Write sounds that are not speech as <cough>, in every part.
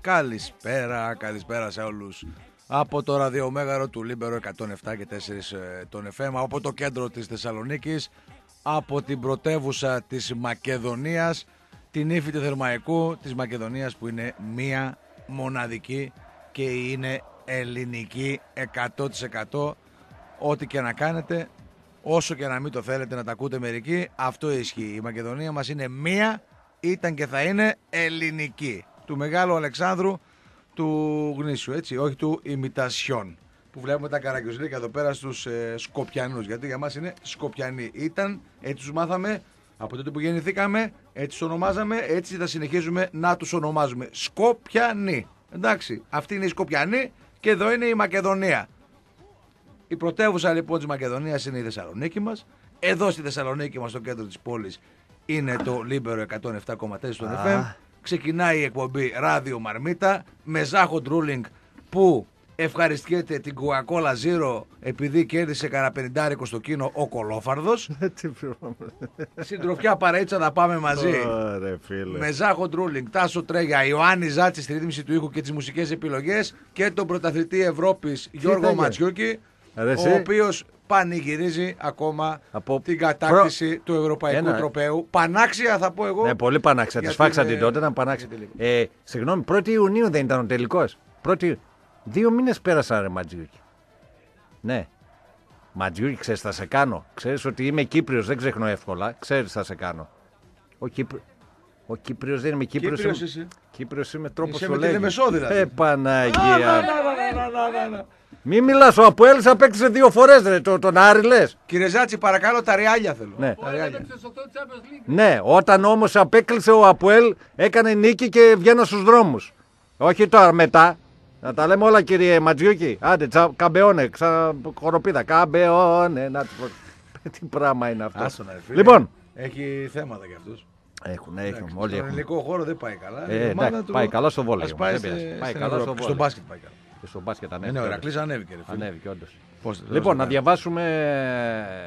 Καλησπέρα, καλησπέρα σε όλους. Από το ραδιομέγαρο του Λίμπερο 107 και 4 ε, των FM από το κέντρο της Θεσσαλονίκης από την πρωτεύουσα της Μακεδονίας τη νύφη του Θερμαϊκού της Μακεδονίας που είναι μία μοναδική και είναι ελληνική 100% ό,τι και να κάνετε όσο και να μην το θέλετε να τα ακούτε μερικοί αυτό ισχύει. Η Μακεδονία μας είναι μία ήταν και θα είναι ελληνική του Μεγάλου Αλεξάνδρου του Γνήσιου, έτσι, όχι του Ιμιτασιών. Που βλέπουμε τα καραγκιουζλίκα εδώ πέρα στους ε, Σκοπιανούς. Γιατί για μας είναι Σκοπιανοί. Ήταν, έτσι τους μάθαμε από τότε που γεννηθήκαμε, έτσι τους ονομάζαμε, έτσι θα συνεχίζουμε να τους ονομάζουμε. Σκοπιανοί. Εντάξει, αυτή είναι η Σκοπιανοί και εδώ είναι η Μακεδονία. Η πρωτεύουσα λοιπόν της Μακεδονίας είναι η Θεσσαλονίκη μας. Εδώ στη Θεσσαλονίκη μας, στο κέντρο της πόλης, είναι το Λίμπερο 107,4 στον FM ξεκινάει η εκπομπή Ράδιο Μαρμίτα με Ζάχο Ντρούλινγκ που ευχαριστιέται την Coca-Cola Zero επειδή κέρδισε κανένα πενιντάρικο στο κίνο ο κωλόφαρδος. Συντροφιά παρεΐτσα θα πάμε μαζί. Με Ζάχο Ντρούλινγκ, Τάσο Τρέγια, Ιωάννη Ζάτση στη ρύθμιση του ήχου και τις μουσικές επιλογές και τον πρωταθλητή Ευρώπης Γιώργο Ματσιούκη ο οποίος πανηγυρίζει ακόμα από την κατάκτηση του Ευρωπαϊκού Ένα... Τροπέου. Πανάξια θα πω εγώ. Ναι, πολύ πανάξια. Τη φάξα την τότε, ήταν πανάξια. Ε, συγγνώμη, 1η Ιουνίου δεν ήταν ο τελικός. Πρώτη... Δύο μήνες πέρασαν, ρε Ματζιούκη. Ναι. Ματζιούκη, ξέρεις, θα σε κάνω. Ξέρεις ότι είμαι Κύπριος, δεν ξεχνώ εύκολα. Ξέρεις, θα σε κάνω. Ο Κύπριο. Ο Κύπριος δεν είμαι Κύπριος. Κύπριος είμαι... Κύπριος είμαι τρόπος που λέει. Δηλαδή. Ε, Παναγία. Μη μιλάς, ο Αποέλ απέκτησε δύο φορές το, τον Άρη λες. Κύριε Ζάτσι, παρακαλώ τα ριάλια θέλω. Ναι, ναι όταν όμως απέκλεισε ο Αποέλ έκανε νίκη και βγαίνω στους δρόμους. Όχι τώρα μετά. Να τα λέμε όλα κύριε Ματζιούκη. Άντε, τσα, καμπεώνε, ξαναχοροπίδα. Καμπεώνε. Να, τις <laughs> πράγμα είναι αυτό. Άσονα, λοιπόν. Έχει θέματα για αυτούς. Έχουν, έχουν. Στον ελληνικό χώρο δεν πάει καλά. Ε, πάει καλά στο βόλιο. Πάει, πάει καλά στο μπάσκετ πάει καλά. Και στο μπάσκετ ανέβηκε. Ναι, ο Ερακλή ανέβηκε. Ρε, ανέβηκε, όντως. Λοιπόν, να διαβάσουμε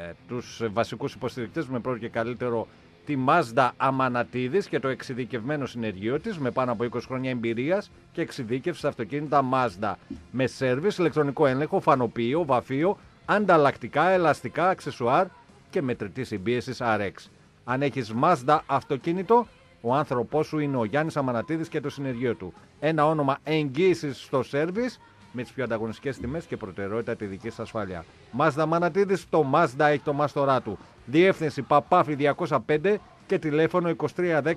ε, τους βασικούς υποστηρικτές με πρώτο και καλύτερο τη Mazda Αμανατίδης και το εξειδικευμένο συνεργείο της με πάνω από 20 χρόνια εμπειρίας και εξειδίκευση αυτοκίνητα Mazda με σερβις, ηλεκτρονικό έλεγχο, φανοποιείο, βαφείο, ανταλλακτικά, ελαστικά, αξεσουάρ και μετρητή συμπίεσης RX. Αν έχεις Mazda αυτοκίνητο, ο άνθρωπός σου είναι ο Γιάννης Αμανατίδης και το συνεργείο του. Ένα όνομα εγγύησης στο σερβις με τις πιο ανταγωνιστικές τιμές και προτεραιότητα τη δική σας ασφάλεια. Mazda Αμανατίδη, το Mazda έχει το μάστορά του. Διεύθυνση Παπάφη 205 και τηλέφωνο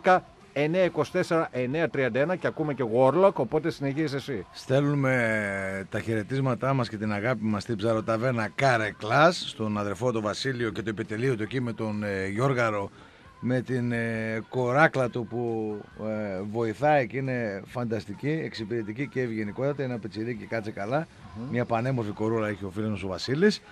2310 924-931 και ακούμε και Warlock, οπότε συνεχίζεις εσύ. Στέλνουμε τα χαιρετίσματά μας και την αγάπη μας στην Ψαροταβένα Κάρε Κλάς, στον αδερφό του Βασίλειο και το επιτελείο του εκεί με τον ε, Γιώργαρο με την ε, κοράκλα του που ε, βοηθάει και είναι φανταστική, εξυπηρετική και ευγενικότατη. Ένα πετσιρίκι κάτσε Μια πανέμορφη κορούλα έχει ο φίλος ο Βασίλης.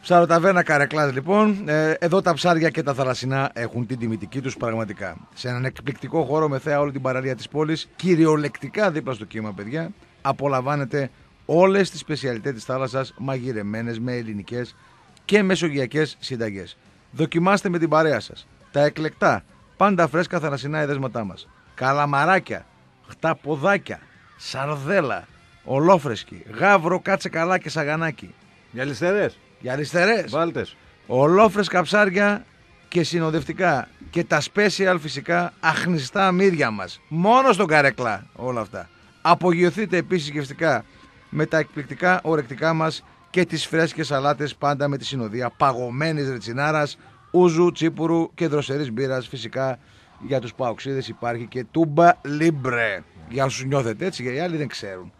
Ψαροταβένα καρεκλάς λοιπόν. Ε, εδώ τα ψάρια και τα θαλασσινά έχουν την τιμητική τους πραγματικά. Σε έναν εκπληκτικό χώρο με θέα όλη την παραλία της πόλης, κυριολεκτικά δίπλα στο κύμα παιδιά, απολαμβάνετε όλες τις σπεσιαλιτές της θάλασσας μαγειρεμένες με ελληνικές και μεσογειακές συνταγές. Δοκιμάστε με την παρέα σας τα εκλεκτά, πάντα φρέσκα θαλασσινά εδέσματά μας. Καλαμαράκια, χταποδάκια, σαρδέλα, ολόφρεσκι, γάβρο, κάτσε καλά και σαγανάκι. Για αριστερές. Για αριστερές. Βάλτες. Ολόφρεσκα ψάρια και συνοδευτικά και τα special φυσικά αχνιστά μύρια μας. Μόνο στον καρεκλά όλα αυτά. Απογειωθείτε επίσης γευστικά με τα εκπληκτικά ορεκτικά μας και τις φρέσκες σαλάτες πάντα με τη συνοδεία παγωμένης ρετσινάρας ούζου, τσίπουρου και δροσερής μπύρας. Φυσικά για τους παοξίδες υπάρχει και τούμπα λίμπρε. Για όσους νιώθετε έτσι, γιατί οι άλλοι δεν ξέρουν.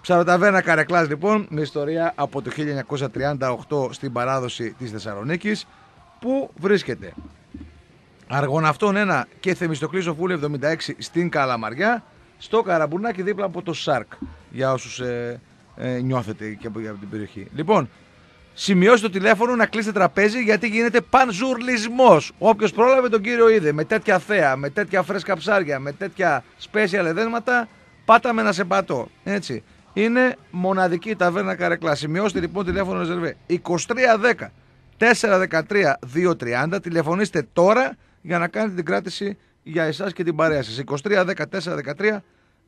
Ψαροταβέρνα Καρεκλάς λοιπόν με ιστορία από το 1938 στην παράδοση της Θεσσαλονίκης που βρίσκεται Αργοναυτόν 1 και Θεμιστοκλής Φούλη 76 στην Καλαμαριά στο Καραμπουνάκι δίπλα από το ΣΑΡΚ για όσους ε, ε, νιώθετε και από, από την περιοχή. Λοιπόν, Σημειώστε το τηλέφωνο να κλείσετε τραπέζι γιατί γίνεται πανζουρλισμός. Όποιος πρόλαβε τον κύριο είδε με τέτοια θέα, με τέτοια φρέσκα ψάρια, με τέτοια special εδέσματα, πάταμε να σε πατώ. Έτσι. Είναι μοναδική ταβέρνα καρεκλά. Σημειώστε λοιπόν τηλέφωνο ρεζερβέ 2310 413 230. Τηλεφωνήστε τώρα για να κάνετε την κράτηση για εσάς και την παρέα σας. 2310 413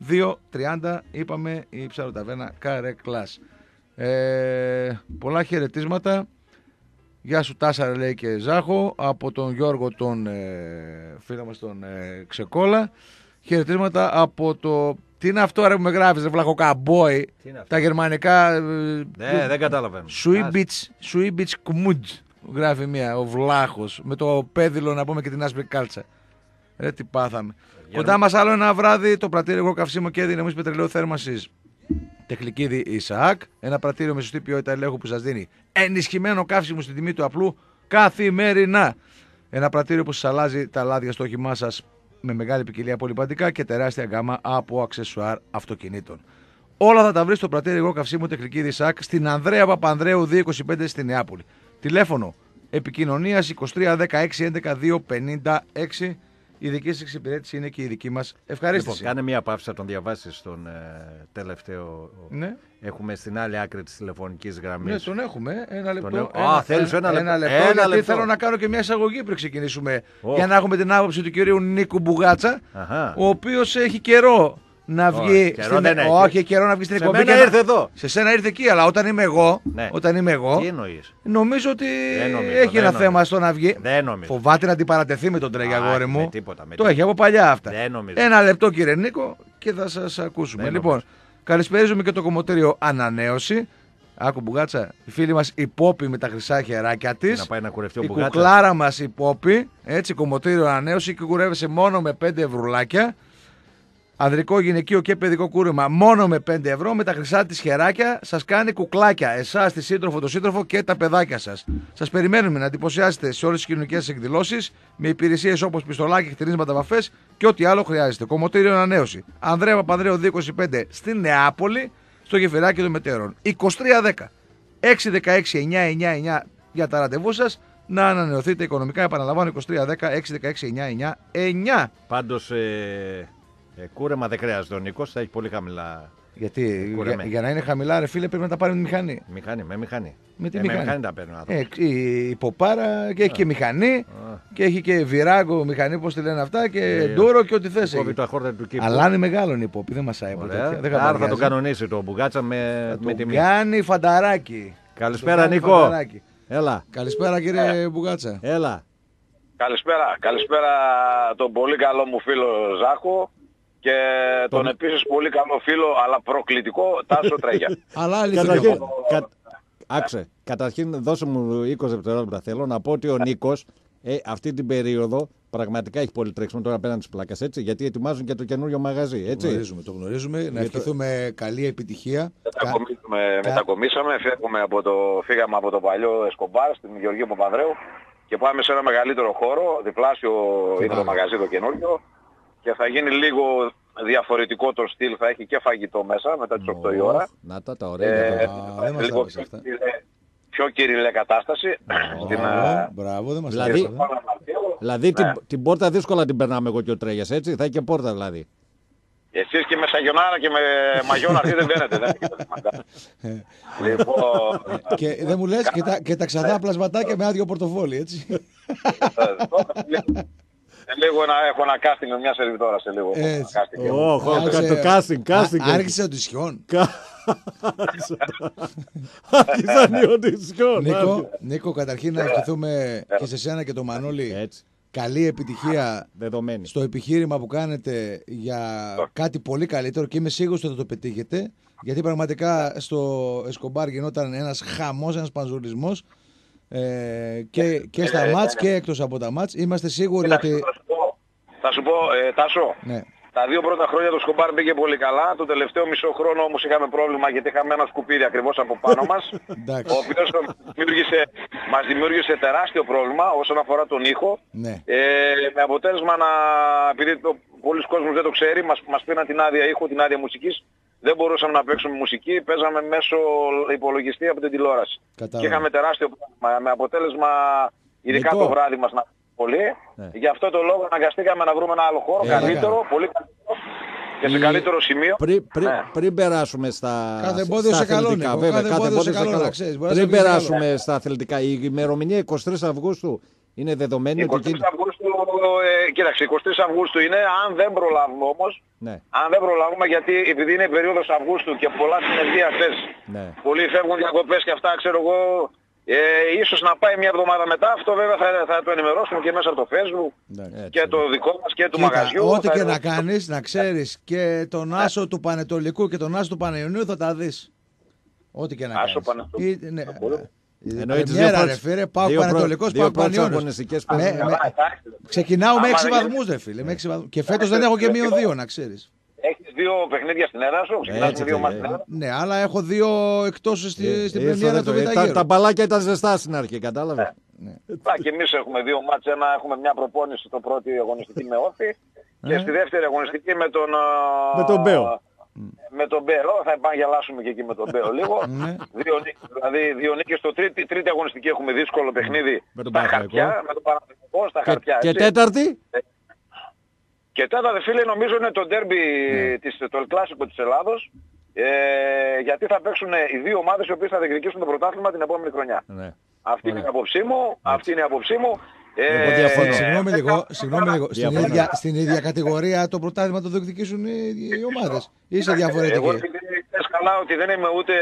2.30 είπαμε η ψαροταβέρνα Καρεκλάς. Ε, πολλά χαιρετίσματα. Γεια σου Τάσαρε λέει και Ζάχο από τον Γιώργο τον ε, φίλο μας τον ε, Ξεκόλα. Χαιρετίσματα από το... Τι είναι αυτό ρε που με γράφεις ρε βλαχοκαμπόι. Τι είναι αυτό; Τα γερμανικά... ε, Ναι, δεν καταλαβαίνω. Σουίμπιτς, Σουίμπιτς Κμουτζ γράφει μία, ο Βλάχος, με το πέδιλο να πούμε και την άσπρη κάλτσα. Ρε τι πάθαμε. Κοντά μας άλλο ένα βράδυ το πρατήριο εγώ καυσίμο και δυναμούς πετρελαίου θέρμανσης. Τεχνική Ισαάκ, ένα πρατήριο με σωστή ποιότητα ελέγχου που σας δίνει ενισχυμένο καύσιμο στην τιμή του απλού καθημερινά. Ένα πρατήριο που σας αλλάζει τα λάδια στο όχημά σας με μεγάλη ποικιλία πολυπαντικά και τεράστια γκάμα από αξεσουάρ αυτοκινήτων. Όλα θα τα βρεις στο πρατήριο εγώ καυσίμου τεχνική Ρισάκ στην Ανδρέα Παπανδρέου 225 στη Νεάπολη. Τηλέφωνο επικοινωνίας 23 16 11 256. Η δική σας εξυπηρέτηση είναι και η δική μας Λοιπόν, ευχαρίστηση. κάνε μία παύση, θα τον διαβάσεις στον ε, τελευταίο. Ναι. Έχουμε στην άλλη άκρη της τηλεφωνικής γραμμής. Ναι, τον έχουμε. Ένα λεπτό. έχω- Α, θέλεις ένα λεπτό; Ένα λεπτό. Ένα γιατί λεπτό. θέλω να κάνω και μια εισαγωγή πριν ξεκινήσουμε. Ω. Για να έχουμε την άποψη του κυρίου Νίκου Μπουγάτσα. Αχα. Ο οποίος έχει καιρό να Όχι, βγει. καιρό δεν έχεις. Όχι, έχει καιρό να βγει στην Σε εκπομπή. μένα και να- ήρθε εδώ. Σε σένα ήρθε εκεί, αλλά όταν είμαι εγώ. Ναι. Όταν είμαι εγώ. Τι εννοείς; Νομίζω ότι Δεν νομίζω, έχει δεν ένα νομίζω. θέμα στο να βγει. Δεν νομίζω. Φοβάται να αντιπαρατεθεί με τον Τρέγια, Α, αγόρι με μου. τίποτα, με το τίποτα. έχει από παλιά αυτά. Δεν νομίζω. Ένα λεπτό, κύριε Νίκο, και θα σας ακούσουμε. Δεν λοιπόν, νομίζω. καλησπέριζουμε και το κομμωτήριο Ανανέωση. Άκου μπουγάτσα, η φίλη μας η Πόπη με τα χρυσά χεράκια της. Να πάει να κουρευτεί ο Η Μπουγάτσα. κουκλάρα μας η Πόπη, έτσι, κομμωτήριο Ανανέωση και κουρεύεσαι μόνο με 5 ευρουλάκια. Ανδρικό, γυναικείο και παιδικό κούρεμα μόνο με 5 ευρώ. Με τα χρυσά της χεράκια σας κάνει κουκλάκια. Εσάς, τη σύντροφο, το σύντροφο και τα παιδάκια σας. Σας περιμένουμε να εντυπωσιάσετε σε όλες τις κοινωνικές εκδηλώσεις με υπηρεσίες όπως πιστολάκια, χτενίσματα, βαφές και ό,τι άλλο χρειάζεται. Κομμωτήριο Ανανέωση. Ανδρέα Παπανδρέου 225 στη Νεάπολη, στο γεφυράκι των Μετέρων. 2310 616 999 για τα ραντεβού σας να ανανεωθείτε οικονομικά. Επαναλαμβάνω 2310 616 999. Πάντως ε, ε, κούρεμα δεν χρειάζεται ο Νίκος, θα έχει πολύ χαμηλά Γιατί για, κουρεμένη. για να είναι χαμηλά, ρε φίλε, πρέπει να τα πάρει με τη μηχανή. μηχανή. Με μηχανή. Με τη Ε, μηχανή. Με μηχανή τα παίρνουν άνθρωποι. Ε, η, η Ποπάρα και έχει και μηχανή και έχει και βιράγκο μηχανή, πώς τη λένε αυτά, και Ε, ντούρο και ό,τι θες. Κόβει το αχόρτα του κήπου. Αλλά είναι μεγάλο η Πόπη, δεν μασάει από Ωραία. τέτοια. Δεν Άρα θα χαβαριάζει. τον κανονίσει το Μπουγάτσα με, Θα με τον τιμή. κάνει φανταράκι. Καλησπέρα Θα τον κάνει Νίκο. φανταράκι. Έλα, Καλησπέρα κύριε Μπουγάτσα. έλα. Καλησπέρα. Καλησπέρα τον πολύ καλό μου φίλο Ζάχο και τον επίσης πολύ καλό φίλο αλλά προκλητικό Τάσο Τρέγια. <laughs> Αλλά άλλη Καταρχήν, φίλη. κα... Άκουσε, καταρχήν δώσε μου 20 δευτερόλεπτα. Θέλω να πω ότι ο Νίκος ε, αυτή την περίοδο πραγματικά έχει πολύ τρέξιμο τώρα πέραν τη πλάκα έτσι. Γιατί ετοιμάζουν και το καινούριο μαγαζί. Το Έτσι. γνωρίζουμε, το γνωρίζουμε. Να ευχηθούμε καλή επιτυχία. Κα- Μετακομίσαμε, μετακομίσαμε, φεύγουμε από το, φύγαμε από το παλιό Εσκομπάρ στην Γεωργία Παπανδρέου και πάμε σε ένα μεγαλύτερο χώρο, διπλάσιο είναι το πάμε. μαγαζί το καινούριο και θα γίνει λίγο διαφορετικό το στυλ, θα έχει και φαγητό μέσα μετά τις 8 η ώρα. Να τα, τα ωραία. Ε, για το- Α, δεν μας τα λίγο έπαιξε πιο αυτά. κυριλέ- πιο κυριλέ κατάσταση. στην, Μπράβο, ε, μπράβο, δεν μας Δηλαδή- τα έπαιξε αυτά. Δηλαδή την, την πόρτα δύσκολα την περνάμε εγώ και ο Τρέγιας, έτσι; Θα έχει και πόρτα δηλαδή. Εσείς και με σαγιονάρα και με μαγιόν αρχή δεν μπαίνετε. Δεν έχετε σημαντά. λοιπόν, Και δεν μου λες και τα, και τα ξαδά πλασματάκια με άδειο πορτοφόλι, έτσι. Ε, τώρα, σε λίγο να έχω ένα casting με μια σερβιτόρα σε λίγο. Έτσι. Casting. Ω, Άρχισε- το casting, casting. Α- Άρχισε ο Τισιόν. Άρχισαν οι οντισιόν. Νίκο, Νίκο, καταρχήν να ευχηθούμε και σε σένα και τον Μανώλη Έτσι, καλή επιτυχία δεδομένη. στο επιχείρημα που κάνετε για κάτι πολύ καλύτερο και είμαι σίγουρος ότι θα το πετύχετε. Γιατί πραγματικά στο Εσκομπάρ γινόταν ένας χαμός, ένας πανζουρισμός ε, και, και στα μάτς και εκτός από τα μάτς. Είμαστε σίγουροι Κοίταξε, ότι... θα σου πω, θα σου πω ε, Τάσο, Ναι, τα δύο πρώτα χρόνια το Σκομπάρ πήγε πολύ καλά. Το τελευταίο μισό χρόνο όμως είχαμε πρόβλημα γιατί είχαμε ένα σκουπίδι ακριβώς από πάνω <laughs> μας. εντάξει. ο οποίος δημιούργησε, μας δημιούργησε τεράστιο πρόβλημα όσον αφορά τον ήχο. Ναι. Ε, με αποτέλεσμα να, επειδή το, πολλοί κόσμος δεν το ξέρει, μας, μας πήραν την άδεια ήχου, την άδεια μουσικής. Δεν μπορούσαμε να παίξουμε μουσική, παίζαμε μέσω υπολογιστή από την τηλεόραση. Κατάλαβα. Και είχαμε τεράστιο πρόβλημα. Με αποτέλεσμα, ειδικά Νικό. το βράδυ μας να πολύ. Ναι. Γι' αυτό το λόγο αναγκαστήκαμε να βρούμε ένα άλλο χώρο, Ε, καλύτερο, καλά. πολύ καλύτερο και σε Η- καλύτερο σημείο. Πριν, πριν, Ναι. πριν περάσουμε στα, Κάθε εμπόδιο στα σε καλό, αθλητικά, Νίκο. βέβαια, Κάθε εμπόδιο σε καλό, να ξέρεις. Μπορεί να Πριν σε βγει περάσουμε στα αθλητικά, η ημερομηνία 23 Αυγούστου Είναι δεδομένο 23 ότι. Αυγούστου, ε, κοίταξε, 23 Αυγούστου είναι, αν δεν προλάβουμε όμως, Ναι, αν δεν προλάβουμε γιατί επειδή είναι περίοδος Αυγούστου και πολλά συνεργεία χθες, ναι. πολλοί φεύγουν διακοπές και αυτά, ξέρω εγώ, ε, ίσως να πάει μια εβδομάδα μετά, αυτό βέβαια θα, θα το ενημερώσουμε και μέσα από το facebook Έτσι. και το δικό μας και του Κοίτα, μαγαζιού. ό,τι Θα- και να κάνεις, να ξέρεις και τον Άσο του Πανετολικού και τον Άσο του Πανελληνίου θα τα δεις. Ό,τι και να Άσο κάνεις. Πανετολικού. Ή- ναι, μπορούμε. η Εννοεί τις πρεμιέρα, δύο ρε πρώτες- φίλε, πάω δύο Πανετολικός, πρώτες- πάω δύο πρώτες Πανιόνιος. αγωνιστικές Με- παίζουν. με- Καλά, εντάξει. Ξεκινάω με Άμα 6 δεν- βαθμούς, ρε φίλε. Με 6 βαθμούς. Και φέτος δεν έχω και μείον 2, να ξέρεις. Έχεις δύο παιχνίδια στην έδρα σου, ξεκινάς Έτσι, με δύο φίλε. μάτια στην έδρα. Ναι, αλλά έχω δύο εκτός στη, Ε, στην ήρθε, πρεμιέρα ρε, του το- τα, Βιταγέρου. τα μπαλάκια ήταν ζεστά στην αρχή, κατάλαβες; Α, και εμείς έχουμε δύο μάτς, ένα έχουμε μια προπόνηση το πρώτη αγωνιστική με όφη και στη δεύτερη αγωνιστική με τον... α, Με τον Μπέο. Με τον Μπέο, θα επαγγελάσουμε και εκεί με τον Μπέο λίγο. <laughs> Ναι. δύο, νίκες, δηλαδή δύο νίκες στο τρίτη, τρίτη αγωνιστική έχουμε δύσκολο παιχνίδι Με τον στα Παναθηναϊκό. χαρτιά, με τον Παναθηναϊκό στα Και, χαρτιά. και έτσι. τέταρτη; Και τέταρτη φίλε νομίζω είναι το ντέρμπι, της, το κλάσικο της Ελλάδος ε, γιατί θα παίξουν οι δύο ομάδες οι οποίες θα διεκδικήσουν το πρωτάθλημα την επόμενη χρονιά. Ναι. Αυτή είναι η απόψή μου, αυτή είναι η απόψή μου. Εγώ Ε, διαφωνώ. Συγγνώμη λίγο, συγγνώμη λίγο. Στην Διαφωνώ. ίδια, στην ίδια κατηγορία το πρωτάθλημα το διεκδικήσουν οι, οι ομάδες. Είσαι Εγώ διαφορετική. επειδή θες καλά ότι δεν είμαι ούτε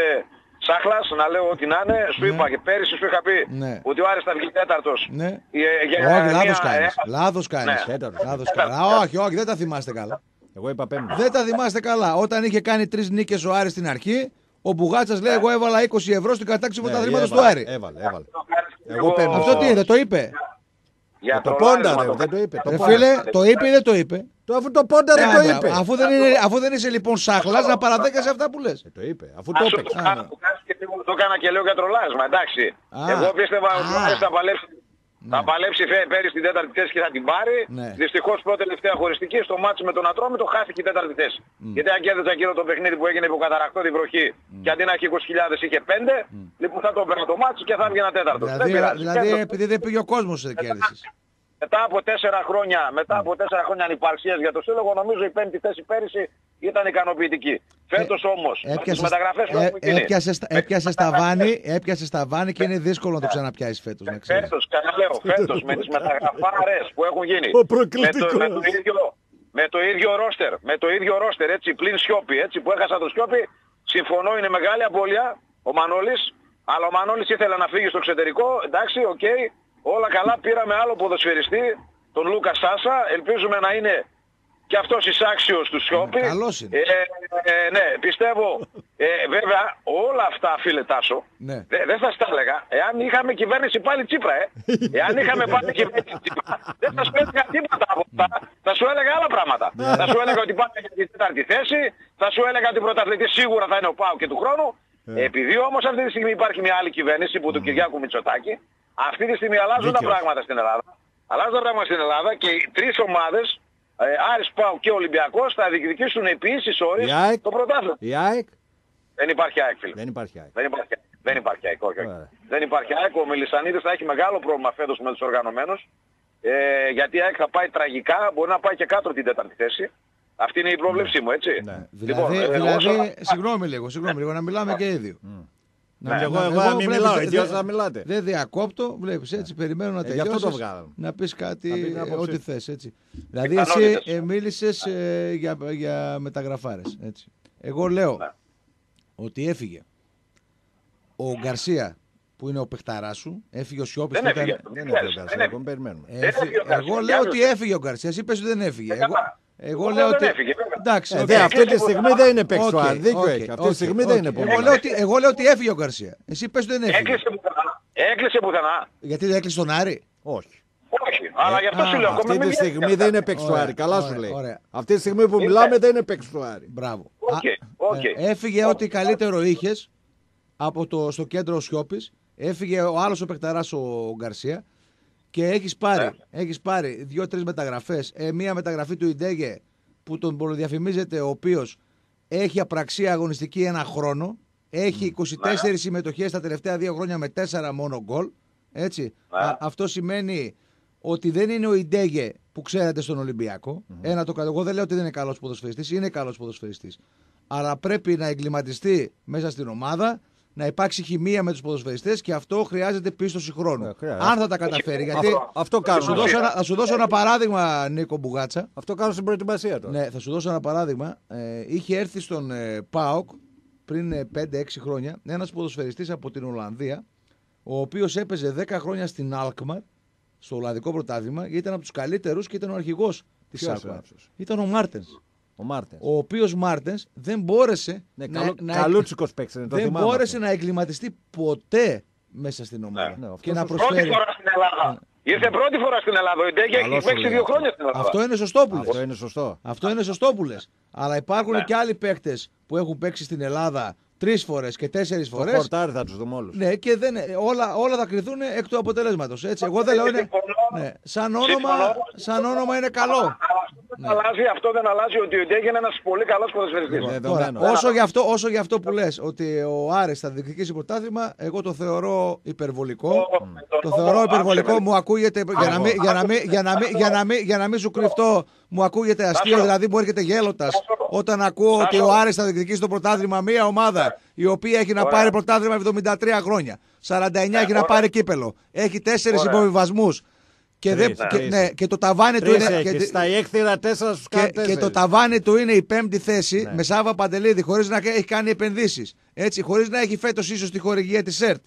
σάχλας, να λέω ό,τι να είναι, σου είπα και πέρυσι σου είχα πει Ναι. ότι ο Άρης θα βγει τέταρτος. Ναι. Ε, για Όχι, μια- λάθος κάνεις. ε, Λάθος κάνεις. Ναι. Τέταρτος. Λάθος Τέταρτος. κάνεις. Α, Όχι, όχι, δεν τα θυμάστε καλά. Εγώ είπα πέμπτη. Δεν τα θυμάστε καλά. Όταν είχε κάνει τρεις νίκες ο Άρης στην αρχή, ο Μπουγάτσας λέει: Εγώ έβαλα 20 ευρώ στην κατάξη Ναι, πρωταθλήματος του έβαλε, Άρη. Έβαλε, έβαλε. το κάνεις Εγώ λίγο- παίρνω. Αυτό τι είναι, το είπε. Για Το τρολάρισμα πόντα, ρε, το δεν το είπε. Το Ρε πόντα. φίλε, το είπε ή δεν το είπε; Το αφού το πόντα δεν Ε, το άμα, είπε. Αφού δεν, είναι, αφού δεν είσαι λοιπόν σάχλα, να παραδέκασε αυτά που λες. Ε, Το είπε, αφού το Ας σου έπαιξε. το κάνω, το κάνεις και λίγο- Το έκανα και λέω για τρολάρισμα, εντάξει. Α. Εγώ πίστευα ότι ο Α. Άρης θα παλέψει. Θα παλέψει φε- πέρυσι την τέταρτη θέση και θα την πάρει. Ναι. Δυστυχώς πρώτη τελευταία χωριστική στο μάτσο με τον Ατρόμητο χάθηκε η τέταρτη θέση. Γιατί αν κέρδιζε εκείνο το παιχνίδι που έγινε υποκαταρακτό την βροχή και αντί να έχει 20.000 είχε 5, λοιπόν θα το έπαιρνε το μάτσο και θα έβγαινε τέταρτο. Δεν Δηλαδή, πειράζει. δηλαδή Κέρδισε. επειδή δεν πήγε ο κόσμος, κέρδισε. Μετά από τέσσερα χρόνια, μετά από τέσσερα χρόνια ανυπαρξίας για το σύλλογο, νομίζω η πέμπτη θέση πέρυσι ήταν ικανοποιητική. Φέτος όμως, με τις Έπιασε, μεταγραφές που ε, έχουν γίνει, έπιασες, στα- έπιασες ταβάνι, έπιασες ταβάνι και είναι δύσκολο να το ξαναπιάσεις φέτος. Να ξέρεις. Φέτος, ξαναλέω, φέτος με τις <laughs> μεταγραφάρες που έχουν γίνει. Ο με, προκλητικός. το, με, το ίδιο, με το ίδιο ρόστερ, με το ίδιο ρόστερ, έτσι, πλην Σιώπη, έτσι, που έχασα το Σιώπη, συμφωνώ, είναι μεγάλη απώλεια ο Μανώλης, αλλά ο Μανώλης ήθελε να φύγει στο εξωτερικό, εντάξει, οκ, όλα καλά, πήραμε άλλο ποδοσφαιριστή, τον Λούκα Σάσα, ελπίζουμε να είναι και αυτός εισάξιος του Σιώπη. Ναι, καλός είναι. Ε, ε, ναι, πιστεύω, ε, βέβαια, όλα αυτά, φίλε Τάσο, Ναι. δεν δεν θα στα έλεγα. Εάν είχαμε κυβέρνηση πάλι Τσίπρα, ε. Εάν είχαμε πάλι κυβέρνηση Τσίπρα, δεν θα σου έλεγα τίποτα από αυτά. Θα σου έλεγα άλλα πράγματα. θα σου έλεγα ότι πάμε για την τέταρτη θέση, θα σου έλεγα ότι πρωταθλητής σίγουρα θα είναι ο Πάου και του χρόνου. Επειδή όμως αυτή τη στιγμή υπάρχει μια άλλη κυβέρνηση που του Κυριάκου Μητσοτάκη, αυτή τη στιγμή αλλάζουν τα Δίκαιος. πράγματα στην Ελλάδα. Αλλάζουν τα πράγματα στην Ελλάδα και οι τρεις ομάδες, ε, Άρης Πάου και Ολυμπιακός, θα διεκδικήσουν επί ίσης ώρες Η ΑΕΚ. το πρωτάθλημα. Η ΑΕΚ Δεν υπάρχει ΑΕΚ, φίλε. δεν υπάρχει ΑΕΚ. Δεν υπάρχει, δεν υπάρχει ΑΕΚ, όχι, όχι. Ωραία. Δεν υπάρχει ΑΕΚ. Ο Μελισανίδης θα έχει μεγάλο πρόβλημα φέτος με τους οργανωμένους. Ε, γιατί η ΑΕΚ θα πάει τραγικά, μπορεί να πάει και κάτω την τέταρτη θέση. Αυτή είναι η πρόβλεψή μου, έτσι. Ναι. Λοιπόν, Δηλαδή, ε, δηλαδή όσο- συγγνώμη λίγο, συγγνώμη λίγο, να μιλάμε και οι δύο. Να- Και εγώ- να- εγώ να μην βλέπεις, μιλάω, δε- ιδιώς δε- να μιλάτε. Δεν διακόπτω, βλέπεις έτσι, περιμένω να Ε, γι' αυτό τελειώσεις, το βγάλαμε. να πεις κάτι, Να πεις την ε, άποψή ό,τι του. θες, έτσι. Δηλαδή εσύ κανόνιτες. ε, μίλησες ε, για, για μεταγραφάρες, έτσι. Εγώ λέω Ναι. ότι έφυγε ο Γκαρσία που είναι ο παιχταράς σου, έφυγε ο Σιώπης Δεν που ήταν... έφυγε. Δεν Δεν έφυγε ο έφυγε. Γκαρσία, ακόμα περιμένουμε. Έφυγε- έφυγε ο Γκαρσία, Εγώ κι λέω άλλος. ότι έφυγε ο Γκαρσίας, εσύ πες ότι δεν έφυγε. Ε, Εγώ, καλά. Εγώ Εγώ λέω δεν ότι... έφυγε, βέβαια. Εντάξει, Ε, οκ. δε, αυτή τη Οκ, στιγμή δεν είναι παίξο Οκ, Άρη. Δίκιο οκ, έχει. Αυτή τη οκ, στιγμή οκ. δεν είναι Εγώ παίξο λέω, ότι, εγώ λέω ότι έφυγε ο Γκαρσία. Εσύ πες ότι δεν έφυγε. Έκλεισε πουθενά. Έκλεισε πουθενά. Γιατί δεν έκλεισε τον Άρη; Όχι. Όχι. Αλλά γι' αυτό α, σου λέω. ακόμα Αυτή μην τη βγαίνει στιγμή αυτά. δεν είναι παίκτης Ωραία, Άρη. Καλά σου ωραία, λέει. ωραία. Αυτή τη στιγμή που μιλάμε δεν είναι παίκτης Άρη. Μπράβο. Οκ, Α, οκ. ε, έφυγε ό,τι καλύτερο είχες από το, στο κέντρο ο Σιώπης. Έφυγε ο άλλος ο παιχταράς ο Γκαρσία. Και έχεις πάρει, έχεις πάρει δύο-τρεις μεταγραφές. Ε, μία μεταγραφή του Ιντέγε που τον διαφημίζετε, ο οποίος έχει απραξία αγωνιστική ένα χρόνο. Έχει 24 συμμετοχές τα τελευταία δύο χρόνια με 4 μόνο γκολ. Έτσι. Α, αυτό σημαίνει ότι δεν είναι ο Ιντέγε που ξέρετε στον Ολυμπιακό. Ένα το καλό. Εγώ δεν λέω ότι δεν είναι καλός ποδοσφαιριστής, είναι καλός ποδοσφαιριστής. Αλλά πρέπει να εγκληματιστεί μέσα στην ομάδα, να υπάρξει χημεία με τους ποδοσφαιριστές και αυτό χρειάζεται πίστοση χρόνου. Ε, χρειάζεται. Αν θα τα καταφέρει. Γιατί Αυτό, αυτό θα κάνουν. σου, δώσω ένα, θα σου δώσω ένα παράδειγμα, Νίκο Μπουγάτσα. Αυτό κάνουν στην προετοιμασία τώρα. Ναι, θα σου δώσω ένα παράδειγμα. Ε, είχε έρθει στον ε, ΠΑΟΚ πριν ε, 5-6 χρόνια ένας ποδοσφαιριστής από την Ολλανδία, ο οποίος έπαιζε 10 χρόνια στην Alkmaar, στο Ολλανδικό πρωτάθλημα, γιατί ήταν από τους καλύτερους και ήταν ο αρχηγός της Ποιος Alkmaar. είναι αυτός; Ήταν ο Μάρτενς. Ο Μάρτενς. Ο οποίος Μάρτενς δεν μπόρεσε Ναι, να, καλό, να- καλούτσικος παίκτης είναι, το δεν θυμάμαι μπόρεσε αυτό. να εγκληματιστεί ποτέ μέσα στην ομάδα. Ναι, αυτός και να ο- Πρώτη προσφέρει. φορά στην Ελλάδα. Ήρθε πρώτη φορά στην Ελλάδα. Ο Ιντέγκη Καλό έχει σου παίξει λέει δύο αυτό. χρόνια στην Ελλάδα. Αυτό είναι σωστό που λες. Αυτό είναι σωστό. Αυτό είναι σωστό που λε. Αλλά υπάρχουν Ναι. και άλλοι παίκτες που έχουν παίξει στην Ελλάδα τρεις φορές και τέσσερις Το φορές. χορτάρι θα τους δούμε όλους. Ναι, και δεν, όλα, όλα θα κρυθούν εκ του αποτελέσματος. Έτσι, εγώ δεν λέω είναι. Ναι, σαν, όνομα, σαν όνομα είναι καλό. Αυτό δεν αλλάζει, αυτό δεν αλλάζει ότι ο Ιντέγκη είναι ένας πολύ καλός ποδοσφαιριστής. Ναι, Τώρα, δεδομένο. όσο, για αυτό, όσο για αυτό που λες ότι ο Άρης θα διεκδικήσει πρωτάθλημα, εγώ το θεωρώ υπερβολικό. Το θεωρώ υπερβολικό, μου ακούγεται, για να μην, για να μην, για να μην, για να μην, για να μην σου κρυφτώ, μου ακούγεται αστείο, δηλαδή μου έρχεται γέλωτας όταν ακούω ότι ο Άρης θα διεκδικήσει το πρωτάθλημα μια ομάδα η οποία έχει να Ωραία. πάρει πρωτάθλημα 73 χρόνια, 49 έχει να πάρει κύπελο, έχει τέσσερις Ωραία. υποβιβασμούς και, δεν, Τρεις, και, τρεις. ναι, και το ταβάνι του Τρεις είναι... έχεις. και- Στα έκθυρα τέσσερα στους και, κάνει και τέσσερις. το ταβάνι του είναι η πέμπτη θέση Ναι. με Σάβα Παντελίδη χωρίς να έχει κάνει επενδύσεις. Έτσι, χωρίς να έχει φέτος ίσως τη χορηγία της ΕΡΤ.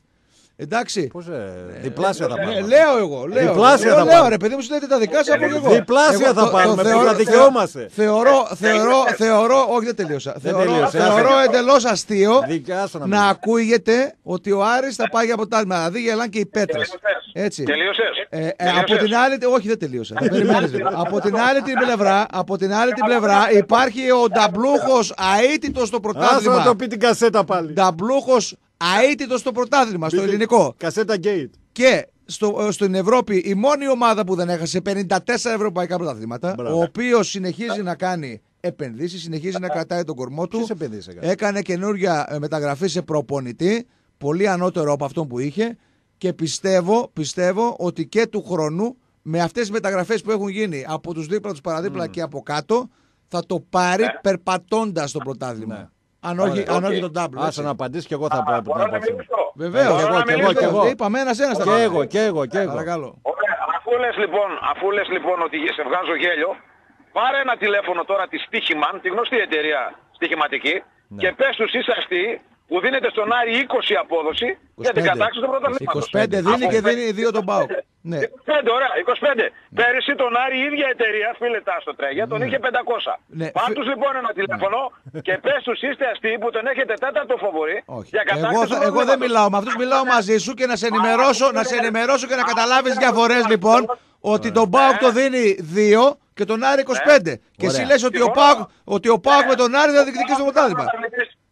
Εντάξει. Πώς, ε, διπλάσια θα Ε, πάρουμε. λέω εγώ. Λέω, Διπλάσια λέω, θα λέω, πάρουμε. ρε παιδί μου, σου λέτε τα δικά σα από και εγώ. Διπλάσια Εγώ θα πάρουμε, που τα δικαιούμαστε. Θεωρώ, θεωρώ, θεωρώ, όχι δεν τελείωσα. Δεν Θεωρώ, τελείωσε, θεωρώ άσε. εντελώς αστείο Δικιάσου να να μην- ακούγεται ότι ο Άρης θα πάει για αποτέλεσμα. Δηλαδή γελάνε και οι πέτρες. Έτσι. Τελείωσες. Ε, ε, Τελείωσες. από την άλλη, όχι δεν τελείωσα. Θα περιμένεις λίγο. από την άλλη την πλευρά, από την άλλη την πλευρά υπάρχει ο νταμπλούχος αίτητος στο Άσε να πρωτάθλημα. το πει την κασέτα πάλι. Νταμπλούχος αίτητος στο πρωτάθλημα, στο ελληνικό. Κασέτα Gate. Και στο, ε, στην Ευρώπη η μόνη ομάδα που δεν έχασε 54 ευρωπαϊκά πρωταθλήματα, Μπράβο. ο οποίος συνεχίζει να κάνει επενδύσεις, συνεχίζει να κρατάει τον κορμό του. Ποιες επενδύσεις έκανε; Έκανε καινούργια ε, μεταγραφή σε προπονητή, πολύ ανώτερο από αυτόν που είχε. Και πιστεύω, πιστεύω ότι και του χρόνου με αυτές τις μεταγραφές που έχουν γίνει από τους δίπλα, τους παραδίπλα και από κάτω, θα το πάρει Ναι. περπατώντας το πρωτάθλημα. Ναι. Αν όχι, Ωραία. αν όχι Οκ. τον double. Άσε να απαντήσει και εγώ θα πω από την Μπορώ να άποψή μου. μιλήσω. Βεβαίως. Μπορώ να και εγώ, μιλήσω. και εγώ. Είπαμε ένας ένας. Και εγώ, και εγώ, και εγώ. Παρακαλώ. Ωραία. Αφού λες λοιπόν, αφού λες λοιπόν ότι σε βγάζω γέλιο, πάρε ένα τηλέφωνο τώρα τη Stichiman, τη γνωστή εταιρεία στοιχηματική, Ναι. και πες τους είσαι αστεί που δίνεται στον Άρη 20 απόδοση για την 25. κατάξυση του πρωταθλήματος. 25 δίνει Από και πέ- δίνει δύο τον Πάο. Ναι. 25, ωραία, 25. Πέρυσι τον Άρη η ίδια εταιρεία, φίλε Τάστο Τρέγια, τον είχε 500. Ναι. Πάρ' Φι- τους λοιπόν ένα τηλέφωνο <laughs> και πες τους είστε αστεί που τον έχετε τέταρτο φοβορή Όχι. για κατάξυση Εγώ, του θα- εγώ δεν πρωταθλήματος. μιλάω με αυτούς, μιλάω μαζί σου και να σε ενημερώσω, να σε ενημερώσω και να καταλάβεις διαφορέ λοιπόν. Ότι τον Πάοκ το δίνει 2 και τον Άρη 25. Και εσύ Ωραία. λες ότι ο Πάοκ, ότι ο Πάοκ με τον Άρη θα διεκδικήσει το πρωτάθλημα.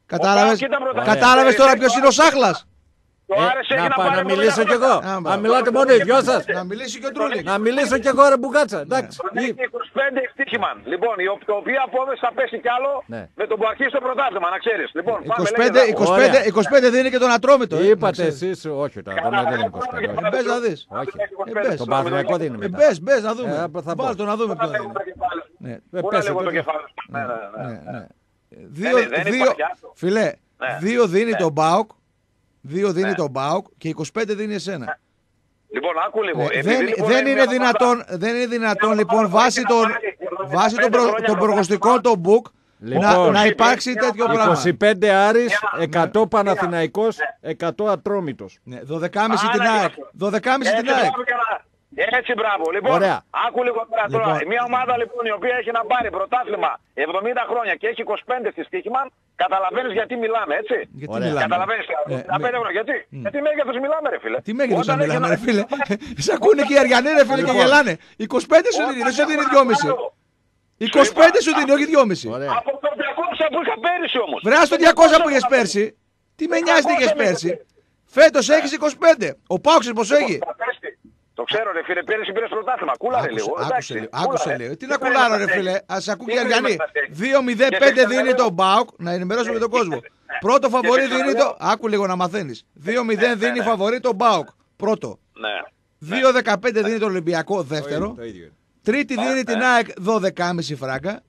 Κατάλαβες, κατάλαβες τώρα ποιος είναι ο Σάχλας; Το Ε, Άρης έχει να να πάω πάρει να μιλήσω κι πρωτάθλημα. εγώ. Α, Να μπράβο. μιλάτε μόνο οι δυο σας. Να μιλήσει και ο Τρούλικ. Να μιλήσω κι εγώ ρε μπουγάτσα. Εντάξει. Τον έχει 25 ευτύχημαν. Λοιπόν, η ο- το οποία απόδοση θα πέσει κι άλλο Ναι. με τον που αρχίσει το πρωτάθλημα, να ξέρεις. Λοιπόν, πάμε 25, λέγε, 25, Ωραία. 25 δίνει και τον Ατρόμητο. ε, να Είπατε ξέρεις. εσείς, όχι τώρα, τον δεν είναι 25. Ε, Μπες να δεις. Όχι. μπες. Τον Παναθηναϊκό δίνει Ε, μετά. Μπες, μπες να δούμε. Ε, θα πω. Βάλ το να δούμε ποιο είναι. Ναι. Ε, Πού να πες λίγο το το. κεφάλι σου. Ναι, ναι, ναι. Ναι, ναι. Δύο, Δεν- δεν δύο, υπάρχει άλλο. φιλέ, Ναι. δύο δίνει τον Μπάουκ, δύο δίνει Ναι. τον Μπάουκ και 25 δίνει εσένα. Λοιπόν, άκου λίγο. Ναι, Επειδή δεν, λοιπόν δεν είναι είναι μια δυνατόν, ομάδα- δεν είναι δυνατόν Μια λοιπόν ομάδα βάσει που των, έχει να πάρει βάσει των, 15 προ, χρόνια των πρωτάθλημα. προγνωστικών των book να, Λοιπόν, να υπάρξει μια τέτοιο ομάδα- πράγμα. 25 Άρης, Μια- 100 Παναθηναϊκός, 100 Ατρόμητος. Ναι, 12,5 την Άρα, ΑΕΚ. 12,5 την Έτσι, ΑΕΚ. Μπράβο, και να- Έτσι, μπράβο. Λοιπόν, Ωραία. άκου λίγο τώρα. τώρα. Λοιπόν. Μια ομάδα λοιπόν η οποία έχει να πάρει πρωτάθλημα 70 χρόνια και έχει 25 στη στοίχημα, καταλαβαίνεις γιατί μιλάμε, έτσι; Γιατί Ωραία. μιλάμε. Καταλαβαίνεις. Ε, Τα με- πέντε ευρώ. Γιατί; Γιατί μέγεθος μιλάμε, ρε φίλε. Τι μέγεθος να Όταν έχει μιλάμε, ένα- ρε φίλε; <laughs> Σε ακούνε και οι Αριανοί, ρε φίλε, και Λοιπόν. γελάνε. 25 σου δίνει, δεν σου δίνει 2,5. 25 σου δίνει, όχι 2,5. Ωραία. Από το 200 που είχα πέρυσι όμως. Βρέα στο 200 που είχες πέρσι. Τι με νοιάζει τι είχες πέρσι. Φέτος έχεις 25. Ο Πάουξ πόσο έχει; Θα πέσει. Το ξέρω ρε φίλε, πέρυσι πήρες πρωτάθλημα. Κούλαρε Άκουσε, λίγο. άκουσε εντάξει, λίγο. Άκουσε κούλαρε. λίγο. Τι Τι να θέλεις κουλάρω, ρε μας φίλε; έχεις. Α ακούει Τι και θέλεις Αριανή. μας έχεις. 2-0-5 Και δίνει σε τον Μπάουκ. Να ενημερώσουμε τον κόσμο. Πρώτο φαβορή σε δίνει ξαναλέω. το. Άκου λίγο να μαθαίνεις. 2-0 δίνει φαβορή τον Μπάουκ. Πρώτο. Ναι. 2-15 δίνει τον Ολυμπιακό. Δεύτερο. Το ίδιο. Τρίτη δίνει την ΑΕΚ 12,5 φράγκα.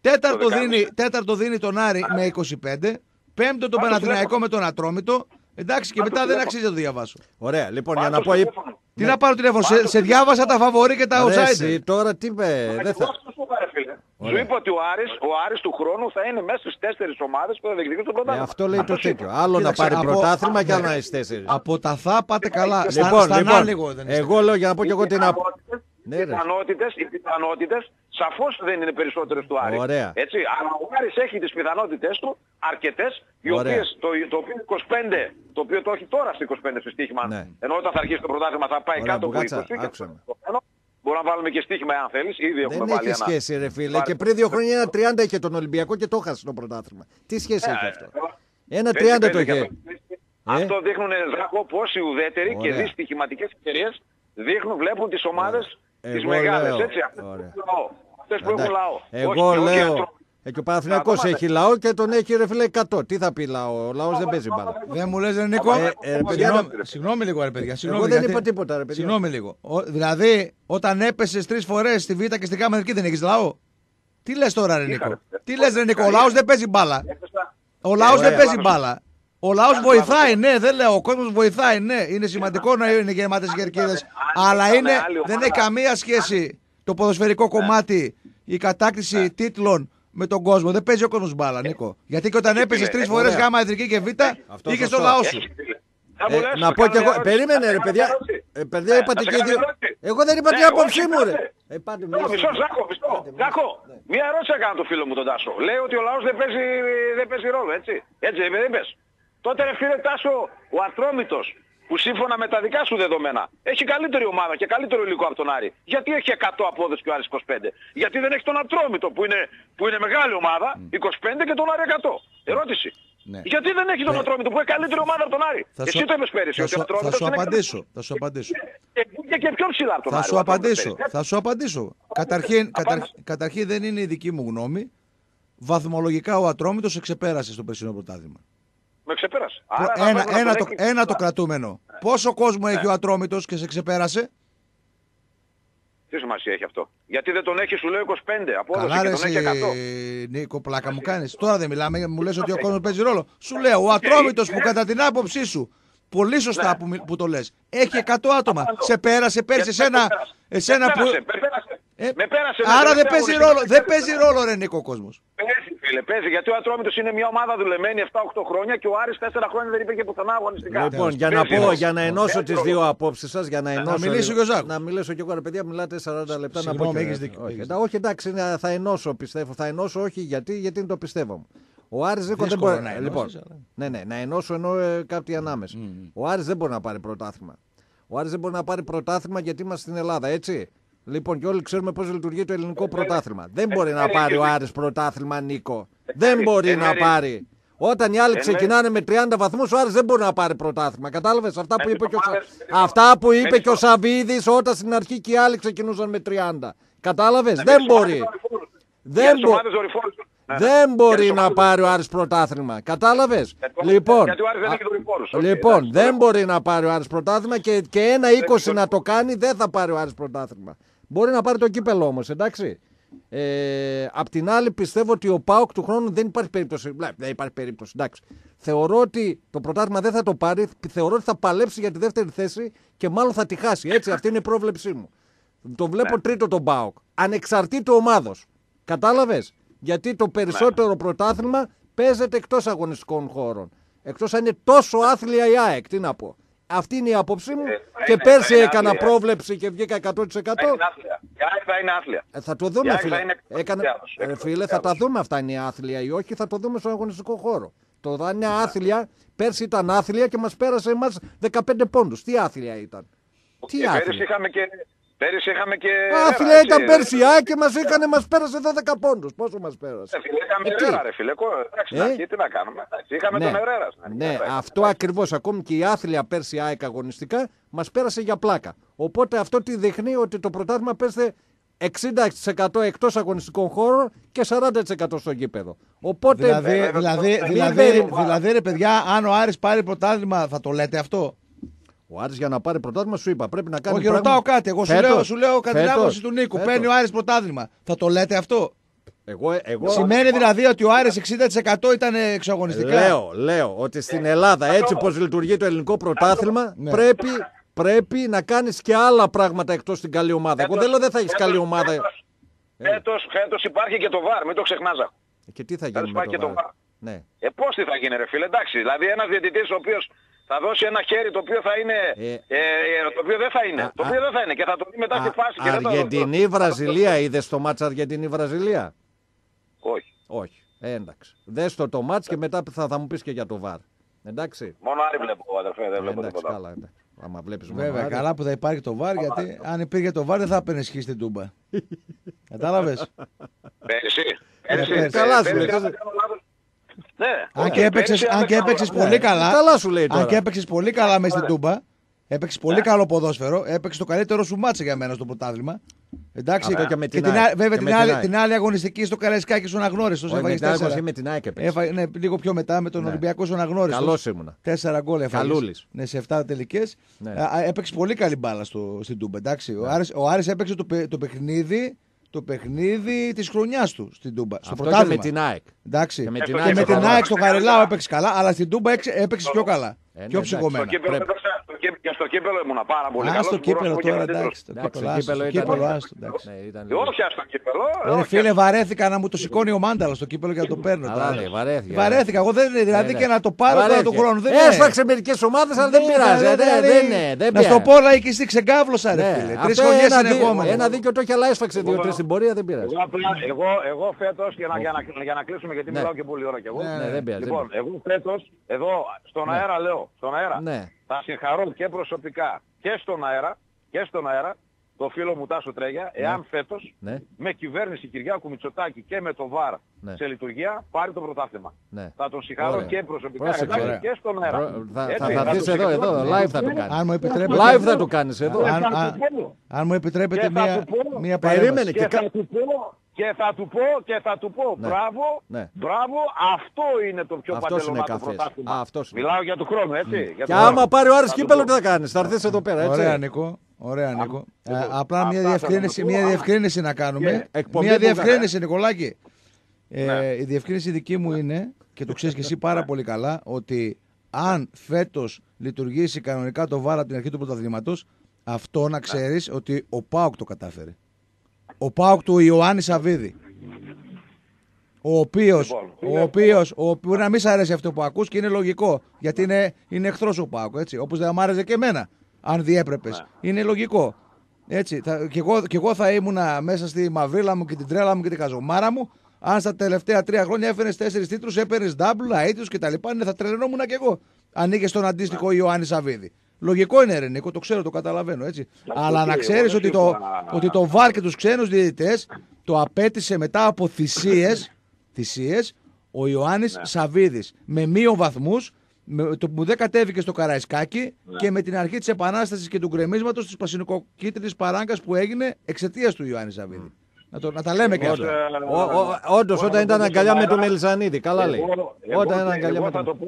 Τέταρτο 12,5. δίνει, τέταρτο δίνει τον Άρη με 25. Πέμπτο τον Πάντως Παναθηναϊκό με τον Ατρόμητο. Εντάξει, και μετά δεν αξίζει να το διαβάσω. Ωραία, λοιπόν, για Πάντως, να πω. Το η- τηλέφωνο. Τι να πάρω τηλέφωνο, σε, σε διάβασα τα φαβορή και τα Ρε, outsider. εσύ, τώρα τι είπε, δεν θα. Εγώ αυτό σου είπα, ρε φίλε. Σου είπα ότι ο Άρης, ο Άρης του χρόνου θα είναι μέσα στις τέσσερις ομάδες που θα διεκδικούν το Ε, πρωτάθλημα. αυτό λέει το σου είπα. τέτοιο. Άλλο να Κοίταξε, πάρει από- πρωτάθλημα και άλλο ναι. να είσαι τέσσερις. Από τα θα πάτε καλά. Στα, Λοιπόν, στα λοιπόν, λίγο δεν είστε. εγώ λέω για να πω και εγώ Οι την απ- πιθανότητες- Ναι, οι ρε. πιθανότητες, οι πιθανότητες σαφώς δεν είναι περισσότερες του Άρη. Ωραία. Έτσι, αλλά ο Άρης έχει τις πιθανότητες του αρκετές, οι Ωραία. οποίες το, το οποίο 25, το οποίο το έχει τώρα στο 25 στο στοίχημα, Ναι. ενώ όταν θα αρχίσει το πρωτάθλημα θα πάει Ωραία, κάτω από Μπουγάτσα, 20 και άκουσα με. το πάνω. Μπορούμε να βάλουμε και στοίχημα αν θέλεις, ήδη έχουμε Δεν βάλει έχει ένα. σχέση, ρε φίλε. Πάρε- Και πριν δύο χρόνια ένα 30 είχε τον Ολυμπιακό και το έχασε το πρωτάθλημα. Τι σχέση έχει αυτό; Ένα 30 το είχε. Αυτό δείχνουν Ζάκο πώς οι ουδέτεροι και Ε; Ωραία. δυστυχηματικές ευκαιρίες δείχνουν, βλέπουν τις ομάδες τις Εγώ μεγάλες, λέω- έτσι. Αυτές που Ωραία. έχουν λαό. Αυτές που έχουν λαό. Εγώ Όχι- όχι λέω. ατρό- Ε, και ο Παναθηναϊκός Ακόμα έχει λαό και τον έχει ρε φίλε 100. Τι θα πει λαό, ο λαός δεν παίζει μπάλα. Δεν μου λες ρε Νίκο. Ε, ε, ρε, παιδιά, Συγγνώμη- δεν- Συγγνώμη λίγο ρε παιδιά. Συγγνώμη, Εγώ δεν γιατί- είπα τίποτα, ρε παιδιά. Συγγνώμη λίγο. Ο- δηλαδή, όταν έπεσες τρεις φορές στη Β και στη Γ Εθνική δεν έχεις λαό. Τι λες τώρα, ρε Νίκο; ρε. Τι λες, ρε Νίκο; Ο λαός δεν παίζει μπάλα. Έπεσα- Ο λαός Ωραία. δεν παίζει μπάλα. Ο λαός βοηθάει, ναι, δεν λέω. Ο κόσμος βοηθάει, ναι. Είναι σημαντικό να είναι γεμάτες κερκίδε. Αλλά είχαμε είναι, άλλη δεν ομάδα. έχει καμία σχέση το ποδοσφαιρικό κομμάτι, η κατάκτηση τίτλων με τον κόσμο. Δεν παίζει ο κόσμος μπάλα, Νίκο. Γιατί και όταν έπεσε τρεις φορές ωραία. γάμα εθνική και β, Αυτό είχες σωστό. το λαό σου. Έχεις, φίλε. Θα Ε, μου λες, να θα πω κάνω κι εγώ. μια ερώτηση. Περίμενε, Θα ρε κάνω παιδιά. μια ερώτηση. Ε, παιδιά, Ναι, είπατε θα σε και κάνω δύο. μια ερώτηση. Εγώ δεν είπα Ναι, την άποψή όχι, μου, ρε. ναι. Ε, πάτε, Μισό, μιλήστε. μισό, Ζάκο, μισό. Ζάκο, μια ερώτηση έκανα το φίλο μου τον Τάσο. Λέει ότι ο λαός δεν παίζει, δεν παίζει ρόλο, έτσι. Έτσι, δεν δεν πες. Τότε ρε φίλε Τάσο, ο Ατρόμητος, που σύμφωνα με τα δικά σου δεδομένα έχει καλύτερη ομάδα και καλύτερο υλικό από τον Άρη. Γιατί έχει 100 απόδοση και ο Άρης 25. Γιατί δεν έχει τον Ατρόμητο που είναι, που είναι μεγάλη ομάδα, 25 και τον Άρη 100. Ερώτηση. Ναι. Γιατί δεν έχει τον Ναι. Ατρόμητο που έχει καλύτερη ομάδα από τον Άρη; Θα Εσύ σου- το είπες πέρυσι θα ότι σου- ο Ατρόμητος Θα σου είναι απαντήσω. καλύτερος. Θα σου απαντήσω. Και, και, και πιο ψηλά από τον Θα Άρη. σου ο Ατρόμητος απαντήσω. πέρυσι. Θα σου απαντήσω. Καταρχήν, καταρχ- καταρχήν δεν είναι η δική μου γνώμη. Βαθμολογικά ο Ατρόμητος σε ξεπέρασε στο περσινό πρωτάθλημα. Με ξεπέρασε. Προ- Άρα θα Ένα, πρέπει να ένα, τον το, έχει- ένα το κρατούμενο. Πόσο κόσμο έχει ο Ατρόμητος και σε ξεπέρασε; Τι σημασία έχει αυτό; Γιατί δεν τον έχει, σου λέω 25 απόδοση Καλά και ρε τον έχει εσύ, 100. Νίκο, πλάκα μου κάνεις. Τώρα δεν μιλάμε, μου λες ότι ο κόσμος παίζει ρόλο. Σου λέω, ο Ατρόμητος που κατά την άποψή σου, πολύ σωστά που, μι- που το λες, έχει 100 άτομα. Σε πέρασε πέρσι Γιατί εσένα, με πέρασε. εσένα με που... πέρασε, με πέρασε. Ε, με πέρασε. με Άρα δεν τελευταία παίζει αγωνιστική. ρόλο, δεν παίζει ρόλο ρε Νίκο ο κόσμος. Παίζει φίλε, παίζει. Γιατί ο Ατρόμητος είναι μια ομάδα δουλεμένη 7-8 χρόνια και ο Άρης 4 χρόνια δεν υπήρχε πουθενά αγωνιστικά. Λοιπόν, για να Παίζει πω, ρόλο. για να ενώσω Παίζει τις ρόλο. δύο απόψεις σας, για να ενώσω. μιλήσει λίγο- και ο Ζάκος. Να μιλήσω κι εγώ, ρε παιδιά, μιλάτε 40 λεπτά να Συγγνώμη, πω. και- έχεις δίκιο, Όχι, έχεις εντά- όχι, εντάξει, είναι- θα ενώσω, πιστεύω. Θα ενώσω, όχι γιατί, γιατί είναι το πιστεύω μου. Ο Άρης Νίκο, δεν Δύσκολο μπορεί να ενώσεις, Λοιπόν, αλλά. ναι, ναι, να ενώσω ενώ ε, κάτι ανάμεσα. Ο Άρης δεν μπορεί να πάρει πρωτάθλημα. Ο Άρης δεν μπορεί να πάρει πρωτάθλημα γιατί είμαστε στην Ελλάδα, έτσι. Λοιπόν, και όλοι ξέρουμε πώ λειτουργεί το ελληνικό πρωτάθλημα. Δεν μπορεί να πάρει ο Άρης πρωτάθλημα, Νίκο. Δεν μπορεί να πάρει. Όταν οι άλλοι ξεκινάνε με 30 βαθμού, ο Άρης δεν μπορεί να πάρει πρωτάθλημα. Κατάλαβε αυτά που Με είπε τις και ο, Σα- ομάδες- αυτά που με είπε τις και ο ο- Σαββίδη όταν στην αρχή και οι άλλοι ξεκινούσαν με 30. Κατάλαβε, Με δεν τις ομάδες μπορεί. δορυφόρους. Δεν Για τις μπο- ομάδες δορυφόρους. Ναι, ναι. Δεν Για μπορεί τις να ομάδες- πάρει ο Άρης πρωτάθλημα. Κατάλαβε. Γιατί- Λοιπόν, γιατί ο Άρης δεν έχει δορυφόρους. Οκ, λοιπόν εντάξει, δεν τώρα. μπορεί να πάρει ο Άρης πρωτάθλημα και, και ένα 20 να το κάνει δεν θα πάρει ο Άρης πρωτάθλημα. Μπορεί να πάρει το κύπελο όμως, εντάξει. Ε, απ' την άλλη, πιστεύω ότι ο Πάοκ του χρόνου δεν υπάρχει περίπτωση. Βλέ, Δεν υπάρχει περίπτωση. Εντάξει. Θεωρώ ότι το πρωτάθλημα δεν θα το πάρει. Θεωρώ ότι θα παλέψει για τη δεύτερη θέση και μάλλον θα τη χάσει. Έτσι, αυτή είναι η πρόβλεψή μου. Το βλέπω Ναι. τρίτο τον Πάοκ. Ανεξαρτήτου ομάδος. Κατάλαβες; Γιατί το περισσότερο Ναι. πρωτάθλημα παίζεται εκτός αγωνιστικών χώρων. Εκτός αν είναι τόσο άθλια η ΑΕΚ. Τι να πω. Αυτή είναι η άποψή μου. Ε, και είναι- πέρσι είναι έκανα άθλια. πρόβλεψη και βγήκα 100%. Θα είναι άθλια. Η ΑΕΚ θα είναι άθλια. Ε, θα το Η δούμε, ΑΕΚ φίλε. θα είναι εκτός Έκανα... διάδοσης, Ε, εκτός φίλε, θα τα διάδοσης. δούμε αυτά είναι άθλια ή όχι, θα το δούμε στον αγωνιστικό χώρο. Το θα είναι άθλια, πέρσι ήταν άθλια και μας πέρασε εμάς 15 πόντους. Τι άθλια ήταν. Τι Και πέρυσι άθλια. είχαμε και... Πέρυσι είχαμε και... Άθλια Ρέρα, ήταν έτσι. πέρσι, α, και μας έκανε, μας πέρασε 12 πόντους. Πόσο μας πέρασε; Ε, φίλε, είχαμε Ε, τι; Ερέρα, ρε φίλε. Κο- Εντάξει, Ε; στην αρχή τι να κάνουμε. Εντάξει, Είχαμε τον Ερέρα. στην αρχή. ναι, Εντάξει. αυτό ακριβώς. Ακόμη και η άθλια πέρσι ΑΕΚ αγωνιστικά μας πέρασε για πλάκα. Οπότε αυτό τι δείχνει ότι το πρωτάθλημα πέστε 60% εκτός αγωνιστικών χώρων και 40% στο γήπεδο. Οπότε Δηλαδή, βέβαια, δηλαδή, μην δηλαδή, περι- δηλαδή, ρε παιδιά, αν ο Άρης πάρει πρωτάθλημα, θα το λέτε αυτό; Ο Άρης για να πάρει πρωτάθλημα σου είπα πρέπει να κάνει Όχι, πράγμα- ρωτάω κάτι. Εγώ σου Φέτος, λέω, σου λέω κατά την φέτος, άποψη του Νίκου. φέτος. Παίρνει ο Άρης πρωτάθλημα. Θα το λέτε αυτό; Εγώ, εγώ Σημαίνει δηλαδή ότι ο Άρης 60% ήταν εξαγωνιστικά; λέω, λέω ότι στην Ελλάδα έτσι πως λειτουργεί το ελληνικό πρωτάθλημα Ναι. πρέπει, πρέπει να κάνεις και άλλα πράγματα εκτός την καλή ομάδα. Εγώ δεν λέω δεν θα έχεις καλή ομάδα. Φέτος, φέτος, φέτος υπάρχει και το VAR, μην το ξεχνάς. αυτό. Και τι θα Φέτος γίνει με υπάρχει το και το VAR. VAR. Ναι. Ε, πώς τι θα γίνει ρε φίλε, εντάξει. Δηλαδή ένας διαιτητής ο οποίος θα δώσει ένα χέρι το οποίο θα είναι, Ε, ε, ε, το οποίο δεν θα είναι. α, το α, οποίο δεν θα είναι και θα το δει μετά στη φάση. και δεν θα το- Αργεντινή-Βραζιλία είδες το μάτς Αργεντινή-Βραζιλία; Όχι. Όχι. Ε, εντάξει. Δες το το μάτς και μετά θα, θα μου πεις και για το VAR. Εντάξει. Μόνο Άρη βλέπω, αδερφέ, δεν Ε, βλέπω εντάξει, τίποτα. καλά. εντάξει. Άμα βλέπεις μόνο Βέβαια, Άρη. καλά που θα υπάρχει το βάρ, γιατί αν υπήρχε το βάρ δεν θα έπαιρνες ισχύ στην τούμπα. <laughs> Κατάλαβες; Πέρυσι. πέρυσι. Πέρυσι. Καλά σου Ναι. Αν όχι, και έπαιξε πέρυσι, αν δεν και κάνω έπαιξες λάθος. πολύ καλά. Καλά σου λέει Αν τώρα. και έπαιξες πολύ καλά μέσα στην τούμπα. Έπαιξες πολύ καλό ποδόσφαιρο. Έπαιξες το καλύτερο σου μάτσε για μένα στο πρωτάθλημα. Εντάξει, Αυτό και με την την ΑΕΚ. άλλη- βέβαια Και την με την άλλη, ΑΕΚ. την άλλη αγωνιστική στο Καραϊσκάκι σου αναγνώριστο. Όχι, με την ΑΕΚ, όχι, με την ΑΕΚ έπαιξε. Έφαγε, ναι, λίγο πιο μετά με τον Ναι. Ολυμπιακό σου αναγνώριστο. Καλός ήμουνα. Τέσσερα γκολ έφαγες. Καλούλης. Ναι, σε 7 τελικές. Ναι. έπαιξε πολύ καλή μπάλα στο, στην Τούμπα. Εντάξει. Ο, Άρης, ο Άρης έπαιξε το, παι- το παιχνίδι, το παιχνίδι της χρονιάς του στην Τούμπα. Στο Αυτό και πρωτάθλημα. με την ΑΕΚ. Εντάξει. Και με Και την με ΑΕΚ την, στο ΑΕΚ στο Χαριλάου. Χαριλάου έπαιξε καλά, αλλά στην Τούμπα έξε- έπαιξε πιο καλά. Ε, ναι, πιο εντάξει. ψυχωμένα. Στο κύπελο Πρέπει. έπαιξα, στο κύπ- και στο κύπελο ήμουνα πάρα πολύ Α, καλός. στο Μπορώ να κύπελο πω και τώρα, καλύτερος. εντάξει. Το Εντάξει, κύπελο, το άστο, κύπελο στο ήταν- κύπελο, άστο, εντάξει. Ναι, ήταν Ε, λίγο. Όχι στο κύπελο. Ε, όχι φίλε, άστο. βαρέθηκα να μου το σηκώνει ο μάνταλο στο κύπελο και να το παίρνω. Καλά, τώρα. ναι, βαρέθηκα. Βαρέθηκα. Εγώ δεν είναι. Δηλαδή Ναι, και ναι. να το πάρω τώρα Βαρέθηκε. του χρόνου. Δεν είναι. Έσφαξε μερικές ομάδες, αλλά δεν πειράζει. δηλαδή, Δεν δεν είναι. Δεν Να στο πειράζει. πω λαϊκιστή ξεκάβλωσα, ρε Ναι, φίλε. Τρεις αυτό χρονιέ ένα δί- συνεχόμενα. Ένα δίκιο το έχει, αλλά έσφαξε δύο-τρει στην πορεία, δεν πειράζει. Εγώ, απλά, εγώ, εγώ φέτος, για να, για, να, για να κλείσουμε γιατί Ναι. μιλάω και πολύ ώρα κι εγώ. Ναι, Ναι, δεν πειράζει. Λοιπόν, εγώ φέτος, εδώ στον αέρα λέω, στον αέρα, Ναι. θα συγχαρώ και προσωπικά και στον αέρα, και στον αέρα, το φίλο μου Τάσο Τρέγια, εάν φέτος Ναι. με κυβέρνηση Κυριάκου Μητσοτάκη και με το ΒΑΡ Ναι. σε λειτουργία πάρει το πρωτάθλημα. Ναι. Θα τον συγχαρώ Ωραία. και προσωπικά Πρόσεξε, εντάξει, ωραία. και στον αέρα. Προ- Θα, Έτσι, θα, θα τον δεις εδώ, συγχαρώ. εδώ, live θα το Αν κάνει. μου επιτρέπετε. Live θα το κάνεις εδώ. Και Αν- θα αν- του πω, Αν μου επιτρέπετε Και θα μία, του πω- μία Περίμενε παρέμβαση. και και κα- θα του πω, και θα του πω, και θα του πω, Ναι. μπράβο, Ναι. μπράβο, αυτό είναι το πιο Αυτός είναι παντελονάτο καφές. πρωτάθλημα. Α, αυτός είναι. Μιλάω για του χρόνου, έτσι. για Και του άμα χρόνου. πάρει ο Άρης Θα του κύπελο, πω. τι θα κάνεις, θα έρθεις εδώ πέρα, Ωραία, έτσι. Νίκο. Ωραία, Νίκο. Ε, λοιπόν, απλά μια αυτά διευκρίνηση, θέλω να μια πω. διευκρίνηση να κάνουμε. Και εκπομπή Μια που διευκρίνηση, Νικολάκη. Ε, Ναι. Η διευκρίνηση δική μου είναι, και το ξέρεις και εσύ πάρα πολύ καλά, ότι αν φέτος λειτουργήσει κανονικά το βάρα από την αρχή του πρωταθλήματος, αυτό να ξέρεις ότι ο Πάουκ το κατάφερε. Ο Πάουκ του Ιωάννης Σαββίδη. Ο οποίος, Λοιπόν, ο είναι- οποίος, ο, μπορεί να μην σ' αρέσει αυτό που ακούς και είναι λογικό. Γιατί είναι, είναι εχθρός ο Πάουκ, έτσι. Όπως δεν μ' άρεσε και εμένα, αν διέπρεπες. Είναι λογικό. Έτσι, θα, και, εγώ, και εγώ θα ήμουν μέσα στη μαυρίλα μου και την τρέλα μου και την καζομάρα μου. Αν στα τελευταία τρία χρόνια έφερες τέσσερις τίτλους, έπαιρνες double, αίτιου κτλ. Ναι, θα τρελαινόμουν κι εγώ. Αν είχε τον αντίστοιχο Ιωάννη Σαββίδη. Λογικό είναι, ρε Νίκο, το ξέρω, το καταλαβαίνω έτσι. Αλλά να οκ, ξέρεις εγώ δεν ότι, το, σύμφωνα. ότι το ΒΑΡ και τους ξένους διαιτητές το απέτησε μετά από θυσίες <laughs> θυσίες, ο Ιωάννης Ναι. Σαββίδης με μείον βαθμούς με το που δεν κατέβηκε στο Καραϊσκάκι Ναι. και με την αρχή της επανάστασης και του γκρεμίσματος της πασινοκόκκιτρης παράγκας που έγινε εξαιτίας του Ιωάννη Σαββίδη. Να, το, να τα λέμε και Όντως, αυτά. ε, Όντως, μπορώ όταν να ήταν πω αγκαλιά με στον τον αέρα, Μελισανίδη. Καλά λέει. εγώ- εγώ Όταν και- ήταν αγκαλιά εγώ με θα τον.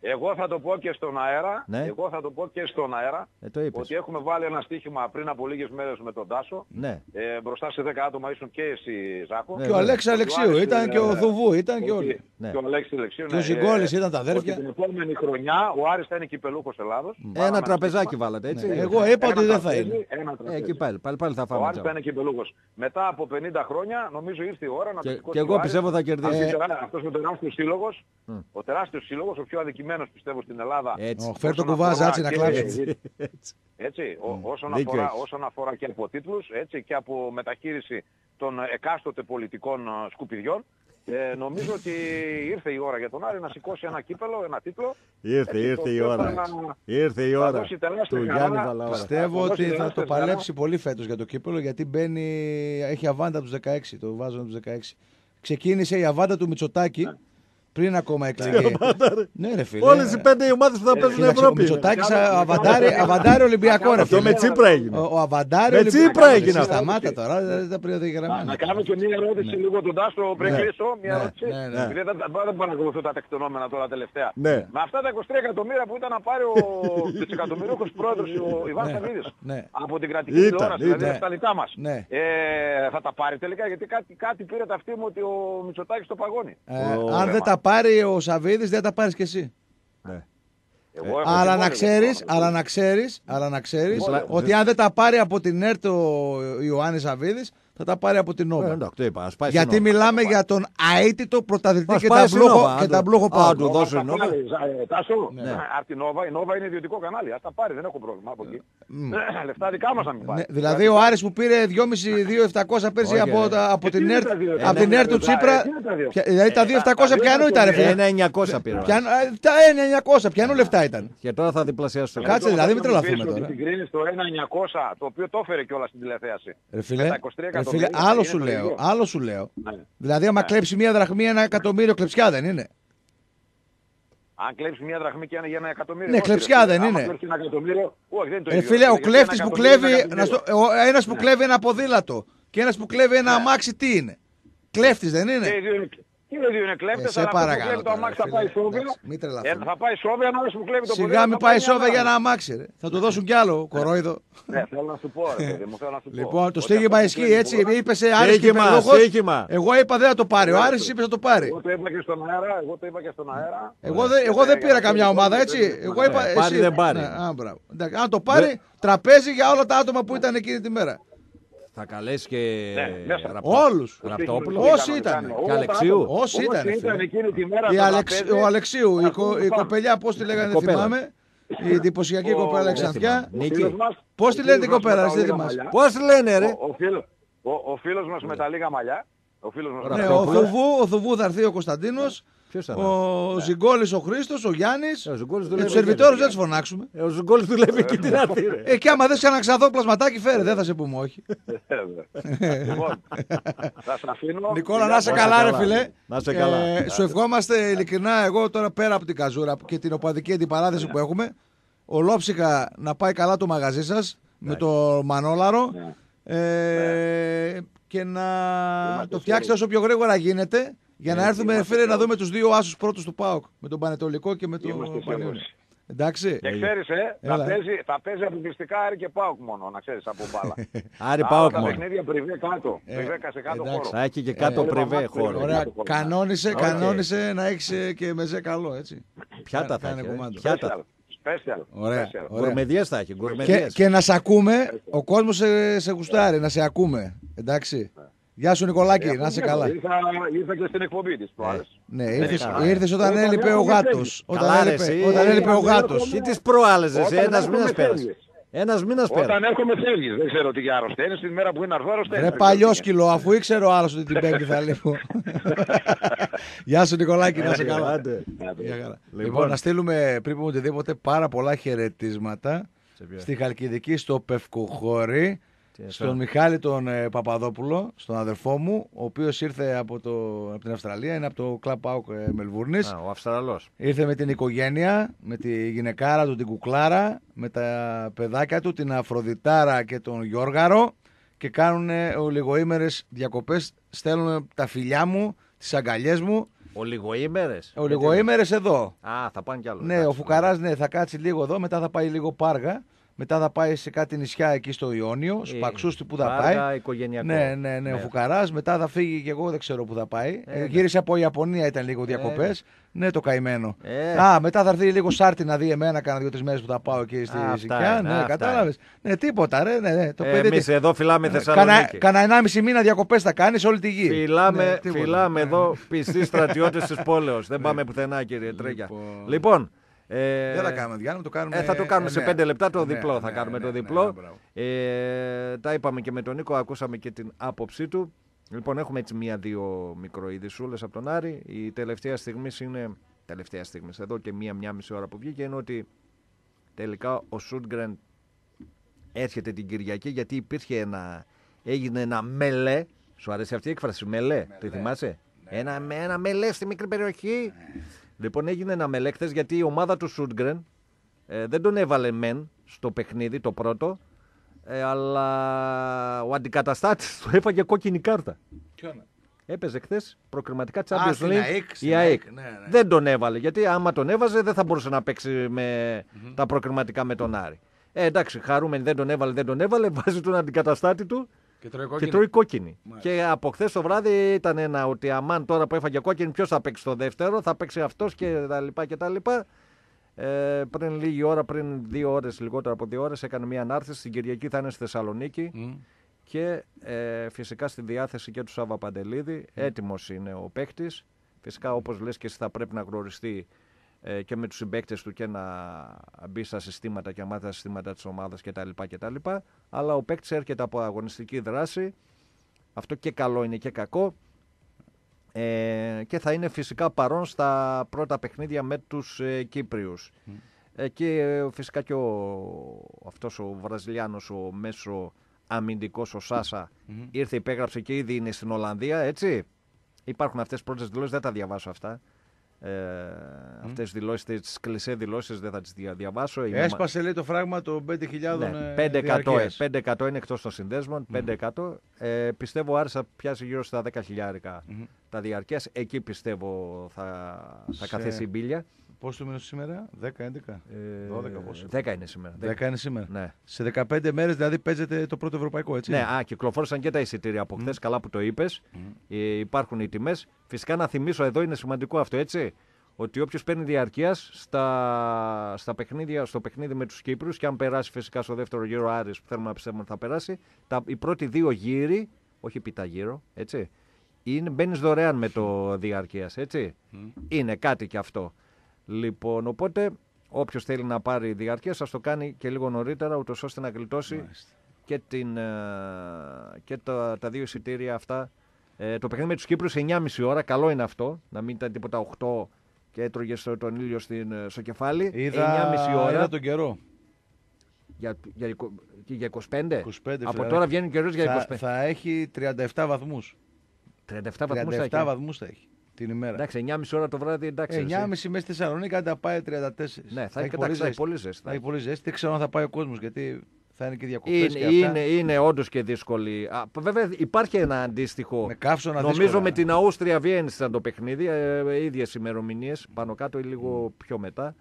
Το πω και- Εγώ θα το πω και στον αέρα, Ναι. εγώ θα το πω και στον αέρα, Ε, το είπες. ότι έχουμε βάλει ένα στοίχημα πριν από λίγες μέρες με τον Τάσο. Ναι. Ε, μπροστά σε 10 άτομα ήσουν και εσύ Ζάκο. Ναι, Και ο βέβαια. Αλέξης Αλεξίου Άρης, ήταν ε, και ο Θουβού, ήταν και ότι- όλοι. Ναι. Και ο Αλέξης Αλεξίου. Και ο ναι, Ζιγκόλης ε, ήταν τα Ότι αδέρφια. την επόμενη χρονιά ο Άρης θα είναι κυπελούχος Ελλάδος. Βάλαμε Ένα τραπεζάκι στοίχημα. βάλατε, έτσι. Ναι, εγώ είπα Ένα ότι δεν θα τραπέζι, είναι. ένα Ε, τραπέζι. εκεί πάλι, πάλι, πάλι θα Ο φάμε. Άρης θα τζάμπα. είναι κυπελούχος. Μετά από 50 χρόνια νομίζω ήρθε η ώρα να Και- το σηκώσει και εγώ ο Άρης. πιστεύω θα κερδίσει. Αυτός ο τερά- Αυτός ο τεράστιος σύλλογος, ο τεράστιος σύλλογος, ο πιο αδικημένος πιστεύω στην Ελλάδα. Έτσι. Ω, Φέρ το Όσον κουβάζ, αφορά άτσι να και- κλάψει. Έτσι, ο- όσον, Δίκιο αφορά, έχεις. όσον αφορά και από τίτλους έτσι, και από μεταχείριση των εκάστοτε πολιτικών ε, σκουπιδιών, ε, νομίζω ότι ήρθε η ώρα για τον Άρη να σηκώσει ένα κύπελο, ένα τίτλο. Ήρθε, Έτσι, το ήρθε η οποίο ώρα. θα- Ήρθε η θα ώρα. δώσει τεράστια Του χαρά. Γιάννη Βαλαώρα. Πιστεύω Θα ότι δώσει θα το τεράστια παλέψει πολύ φέτος για το κύπελο γιατί μπαίνει, έχει αβάντα τους 16, το βάζω τους 16. Ξεκίνησε η αβάντα του Μητσοτάκη πριν ακόμα εκλεγεί. ναι, ρε φίλε. Όλες οι πέντε ομάδες που θα παίζουν Κοίταξε, Ο Ευρώπη. Μητσοτάκης α- αβαντάρει, αβαντάρει Ολυμπιακό ρε Αυτό φίλε. με Τσίπρα έγινε. Ο, ο Αβαντάρη Με Ολυμπιακό. Τσίπρα έγινε Εσύ αυτό. Σταμάτα τώρα, δεν τα Να, προδιαγραμμένα. να κάνω και μία ερώτηση λίγο τον Τάσο πριν Ναι. κλείσω. Μία Ναι, ερώτηση. ναι, ναι. Επειδή δεν, δεν παρακολουθώ τα τεκτονόμενα τώρα τελευταία. Ναι. Με αυτά τα 23 εκατομμύρια που ήταν να πάρει ο <laughs> δισεκατομμυρίουχος πρόεδρος ο Ιβάν Ναι, Σαββίδης ναι. από την κρατική Ήταν, τηλεόραση, ήταν. δηλαδή στα λιτά μας. Ναι. Ε, θα τα πάρει τελικά γιατί κάτι, κάτι πήρε ταυτί μου ότι ο Μητσοτάκης το παγώνει. Ε, Ω, αν δεν τα πάρει ο Σαββίδης δεν τα πάρεις κι εσύ. Ναι. Εγώ έχω Αλλά συμβόλαιο, να ξέρεις, λοιπόν. αλλά να ξέρεις, αλλά να ξέρεις Συμβόλαιο. ότι αν δεν τα πάρει από την ΕΡΤ ο Ιωάννης Σαββίδης θα τα πάρει από την Ε, Νόβα. εντάξει, το είπα. Ας πάει Γιατί στην Νόβα. μιλάμε για τον αίτητο πρωταθλητή Ας και πάει τα στην μπλόχο Νόβα, και αν τα το- μπλόχο Α, πάω. του δώσω η Ας τα Νόβα. πάρει, ε, Τάσο, Ναι. απ' την Νόβα, η Νόβα είναι ιδιωτικό κανάλι. Ας τα πάρει, δεν έχω πρόβλημα από εκεί. Λεφτά δικά μας να μην Ναι, πάρει. δηλαδή ο Άρης που πήρε 2.500-2.700 πέρσι Όχι, από, ρε. τα- από Ε, την τι είναι ΕΡΤ τα δύο, από ε, την ναι, ΕΡΤ του ναι, Τσίπρα. ε, τι είναι τα δύο; ποια- Δηλαδή τα 2.700 τα πιανού δύο ήταν ρε είναι φίλε; Ένα 900 πήρε. ο Άρης. Πιανού- ε, Τα 1.900 πιανού λεφτά ήταν. Και τώρα θα διπλασιάσει το Κάτσε, δηλαδή, μην τρελαθούμε Πεις τώρα. Ότι συγκρίνεις το 1.900, το οποίο το έφερε κιόλας στην τηλεθέαση. Ρε φίλε, Με τα 23 ρε φίλε, εκατομμύρια άλλο είναι σου το λέω, ίδιο. άλλο σου λέω. Ναι. Δηλαδή άμα κλέψει μία δραχμή ένα εκατομμύριο κλεψιά δεν είναι. Αν κλέψει μια δραχμή και ένα για ένα εκατομμύριο. Ναι, όχι, ρε κλεψιά φίλε. δεν Άμα είναι. κλέψει ένα εκατομμύριο, όχι, δεν είναι το Ρε ίδιο. φίλε, ο Γιατί κλέφτης ένα που εκατομμύριο κλέβει, είναι να στο, εκατομμύριο. ο, ένας που κλέβει ένα ποδήλατο και ένας που κλέβει ένα αμάξι τι είναι; Κλέφτης δεν Και είναι. Οι δύο είναι- και οι δύο είναι Ε, κλέφτες, σε αλλά αυτός που παρακαλώ κλέβει το τώρα, αμάξι θα φίλε. πάει σόβια. Εντάξει, μην Ε, τρελαθούμε. Θα πάει σόβια, ένα άλλος που κλέβει το Σιγά ποδήλατο μην θα πάει μια σόβια για δραχμή. ένα αμάξι ρε. Θα του δώσουν κι άλλο κορόιδο. Ναι, θέλω να σου πω, ρε παιδί μου, θέλω να σου πω. Λοιπόν, το Ότι στίγημα αυτό που ισχύει κλέβει έτσι. πολλά- Είπε σε Άρης και Στοίχημα, Πελόγος. στοίχημα. Εγώ είπα δεν θα το πάρει. Ο Άρης είπε θα το πάρει. Εγώ το είπα και στον αέρα, εγώ το είπα και στον αέρα. Εγώ δεν, εγώ δεν πήρα καμιά ομάδα έτσι. Εγώ είπα. Ναι, πάρει, εσύ- δεν πάρει. Ναι, α, μπράβο. Εντάξει, Αν το πάρει, τραπέζι για όλα τα άτομα που ήταν εκείνη τη μέρα. Θα καλέσει και Ναι, μέσα. Ραπτό- Όλους. Ραπτόπουλο. Όσοι ήταν. Όλα Και τα Αλεξίου. άτομα. Όσοι ήταν, φίλε. ήταν εκείνη τη μέρα Η στο Αλεξ- τραπέζι, ο Αλεξίου, η, θα κο- πούμε η πάμε. κοπελιά, πώς τη λέγανε, δεν κοπέλα. θυμάμαι. Η εντυπωσιακή Ο- κοπέλα δεν Αλεξανδριά. θυμάμαι. Ο Νίκη. φίλος μας- Πώς τη ο λένε φίλος την μας κοπέλα, με τα εσύ δεν λίγα θυμάσαι. μαλλιά. Πώς λένε ρε; Ο- Ο φίλος- ο- ο φίλος μας με τα λίγα μαλλιά. Ο φίλος μας με Ναι, τα ο λίγα μαλλιά. Θουβού, ο Θουβού θα έρθει ο Κωνσταντίνος. Ποιος θα Ο Ζυγκόλης ο Χρήστος, ο Γιάννης. Ε, ο Ζουγκόλης Ε, δουλεύει Τους σερβιτόρους δεν τους φωνάξουμε. Ε, Ο Ζουγκόλης δουλεύει εκεί την άρθει ρε. Ε, και άμα δεν σε ένα ξαδό πλασματάκι, φέρε, δεν θα σε πούμε όχι. Λοιπόν, θα σας αφήνω. Νικόλα, να είσαι καλά, ρε καλά. φίλε. Να είσαι καλά. Ε, σου ευχόμαστε ειλικρινά, εγώ τώρα πέρα από την καζούρα και την οπαδική αντιπαράθεση που έχουμε, ολόψυχα να πάει καλά το μαγαζί σας με το Μανόλαρο ε, και να το φτιάξετε όσο πιο γρήγορα γίνεται για να έρθουμε είμαστε φίλε να σίγουροι. δούμε τους δύο άσους πρώτους του ΠΑΟΚ με τον Πανετολικό και με τον Είμαστε Πανιόνιο. σίγουροι. Εντάξει. Και ξέρεις, ε, θα Έλα. παίζει, θα παίζει αποκλειστικά Άρη και Πάοκ μόνο, να ξέρεις, από μπάλα. <laughs> Άρη Τα Πάοκ άλλα Τα μόνο. παιχνίδια πριβέ κάτω. Ε, Πριβέ σε κάτω εντάξει. χώρο. Θα έχει και κάτω Ε, πριβέ όλα χώρο. μας Ωραία, Οκ. κανόνισε, Οκ. κανόνισε να έχεις και μεζέ καλό, έτσι. Πιάτα θα Κάνε έχει. ε. κουμάντο. Πιάτα. Special. Special. Ωραία, Special. ωραία. Γκουρμεδιές θα έχει. Και, γκουρμεδιές. και να σε ακούμε, ο κόσμος σε, σε γουστάρει, να σε ακούμε. Εντάξει. Γεια σου Νικολάκη, να είσαι καλά. Ήρθα, ήρθα και στην εκπομπή της προάλλες. Ναι, ήρθες, καλά. ήρθες όταν Όταν έλειπε ο έχουμε γάτος. φεύγει. Όταν Καλά, ρε, έλειπε, εσύ. όταν έλειπε ο Όταν γάτος. έρχομαι- Τι τις προάλλες εσύ. Όταν Ένας έρχομαι μήνας πέρασε. φεύγεις. Ένας μήνας πέρασε. Όταν έρχομαι φεύγεις. Δεν ξέρω τι για αρρωσταίνεις. Την μέρα που είναι αρθώ αρρωσταίνεις. Ρε παλιό σκυλό, αφού ήξερε ο άλλος ότι την πέμπτη θα λείπω. <laughs> Γεια σου Νικολάκη, να είσαι καλά. Άντε. Γεια χαρά. Λοιπόν. Λοιπόν, να στείλουμε πριν πούμε οτιδήποτε πάρα πολλά χαιρετίσματα Σε ποιο; στη Χαλκιδική, στο Πευκοχώρι, Τι στον αυτό. Μιχάλη τον ε, Παπαδόπουλο, στον αδερφό μου, ο οποίος ήρθε από, το, από την Αυστραλία, είναι από το Club Pauk ε, Μελβούρνης. Α, Ο Αυστραλός. Ήρθε με την οικογένεια, με τη γυναικάρα του την Κουκλάρα, με τα παιδάκια του, την Αφροδιτάρα και τον Γιώργαρο και κάνουν ολιγοήμερες διακοπές, στέλνουν τα φιλιά μου, τις αγκαλιές μου, Ολιγοήμερες; ολιγοήμερες εδώ. Α, θα πάνε κι άλλο. Ναι, εντάξει. ο Φουκαράς ναι, θα κάτσει λίγο εδώ, μετά θα πάει λίγο Πάργα, μετά θα πάει σε κάτι νησιά εκεί στο Ιόνιο, Ε, Σπαξούστη που θα Πάργα, πάει. οικογενειακό. Ναι, ναι, ναι, ο Ναι. Φουκαράς. Μετά θα φύγει και εγώ δεν ξέρω που θα πάει. Ε, Ε, ναι. γύρισε από Ιαπωνία, ήταν λίγο διακοπές. ναι, το καημένο. Ε. Α, μετά θα έρθει λίγο Σάρτη να δει εμένα, κάνα δύο-τρεις μέρες που θα πάω εκεί στη Α, αυτά Ζικιά. είναι, Ναι, αυτά κατάλαβες. Ναι, τίποτα, ρε. Ναι, ναι, το Ε, παιδί. Εμείς τι- εδώ φυλάμε Κάνα, Θεσσαλονίκη. κάνα 1,5 μήνα διακοπές θα κάνεις σε όλη τη γη. Φυλάμε, Ναι, τίποτα. φυλάμε εδώ πιστοί στρατιώτες της πόλεως. Δεν πάμε πουθενά κύριε Τρέγια. Λοιπόν. Λοιπόν, ε, Δεν θα κάνουμε διάλειμμα, το κάνουμε. ε, θα το κάνουμε σε ναι. πέντε λεπτά το Ναι, διπλό. θα ναι, κάνουμε ναι, το ναι, διπλό. ναι, μπράβο. ε, τα είπαμε και με τον Νίκο, ακούσαμε και την άποψή του. Λοιπόν, έχουμε έτσι μία-δύο μικροειδισούλες από τον Άρη. Η τελευταία στιγμή είναι. Τελευταία στιγμή, εδώ και μία-μία μισή ώρα που βγήκε, είναι ότι τελικά ο Σούντγκρεν έρχεται την Κυριακή γιατί υπήρχε ένα. Έγινε ένα μελέ. Σου αρέσει αυτή η έκφραση, μελέ. Τη θυμάσαι; Ένα, με- ένα μελέ στη μικρή περιοχή. Λοιπόν, έγινε ένα μελέ χθες γιατί η ομάδα του Σούντγκρεν ε, δεν τον έβαλε μεν στο παιχνίδι το πρώτο, ε, αλλά ο αντικαταστάτης του έφαγε κόκκινη κάρτα. Ποιον; Έπαιζε χθες προκριματικά Α, Champions στην League. ΑΕΚ, στην η ΑΕΚ. ΑΕΚ, ναι, ναι. Δεν τον έβαλε. Γιατί άμα τον έβαζε δεν θα μπορούσε να παίξει με τα προκριματικά με τον Άρη. Ε, εντάξει, χαρούμενοι δεν τον έβαλε, δεν τον έβαλε. <laughs> Βάζει τον αντικαταστάτη του Και τρώει και κόκκινη. τρώει κόκκινη. Μάλιστα. Και από χθες το βράδυ ήταν ένα ότι αμάν τώρα που έφαγε κόκκινη, ποιος θα παίξει το δεύτερο, θα παίξει αυτός και τα λοιπά και τα λοιπά. Ε, πριν λίγη ώρα, πριν δύο ώρες, λιγότερο από δύο ώρες, έκανε μια ανάρτηση. Την Κυριακή θα είναι στη Θεσσαλονίκη Μμ. και ε, φυσικά στη διάθεση και του Σάβα Παντελίδη. Έτοιμος είναι ο παίκτης. Φυσικά, όπως λες και εσύ, θα πρέπει να γνωριστεί ε, και με τους συμπαίκτες του και να μπει στα συστήματα και να μάθει τα συστήματα της ομάδας κτλ, κτλ. Αλλά ο παίκτης έρχεται από αγωνιστική δράση. Αυτό και καλό είναι και κακό. Ε, και θα είναι φυσικά παρόν στα πρώτα παιχνίδια με τους ε, Κύπριους. Ε, και ε, φυσικά και ο, αυτός ο Βραζιλιάνος, ο μέσο αμυντικός, ο σασα ήρθε, υπέγραψε και ήδη είναι στην Ολλανδία, έτσι. Υπάρχουν αυτές τις πρώτες δηλώσεις, δεν τα διαβάσω αυτά. Ε, Αυτές τις δηλώσεις, τις κλεισέ δηλώσεις δεν θα τις δια- διαβάσω. Είναι μα- Έσπασε λέει το φράγμα των 5.000 ναι, ε, 5%, ε, διαρκείας. 5% είναι εκτός των συνδέσμων, 5%. Ε, πιστεύω ο Άρης θα πιάσει γύρω στα 10 χιλιάρικα τα διαρκείας. Εκεί πιστεύω θα, θα Σε- καθίσει η μπίλια. Πώς το μείνω σήμερα, 10, 11, Ε, 12 πόσο. 10 είναι σήμερα. 10 είναι σήμερα. Ναι. Σε 15 μέρες δηλαδή παίζεται το πρώτο ευρωπαϊκό, έτσι; Ναι, α, κυκλοφόρησαν και τα εισιτήρια από χθες. Καλά που το είπες. Ε, υπάρχουν οι τιμές. Φυσικά να θυμίσω εδώ είναι σημαντικό αυτό, έτσι. Ότι όποιος παίρνει διαρκείας στα, στα παιχνίδια, στο παιχνίδι με τους Κύπρους και αν περάσει φυσικά στο δεύτερο γύρο Άρης που θέλουμε να πιστεύουμε ότι θα περάσει, τα, οι πρώτοι δύο γύροι, όχι πίτα γύρω, έτσι. Είναι, μπαίνεις δωρεάν με το διαρκείας, έτσι. Είναι κάτι και αυτό. Λοιπόν, οπότε όποιος θέλει να πάρει διαρκεία σας το κάνει και λίγο νωρίτερα, ούτως ώστε να γλιτώσει Μάλιστα. και, την, ε, και τα, τα δύο εισιτήρια αυτά. Ε, το παιχνίδι με τους Κύπρους 9.30 ώρα, καλό είναι αυτό, να μην ήταν τίποτα 8 και έτρωγε στο, τον ήλιο στην, ε, στο κεφάλι. Είδα, 9.30 ώρα είδα τον καιρό. για, για, εικο- και για 25. 25 Από φιλαράκι. τώρα βγαίνει καιρός για 25. Θα, θα έχει 37 βαθμούς. 37 βαθμούς θα 37 έχει. Βαθμούς θα έχει την ημέρα. Εντάξει, 9.30 ώρα το βράδυ, εντάξει. εσύ. 9.30 μέσα στη Θεσσαλονίκη, αν τα πάει 34. Ναι, θα έχει πολύ εντάξει, θα έχει ζέστη. πολύ ζέστη. Θα έχει πολύ ζέστη. Δεν ξέρω αν θα πάει ο κόσμος γιατί θα είναι και διακοπές. Είναι, και αυτά. είναι, είναι όντως και δύσκολη. Α, βέβαια υπάρχει ένα αντίστοιχο. Με καύσωνα Νομίζω δύσκολα. με την Αούστρια Βιέννη ήταν το παιχνίδι, ε, ίδιες ημερομηνίες πάνω κάτω ή λίγο πιο μετά, ε,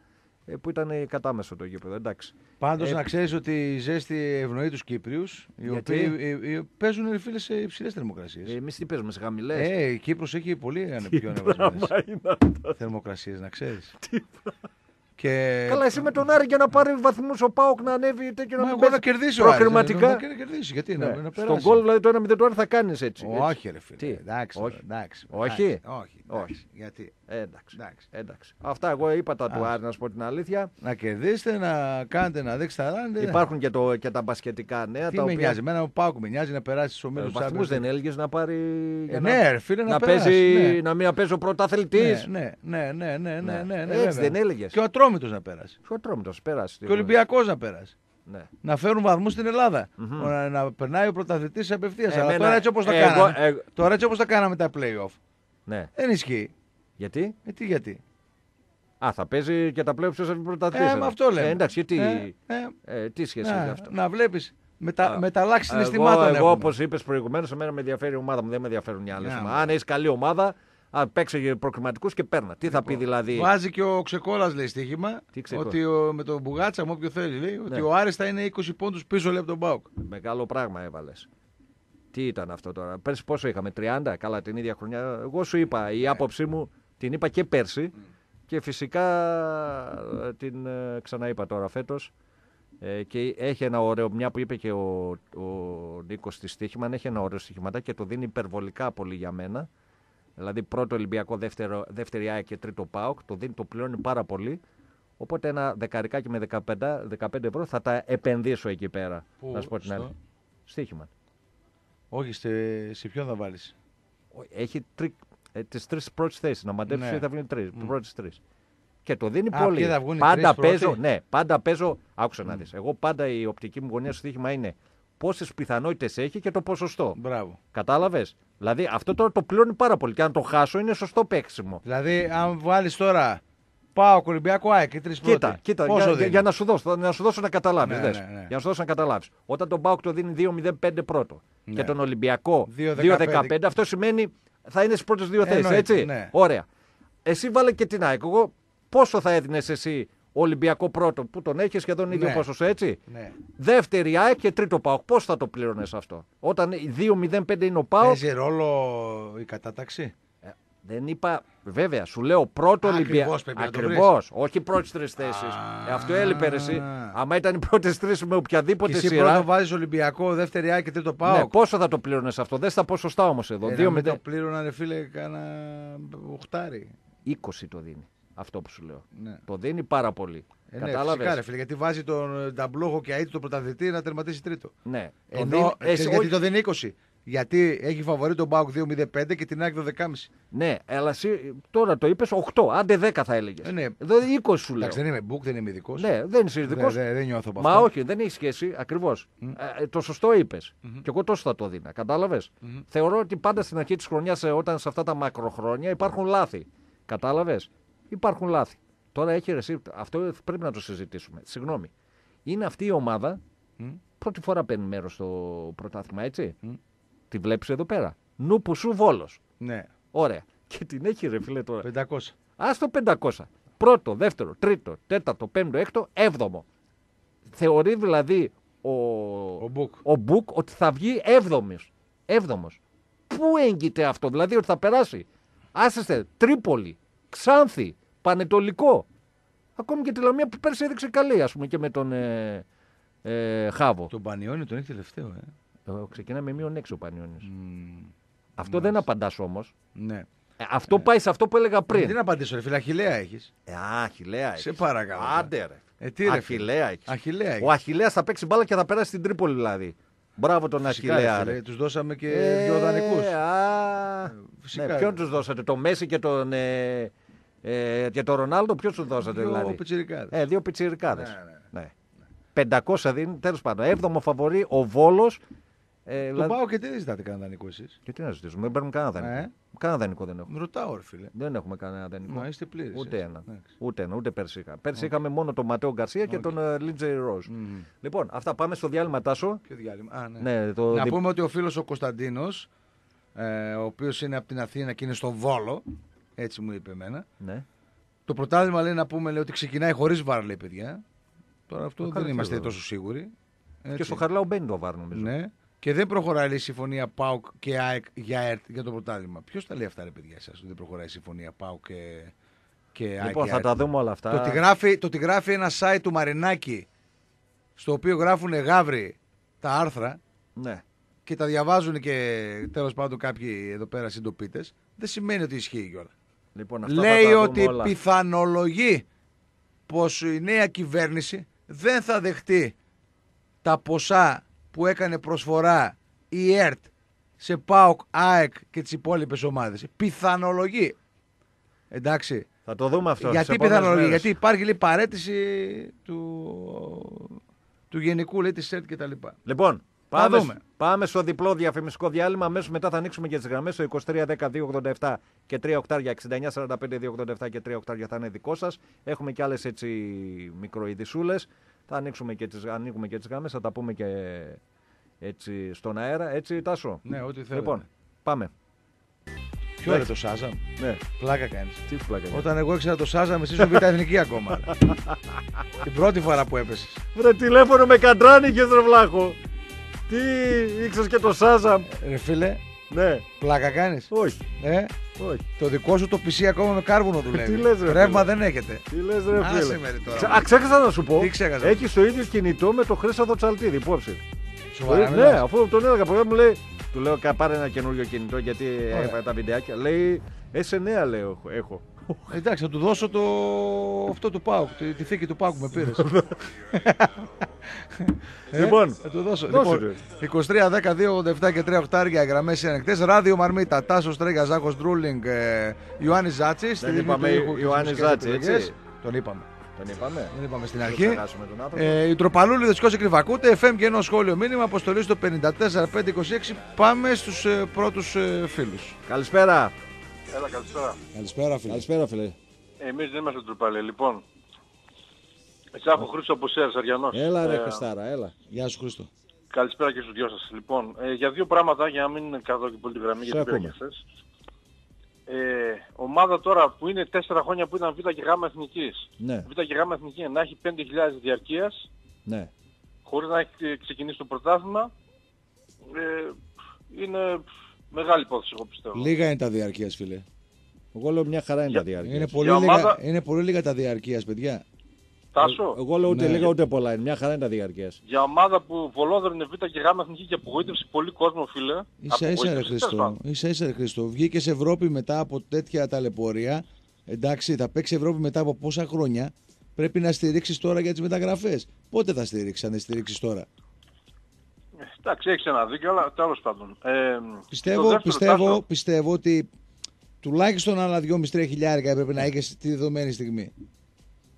που ήταν κατάμεσο το γήπεδο. Εντάξει. Πάντως Ε, να ξέρεις ότι η ζέστη ευνοεί τους Κύπριους, οι Γιατί; οποίοι ε, ε, παίζουν ρε φίλες σε υψηλές θερμοκρασίες. Εμείς τι παίζουμε σε χαμηλές; Ε, η Κύπρος έχει πολύ ανε- πιο ανεβασμένε θερμοκρασίες, να ξέρεις. και... Καλά, εσύ με τον Άρη για να πάρει βαθμούς ο Πάοκ να ανέβει τέτοιο Μα να μην εγώ να παίζει κερδίσει ο Άρης, προκριματικά. να- να κερδίσει, γιατί να, Ναι. να Στον περάσει. γκολ δηλαδή το 1 0 τώρα θα κάνεις έτσι. έτσι. Όχι ρε φίλε. Τι; Εντάξει, Όχι. εντάξει, Όχι; εντάξει, όχι, Όχι. εντάξει. Γιατί. Ε, εντάξει. Εντάξει. εντάξει. Αυτά εγώ είπα τα του Α. Άρη, να σου πω την αλήθεια. Να κερδίσετε, να κάνετε, να δείξετε τα ράντε. Υπάρχουν και, το, και τα μπασκετικά νέα. Τι τα με οποία... νοιάζει, εμένα ο Πάουκ με νοιάζει να περάσει στου ομίλου Βαθμούς δεν έλεγε να πάρει. Ε, για ναι, ρε φίλε, να, να, περάσει, παίζει, ναι. να μην παίζει ο πρωταθλητής. Ναι, ναι, ναι, ναι, ναι, ναι, ναι, ναι, Έτσι βέβαια. δεν έλεγε. Και ο Ατρόμητος να πέρασε. Ποιο τρόμητο, πέρασε. Και ο Ολυμπιακός να πέρασε. Ναι. Να φέρουν βαθμούς στην Ελλάδα. να, να περνάει ο πρωταθλητής απευθείας. Αλλά Εμένα- τώρα έτσι όπως τα εγώ- κάναμε. εγώ- Τώρα έτσι όπως τα κάναμε τα playoff. ναι. Δεν ισχύει. Γιατί; Ε, τι γιατί; Α, θα παίζει και τα πλέον ποιο θα βγει πρωταθλητή. Ε, με αυτό λέμε. Ε, εντάξει, γιατί; Ε, ε, ε, τι σχέση έχει να, αυτό; να βλέπεις μετα, Α, μεταλλάξει Εγώ, συναισθημάτων. εγώ έχουμε. όπως είπες προηγουμένως, εμένα με ενδιαφέρει η ομάδα μου, δεν με ενδιαφέρουν οι άλλε. Ναι, ομάδες. μα. Αν έχεις καλή ομάδα, α, παίξε προκριματικούς και παίρνα. Τι θα πει δηλαδή; Βάζει και ο Ξεκόλα λέει στοίχημα Τι Ξεκόλας; ότι ο, με τον Μπουγάτσα, με όποιο θέλει, λέει ότι Ναι. ο Άρης θα είναι 20 πόντους πίσω λέει από τον Μπάουκ. Μεγάλο πράγμα έβαλες. Τι ήταν αυτό τώρα; Πέρσι πόσο είχαμε, 30, καλά την ίδια χρονιά. Εγώ σου είπα, η άποψή μου την είπα και πέρσι και φυσικά ε, την ε, ξαναείπα τώρα φέτος. Ε, και έχει ένα ωραίο, μια που είπε και ο, ο Νίκος στη στοίχημα, έχει ένα ωραίο στοίχηματάκι και το δίνει υπερβολικά πολύ για μένα. Δηλαδή πρώτο Ολυμπιακό, δεύτερο, δεύτερη ΑΕΚ και τρίτο ΠΑΟΚ, το, δίνει, το πληρώνει πάρα πολύ. Οπότε ένα δεκαρικάκι με 15, 15 ευρώ θα τα επενδύσω εκεί πέρα. Πού, να σου πω την στο; άλλη. Στοίχημα. Όχι, σε, σε ποιον θα βάλεις; Έχει τρι, ε, τις τρεις πρώτες θέσεις. Να μαντέψει Ναι. θα βγουν τρεις, πρώτες τρεις. Και το δίνει Α, πολύ. ποιοι θα βγουν οι πάντα τρεις παίζω, πρώτοι; ναι, πάντα παίζω, άκουσα να δεις. Εγώ πάντα η οπτική μου γωνία στο στοίχημα είναι πόσες πιθανότητες έχει και το ποσοστό. Μπράβο. Κατάλαβες; Δηλαδή αυτό τώρα το πληρώνει πάρα πολύ. Και αν το χάσω είναι σωστό παίξιμο. Δηλαδή, αν βάλεις τώρα Πάω Ολυμπιακό ΑΕΚ και τρεις πρώτοι. Κοίτα, κοίτα Πόσο για, δίνεις; για, να σου δώσω, να σου δώσω να καταλάβεις. Ναι, ναι, ναι. Για να σου δώσω να καταλάβεις. Όταν τον Πάουκ το δίνει 2-0-5 πρώτο Ναι. και τον Ολυμπιακό 2-15, 2-15, αυτό σημαίνει θα είναι στις πρώτες δύο θέσεις. Εννοείται, Έτσι; ναι. Ωραία. Εσύ βάλε και την ΑΕΚ. Εγώ πόσο θα έδινες εσύ Ολυμπιακό πρώτο που τον έχεις σχεδόν ίδιο Ναι. ποσοστό, έτσι; Ναι. Δεύτερη ΑΕΚ και τρίτο Πάουκ. Πώς θα το πλήρωνες αυτό; Όταν 2-0-5 είναι ο Πάουκ. Παίζει ρόλο η κατάταξη; Ε, Δεν είπα, βέβαια, σου λέω πρώτο Ακριβώς Ολυμπιακό. πρέπει να το Ακριβώς. Όχι πρώτες τρεις θέσεις. Ε, αυτό έλειπε ρε εσύ. Άμα ήταν οι πρώτες τρεις με Και οποιαδήποτε εσύ σειρά. πρώτο βάζεις Ολυμπιακό, δεύτερη ΑΕΚ και τρίτο Ναι, Πάοκ. πόσο θα το πλήρωνες αυτό; Δεν στα ποσοστά όμως εδώ. Ε, Δύο να με μην το τε- πλήρωνα, ρε φίλε, κάνα οχτάρι. 20 το δίνει. Αυτό που σου λέω. Ναι. Το δίνει πάρα πολύ. Ε, ναι, Κατάλαβες; φυσικά, ρε φίλε, γιατί βάζει τον ε, Νταμπλόχο και αίτητο τον πρωταθλητή να τερματίσει τρίτο. Ναι. Το Ενώ, δίνει- ξέρεις εσύ- γιατί όχι- το δίνει 20. Γιατί έχει φαβορεί τον Πάοκ 2-0-5 και την ΑΕΚ 12,5. Ναι, αλλά εσύ τώρα το είπες 8. Άντε 10 θα έλεγες. Ε, ναι. Εδώ 20 σου λέω. Εντάξει, δεν είμαι μπουκ, δεν είμαι ειδικός. Ναι, δεν είσαι ειδικός. Δεν, δεν, δεν νιώθω από Μα αυτό. όχι, δεν έχει σχέση. Ακριβώς. Ε, το σωστό είπες. Και εγώ τόσο θα το δίνα. Κατάλαβες; Θεωρώ ότι πάντα στην αρχή της χρονιάς, όταν σε αυτά τα μακροχρόνια υπάρχουν λάθη. Κατάλαβες; Υπάρχουν λάθη. Τώρα έχει ρεσί. Αυτό πρέπει να το συζητήσουμε. Συγγνώμη. Είναι αυτή η ομάδα. Πρώτη φορά παίρνει μέρος στο πρωτάθλημα, έτσι; Τη βλέπεις εδώ πέρα. Νου που σου βόλος. Ναι, Ωραία. Και την έχει ρε φίλε τώρα. 500. Α το 500. Πρώτο, δεύτερο, τρίτο, τέταρτο, πέμπτο, έκτο, έβδομο. Θεωρεί δηλαδή ο, Ο Μπουκ. ο Μπουκ ότι θα βγει έβδομος. Έβδομος. Πού έγκυται αυτό, δηλαδή ότι θα περάσει; Άσεστε, Τρίπολη, Ξάνθη, Πανετολικό. Ακόμη και τη Λαμία που πέρσι έδειξε καλή, ας πούμε, και με τον ε, ε, Χάβο. Τον Πανιόνι τον έχει τελευταίο, ε. Ε, ξεκινάει με μείον έξι ο Πανιόνιος. Μμμ, Αυτό δεν απαντάς όμως. ναι. αυτό πάει σε αυτό που έλεγα πριν. Τι να απαντήσω, ρε φίλε, Αχηλέα έχεις. Ε, α, Αχιλέα Σε έχεις. παρακαλώ. Άντε ρε. Ε, τι ρε, φίλε. Αχιλέα έχεις. Αχηλέα έχεις. Ο Αχιλέα θα παίξει μπάλα και θα περάσει στην Τρίπολη δηλαδή. Μπράβο τον Αχιλέα. ρε. Τους δώσαμε και Ε, δύο δανεικού. α, φυσικά. Ναι, ποιον τους δώσατε, το Μέση και τον, ε, ε, και τον Ρονάλντο, ποιον τους δώσατε Δύο δηλαδή; πιτσιρικάδες. Ε, δύο πιτσιρικάδες. Ναι, Ναι, 500 δίνει, τέλος πάντων. Έβδομο φαβορή, ο Βόλος. Ε, Τον δηλαδή... πάω και τι δεν ζητάτε κανένα δανεικό εσείς; Και τι να ζητήσουμε, δεν παίρνουμε κανένα δανεικό. Ε; Κανένα δανεικό δεν έχουμε. Ρωτάω, ρε φίλε. Δεν έχουμε κανένα δανεικό. Μα είστε πλήρε. Ούτε ένα. Εντάξει. Ούτε ένα, ούτε πέρσι είχα. Πέρσι είχαμε μόνο τον Ματέο Γκαρσία και τον uh, Λίτζεϊ Ροζ. Μμμ. Λοιπόν, αυτά πάμε στο διάλειμμα Τάσο. Ποιο διάλειμμα. Α, ναι. Ναι, το Να δι- πούμε ότι ο φίλος ο Κωνσταντίνος, ε, ο οποίος είναι από την Αθήνα και είναι στον Βόλο, έτσι μου είπε εμένα. Ναι. Το πρωτάθλημα λέει να πούμε λέει, ότι ξεκινάει χωρίς βάρ, λέει παιδιά. Τώρα αυτό καλά, δεν τι είμαστε βέβαια. τόσο σίγουροι. Και Έτσι. στο Χαρλάου μπαίνει το βάρ νομίζω. Ναι. Και δεν προχωράει λέει, η συμφωνία ΠΑΟΚ και ΑΕΚ για, ΕΡΤ, για το πρωτάθλημα. Ποιος τα λέει αυτά, ρε παιδιά, εσάς, ότι δεν προχωράει η συμφωνία ΠΑΟΚ και, και ΑΕΚ. Λοιπόν, για θα ΕΡΤ; τα δούμε όλα αυτά. Το ότι, γράφει, το ότι γράφει ένα site του Μαρινάκη στο οποίο γράφουν γάβρι τα άρθρα Ναι. και τα διαβάζουν και τέλος πάντων κάποιοι εδώ πέρα συντοπίτες δεν σημαίνει ότι ισχύει κιόλας. Λοιπόν, αυτά θα Λέει τα δούμε ότι όλα. πιθανολογεί πως η νέα κυβέρνηση δεν θα δεχτεί τα ποσά που έκανε προσφορά η ΕΡΤ σε ΠΑΟΚ, ΑΕΚ και τις υπόλοιπες ομάδες. Πιθανολογεί. Εντάξει. Θα το δούμε αυτό. Γιατί στις επόμενες πιθανολογεί, μέρες. γιατί υπάρχει λέει, παρέτηση του, του γενικού λέει της ΕΡΤ και τα λοιπά. Λοιπόν, πάμε, δούμε. πάμε στο διπλό διαφημιστικό διάλειμμα. Αμέσως μετά θα ανοίξουμε και τις γραμμές στο 2310-287 και 3 οκτάρια 6945-287 και 3 οκτάρια θα είναι δικό σας. Έχουμε και άλλες έτσι μικροειδισούλε. Θα ανοίξουμε και τις, ανοίγουμε και τις γραμμές, θα τα πούμε και έτσι στον αέρα. Έτσι, Τάσο; Ναι, ό,τι θέλετε. Λοιπόν, πάμε. Ποιο είναι το Σάζαμ. Ναι, Πλάκα κάνεις. τι πλάκα. είναι. Όταν εγώ ήξερα το Σάζαμ, εσύ σου β' εθνική ακόμα. ρε. <laughs> Την πρώτη φορά που έπεσες. Βρε τηλέφωνο με καντράνικες ρε βλάχο. Τι ήξερες και το Σάζαμ; Ρε φίλε, Ναι, πλάκα κάνεις. όχι, Ε, όχι. το δικό σου το PC ακόμα με κάρβουνο δουλεύει. Τι λες, ρε, Ρεύμα φίλε. δεν έχετε. Τι λες ρε Άσε φίλε. με, ρε, τώρα. Ξε- Α, ξέχασα να σου πω. Τι ξέχασα. Έχεις το ίδιο κινητό με το Χρήστο Τσαλτίδη, υπόψη. Σοβαρά ναι, μιλάς; αφού τον έλεγα από μου λέει. Του λέω «Κα- πάρε ένα καινούριο κινητό γιατί Ωραία. έφαγα τα βιντεάκια. Λέει S9 λέω έχω. Εντάξει, θα του δώσω το... αυτό του Πάουκ, τη, τη θήκη του Πάουκ που με πήρες. <laughs> Λοιπόν, θα του δώσω. δώσε λοιπόν, 23, 10, 2, 87 και 3 οχτάρια γραμμές είναι ανοιχτέ. Ράδιο Μαρμίτα, Τάσο Τρέγκα, Ζάκο Ντρούλινγκ, ε, Ιωάννης Ζάτσης. Δεν είπαμε Ιωάννη Ζάτση, έτσι; Τον είπαμε. Τον είπαμε; Δεν είπαμε στην Δεν αρχή. ξεχάσουμε τον άνθρωπο. Ε, η Τροπαλούλη Δεσικό Κρυβακούτε, FM και ένα σχόλιο μήνυμα, αποστολή στο 54526. Πάμε στους ε, πρώτους ε, φίλους. Καλησπέρα. Έλα, καλησπέρα. Καλησπέρα, φίλε. Καλησπέρα, φίλε. Εμείς δεν είμαστε τροπαλοί. Λοιπόν, Τσάχο Χρήστο από Σέρας, Αριανός. Έλα, ρε Ε, Χριστάρα, έλα. Γεια σου, Χρήστο. Καλησπέρα και στους δυο σας. Λοιπόν, ε, για δύο πράγματα, για να μην κρατώ και πολύ τη γραμμή, Σε γιατί πήρα ακούμε. και χθες. Ε, ομάδα τώρα που είναι τέσσερα χρόνια που ήταν Β και Γ εθνικής. Ναι, Β και Γ εθνική να έχει 5.000 διαρκείας, ναι. χωρίς να έχει ξεκινήσει το πρωτάθλημα, ε, είναι μεγάλη υπόθεση, εγώ πιστεύω. Λίγα είναι τα διαρκείας, φίλε. Εγώ λέω μια χαρά είναι Για- τα διάρκεια. Είναι πολύ, Για λίγα, ομάδα- είναι πολύ λίγα τα διαρκείας, παιδιά. Τάσο, Εγώ λέω ούτε Ναι. λίγα ούτε πολλά είναι. Μια χαρά είναι τα διάρκεια. για ομάδα που βολόδερ είναι Β και Γ εθνική και απογοήτευσε πολύ κόσμο, φίλε. Ίσα ίσα, ρε Απογοήτευσε, τέλος Χρήστο. πάντων. Ίσα ίσα, ρε Χρήστο. Βγήκε σε Ευρώπη μετά από τέτοια ταλαιπωρία. Εντάξει, θα παίξει Ευρώπη μετά από πόσα χρόνια. Πρέπει να στηρίξεις τώρα για τις μεταγραφές. Πότε θα στηρίξει, αν δεν στηρίξεις τώρα; Ε, Εντάξει, έχεις ένα δίκιο, αλλά τέλος πάντων. Ε, το Πιστεύω, δεύτερο, πιστεύω, Τάσο, πιστεύω ότι τουλάχιστον άλλα 2,5-3 χιλιάρικα έπρεπε να είχε τη δεδομένη στιγμή.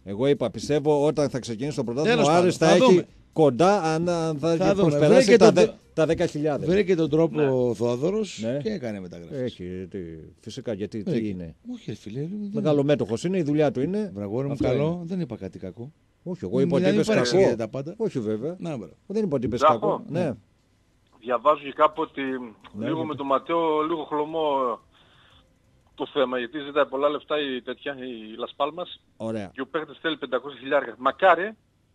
Εγώ είπα, πιστεύω όταν θα ξεκινήσει το πρωτάθλημα Τέλος ο Άρης θα, πάντων, θα έχει δούμε. κοντά αν, αν θα, Θα έχει δούμε. προσπεράσει Βρήκε τα, τον δε, τρο- τα 10.000. Βρήκε τον τρόπο ο Θόδωρος Ναι. και έκανε μεταγραφές. Έχει, τι, φυσικά, γιατί τι Έχει. είναι; Όχι, ρε φίλε. δεν- Μεγαλομέτωχος είναι, η δουλειά του είναι. Βραγόρι μου, Αυτό καλό. είναι. Δεν είπα κάτι κακό. Όχι, εγώ είπα ότι Δηλαδή, είπες παρεξηγείτε κακό. τα πάντα. Όχι βέβαια. Να, μπράβο. Δεν είπα ότι είπες Ζάχο. κακό. Ναι. διαβάζω και κάπου ότι Ναι, λίγο γιατί. με τον Ματέο, λίγο χλωμό το θέμα, γιατί ζητάει πολλά λεφτά η τέτοια, η Λασπάλμας Ωραία. και ο παίκτης θέλει 500 χιλιάρια. Μακάρι,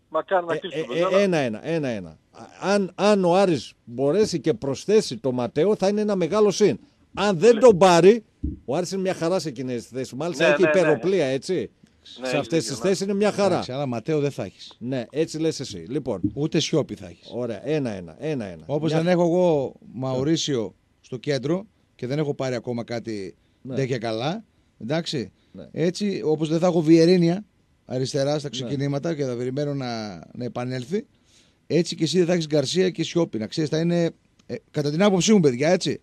μακάρι να Ε, κλείσει ε, το ε, παιδί, αλλά ένα-ένα, ένα-ένα. Αν, αν ο Άρης μπορέσει και προσθέσει το Ματέο θα είναι ένα μεγάλο συν. Αν δεν τον πάρει, ο Άρης είναι μια χαρά σε εκείνες τις θέσεις. Μάλιστα Ναι, έχει ναι, ναι. υπεροπλία, έτσι. Ναι, σε έχεις αυτές δίκιο, τις ναι. θέσεις είναι μια χαρά. Εντάξει, αλλά Ματέο δεν θα έχεις. Ναι, έτσι λες εσύ. Λοιπόν, Ούτε σιώπη θα έχεις. ωραία, ένα-ένα, ένα-ένα. Όπως Μια- δεν έχω εγώ Μαουρίσιο στο κέντρο και δεν έχω πάρει ακόμα κάτι Ναι. ντε και καλά. Εντάξει. Ναι. Έτσι, όπως δεν θα έχω Βιερίνια αριστερά στα ξεκινήματα και θα περιμένω να, να επανέλθει. Έτσι και εσύ δεν θα έχεις Γκαρσία και Σιώπη. Να ξέρεις, θα είναι. ε, κατά την άποψή μου, παιδιά, έτσι.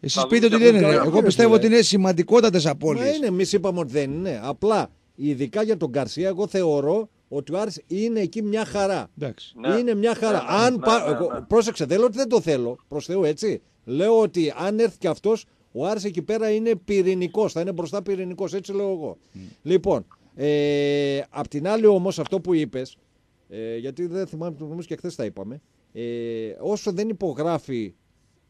Εσείς Θα πείτε δούμε ότι και δεν αυτό είναι. καλά. Εγώ Ρε, πιστεύω φίλε. ότι είναι σημαντικότατες Μα απώλειε. είναι, εμείς είπαμε ότι δεν είναι. Απλά, ειδικά για τον Γκαρσία, εγώ θεωρώ ότι ο Άρης είναι εκεί μια χαρά. Εντάξει. Ναι. Είναι μια χαρά. Ναι, ναι, αν ναι, πά- ναι, εγώ- ναι. Πρόσεξε, δεν λέω ότι δεν το θέλω. Προ Θεού, έτσι. Λέω ότι αν έρθει και αυτός, ο Άρης εκεί πέρα είναι πυρηνικός. Θα είναι μπροστά πυρηνικός. Έτσι λέω εγώ. Λοιπόν, ε, απ' την άλλη όμως, αυτό που είπες, ε, γιατί δεν θυμάμαι, νομίζω και χθες τα είπαμε. Ε, όσο δεν υπογράφει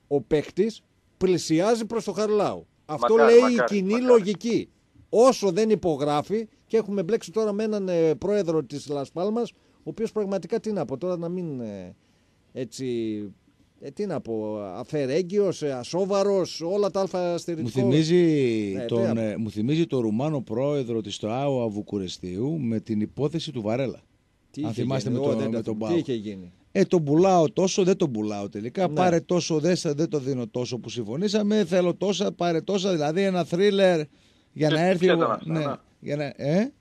ο παίκτης, πλησιάζει προς το Χαρλάου. Αυτό Μακάρι, λέει μακάρι, η κοινή μακάρι. λογική. Όσο δεν υπογράφει και έχουμε μπλέξει τώρα με έναν ε, πρόεδρο της Λασπάλμας ο οποίος πραγματικά τι να πω τώρα να μην ε, έτσι ε, τι να πω αφαιρέγγιος, ε, ασόβαρος όλα τα αλφα Μου στερητικό θυμίζει, Ναι, τον, τι να ε, μου θυμίζει το Ρουμάνο πρόεδρο της ΤΟΑΟ Βουκουρεστίου με την υπόθεση του Βαρέλα. Τι αν είχε θυμάστε γίνει, με, εγώ το, δεν τα με τον θυμάμαι. Πάο. Τι είχε γίνει. Ε, τον πουλάω τόσο, δεν τον πουλάω τελικά. Ναι. Πάρε τόσο, δεν, σε- δεν το δίνω τόσο που συμφωνήσαμε. Θέλω τόσα, πάρε τόσα. Δηλαδή ένα θρίλερ για Και να τι έρθει. ήταν ο- αυτά, ναι, ναι. για να, ε;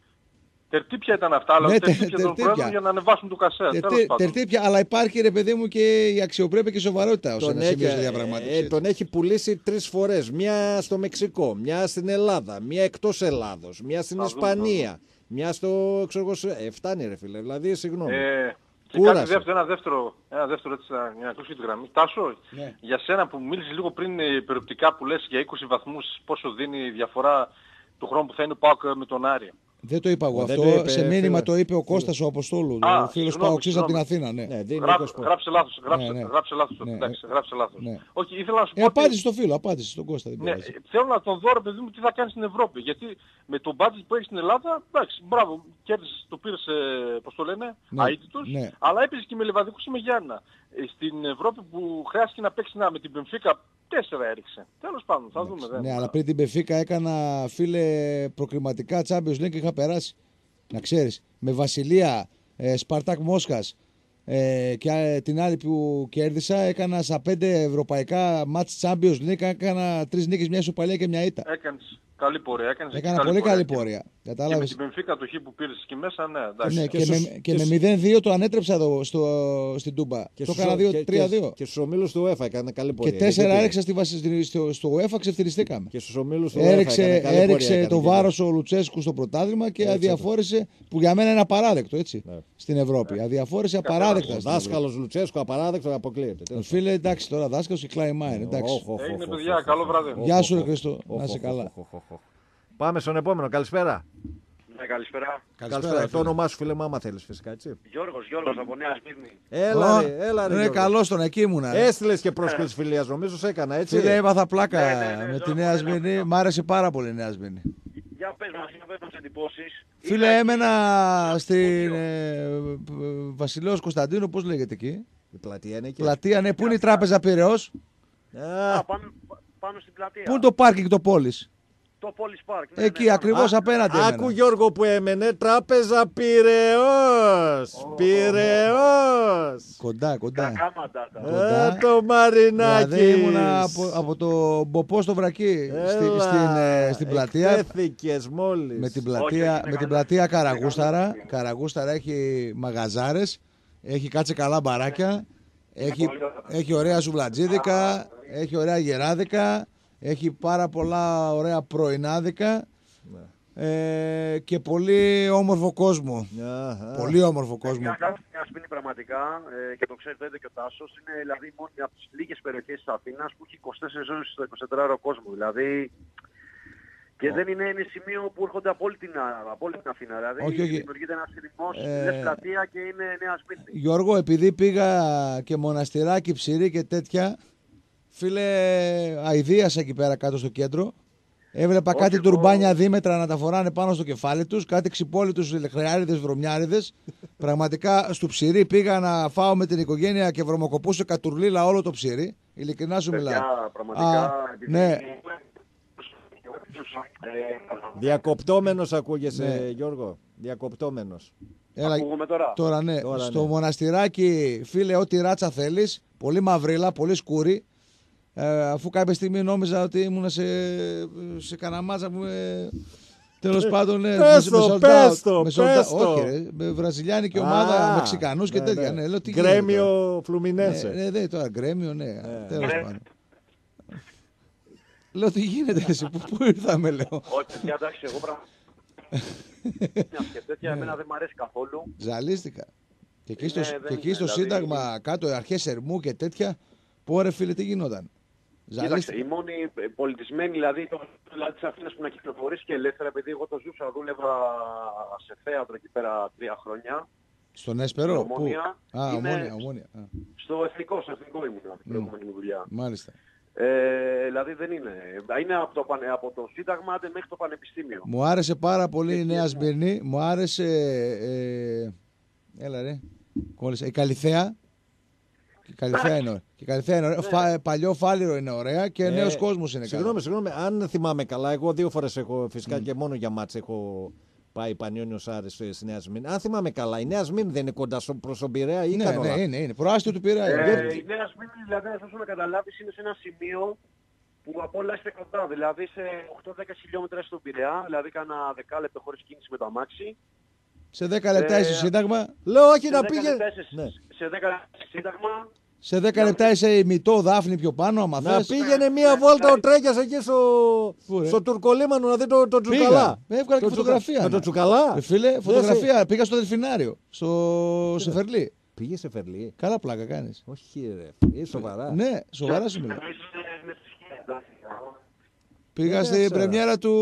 Τερτύπια ήταν αυτά, αλλά Ναι, ναι, τερτύπια τε- τον τερτύπια. πρόεδρο για να ανεβάσουν το κασέ. Τερτί- Τέλος πάντων. τερτύπια, αλλά υπάρχει ρε παιδί μου και η αξιοπρέπεια και η σοβαρότητα ως ένας σημείο στη ε, διαπραγμάτευση. ε, τον έχει πουλήσει τρεις φορές. Μια στο Μεξικό, μια στην Ελλάδα, μια εκτός Ελλάδος, μια στην Θα δούμε, Ισπανία, μια στο ξέρω εγώ, σε- ε, φτάνει ρε φίλε, δηλαδή συγγνώμη. Ε, και Κούρασε. κάτι δεύτερο, ένα δεύτερο, ένα δεύτερο έτσι, να- για να κλείσω τη γραμμή. Τάσο, Ναι. για σένα που μίλησες λίγο πριν ε, περιοπτικά που λες για 20 βαθμούς πόσο δίνει η διαφορά του χρόνου που θα είναι ο Πάοκ με τον Άρη; Δεν το είπα εγώ Δεν αυτό. το είπε, σε μήνυμα φίλε. το είπε ο Κώστας ο Αποστόλου, Α, ο φίλος συγγνώμη, Παοξής από την συγγνώμη. Αθήνα. Ναι. Ναι, δίνει Γράψε, 20 πόντους. γράψε λάθος, γράψε, Ναι, ναι. γράψε λάθος. Ναι, εντάξει, ε, γράψε λάθος. ναι. Όχι, ήθελα να σου Ε, πω ότι- απάντησε στο φίλο, απάντησε στον Κώστα. Δεν Ναι, πειράζει. θέλω να τον δω ρε παιδί μου τι θα κάνει στην Ευρώπη. Γιατί με το budget που έχει στην Ελλάδα, εντάξει, μπράβο, κέρδισες, το πήρες, ε, πώς το λένε, Ναι, αίτητος, ναι. αλλά έπαιζε και με Λεβαδικούς ή με Γιάννα. Ε, στην Ευρώπη που χρειάστηκε να παίξει να, με την Πενφύκα, τέσσερα έριξε. Τέλος πάντων, θα δούμε. Δεν. Ναι, αλλά πριν την Πεφίκα έκανα φίλε προκριματικά Champions League και είχα περάσει. Να ξέρεις. Με Βασιλεία, ε, Σπαρτάκ Μόσχας ε, και ε, την άλλη που κέρδισα έκανα στα πέντε ευρωπαϊκά match Champions League. Έκανα τρεις νίκες, μια ισοπαλία και μια ήττα. Έκανες καλή πορεία. Έκανες Έκανα καλή πολύ καλή και- πορεία. Και με Κατάλαβε. την Πενφύκα το χ που πήρες εκεί μέσα, ναι, εντάξει. Ναι, και και, στους- με, και και με 0-2 το ανέτρεψα εδώ στο, στην Τούμπα. Και το στους- έκανα και- 2-3-2. Και, και στους ομίλους του UEFA έκανε καλή Και, πορεία. τέσσερα Γιατί πήγε. έριξα στη, βασι- στη- στο, στο UEFA, ξεφτυλιστήκαμε. Και στους ομίλους του UEFA έκανε Έριξε, καλή πορεία, έριξε έκανε το και- βάρος ο Λουτσέσκου στο πρωτάθλημα και Έτσι αδιαφόρησε. Που για μένα είναι απαράδεκτο έτσι. Ναι. Στην Ευρώπη. Αδιαφόρησε απαράδεκτα. Ο στην Ευρώπη. δάσκαλος Λουτσέσκου απαράδεκτο αποκλείεται. Τέλος Φίλε, εντάξει τώρα, δάσκαλος και κλάιμα είναι. Εντάξει. Οχ, οχ, Έγινε οχ, παιδιά, οχ, καλό οχ, βράδυ. οχ, Γεια οχ, σου, ρε οχ, Χριστό. οχ, Να είσαι οχ, καλά. Οχ, οχ, οχ. Πάμε στον επόμενο. Καλησπέρα. Ναι, καλησπέρα. Καλησπέρα. Το φίλε. όνομά σου, φίλε μου, άμα θέλεις φυσικά, έτσι. Γιώργος, Γιώργος από Νέα Σμύρνη. Έλα, Ω, ρε, έλα, ρε. Ναι, Γιώργο. καλός τον εκεί ήμουνα. ρε. Έστειλες και πρόσκληση φιλία, νομίζω σε έκανα, έτσι. Φίλε, έμαθα πλάκα Ναι, ναι, ναι, με τη Γιώργο, Νέα ναι, Σμύρνη. ναι. Μ' άρεσε πάρα πολύ η Νέα Σμύρνη. Για πες μας, για πες μας εντυπώσεις. Φίλε, Είχα- έμενα στην ε, Βασιλέως Κωνσταντίνου, πώς λέγεται εκεί; Η πλατεία είναι εκεί. Πλατεία, ναι, πού είναι η τράπεζα Πυραιός; Α, Α, πάμε, πάμε στην πλατεία. Πού είναι το πάρκινγκ το πόλης; Το Police Park. ναι, Εκεί ναι, ακριβώς α, απέναντι Άκου έμενα. Γιώργο που έμενε, τράπεζα Πυραιός. Πυραιός. Κοντά, κοντά. Κακάματα τα. Κοντά. Ε, το Μαρινάκι. Δηλαδή ήμουνα από, από το Μποπό στο βρακί στη, στην, ε, στην πλατεία. Εκθέθηκες μόλις. Με την Όχι, πλατεία, είναι με την καλά. πλατεία Είναι Καραγούσταρα. καλά. Καραγούσταρα έχει μαγαζάρες, έχει κάτσε καλά μπαράκια, έχει, πολύ ωραία. έχει ωραία σουβλατζίδικα, έχει ωραία γεράδικα, έχει πάρα πολλά ωραία πρωινάδικα ε, και πολύ όμορφο κόσμο. Αχα. Πολύ όμορφο κόσμο. Μια μια σπίνη πραγματικά ε, και το ξέρει το είδε και ο Τάσος είναι δηλαδή μόνη από τις λίγες περιοχές της Αθήνας που έχει 24 ώρες στο 24ωρο κόσμο. Δηλαδή και δεν είναι, είναι σημείο που έρχονται από όλη την, από όλη την Αθήνα. Δηλαδή Όχι, όχι. δημιουργείται ένας θυμός, Ε, λες πλατεία και είναι νέα σπίτι. Γιώργο, επειδή πήγα και μοναστηράκι ψηρή και τέτοια, φίλε, αηδίασα εκεί πέρα κάτω στο κέντρο. Έβλεπα Όχι, κάτι εγώ- τουρμπάνια δίμετρα να τα φοράνε πάνω στο κεφάλι τους, κάτι ξυπόλυτους χρεάριδες βρωμιάριδες. <laughs> Πραγματικά στο ψηρή πήγα να φάω με την οικογένεια και βρωμοκοπούσε κατουρλίλα όλο το ψηρή. Ειλικρινά σου μιλάω. Παιδιά, πραγματικά, Α, επειδή- ναι. Ε, Διακοπτόμενος ακούγεσαι Ναι. Γιώργο. Διακοπτόμενος. Έλα, Ακούγομαι τώρα. Τώρα ναι, Τώρα στο ναι. μοναστηράκι, φίλε, ό,τι ράτσα θέλεις. Πολύ μαυρίλα, πολύ σκούρη. Ε, αφού κάποια στιγμή νόμιζα ότι ήμουν σε, σε καναμάζα που με. Τέλος πάντων, ναι. Πες με- με το, sold πες out. το, Με sold πες out. το. Όχι, ρε, με βραζιλιάνικη ομάδα, Α, Μεξικανούς και ναι, τέτοια. ναι. Ναι, λέω, τι γίνεται τώρα; Γκρέμιο Φλουμινένσε. Ναι, ναι, ναι, τώρα γκρέμιο, ναι. Τέλος Ναι. πάντων. Λέω τι γίνεται, εσύ, πού, πού ήρθαμε, λέω; Όχι, παιδιά, εντάξει, εγώ πραγματικά. και τέτοια Ναι. εμένα δεν μ' αρέσει καθόλου. Ζαλίστηκα. Και εκεί στο, Ναι, δεν και εκεί είναι, στο δηλαδή- Σύνταγμα, κάτω, αρχές Ερμού και τέτοια, πω ρε φίλε, τι γινόταν; Κοίταξε, Ζαλίστηκα. η μόνη ε, πολιτισμένη δηλαδή, το, δηλαδή της Αθήνας που να κυκλοφορήσει και ελεύθερα, επειδή εγώ το ζούσα, δούλευα σε θέατρο εκεί πέρα τρία χρόνια. Στον Έσπερο; στην Πού; Ομόνια. Α, Είναι- ομόνια, ομόνια. Α, Στο εθνικό, στο εθνικό ήμουν την προηγούμενη μου δουλειά. μάλιστα. Ε, δηλαδή δεν είναι. Είναι από το, πανε- από το Σύνταγμα άντε μέχρι το Πανεπιστήμιο. Μου άρεσε πάρα πολύ η Νέα Σμύρνη. Μου άρεσε. Ε, έλα ρε. Κόλλησα. Η Καλυθέα. Και Η Καλυθέα είναι ωραία. Και η Καλυθέα είναι ωραία. Φα- παλιό φάληρο είναι ωραία και Ε, νέος κόσμος είναι Συγγνώμη, καλό. συγγνώμη. Αν θυμάμαι καλά, εγώ δύο φορές έχω φυσικά Mm. και μόνο για μάτς έχω πάει Πανιόνιος Άρε στη Νέα Σμύρνη. Αν θυμάμαι καλά, η Νέα Σμύρνη δεν είναι κοντά στο προς τον Πειραιά ή Ναι, κάνω ναι, λάθος; είναι, είναι. Προάστιο του πειρά. Ε, Γιατί- η Νέα Σμύρνη, δηλαδή, να σας να καταλάβεις, είναι σε ένα σημείο που από όλα είστε κοντά. Δηλαδή σε 8-10 χιλιόμετρα στον Πειραιά, δηλαδή κάνα δεκάλεπτο χωρίς κίνηση με το αμάξι. Σε 10 λεπτά Ε, είσαι Σύνταγμα. Λέω όχι Σε να 10 πήγε. λεπτά είσαι- Ναι. Σε 10 λεπτά είσαι σύνταγμα. Σε 10 λεπτά είσαι ημιτό δάφνη πιο πάνω, άμα Να θες. πήγαινε μία βόλτα ο Τρέκιας εκεί στο, Πού, ρε; στο Τουρκολίμανο να δει το, το Πήγα. τσουκαλά. Έβγαλα και Το τσουκα- φωτογραφία. Με ναι. το τσουκαλά. Ε, φίλε, Δεν φωτογραφία. Πήγα στο Δελφινάριο. Στο Σεφερλί. Πήγες σε Φερλί. Καλά πλάκα κάνεις. Όχι ρε. Είσαι σοβαρά. Ναι, σοβαρά σου μιλάω. Είσαι με ψυχή, εντάξει. Πήγα Δεν στην ήξερα. πρεμιέρα του,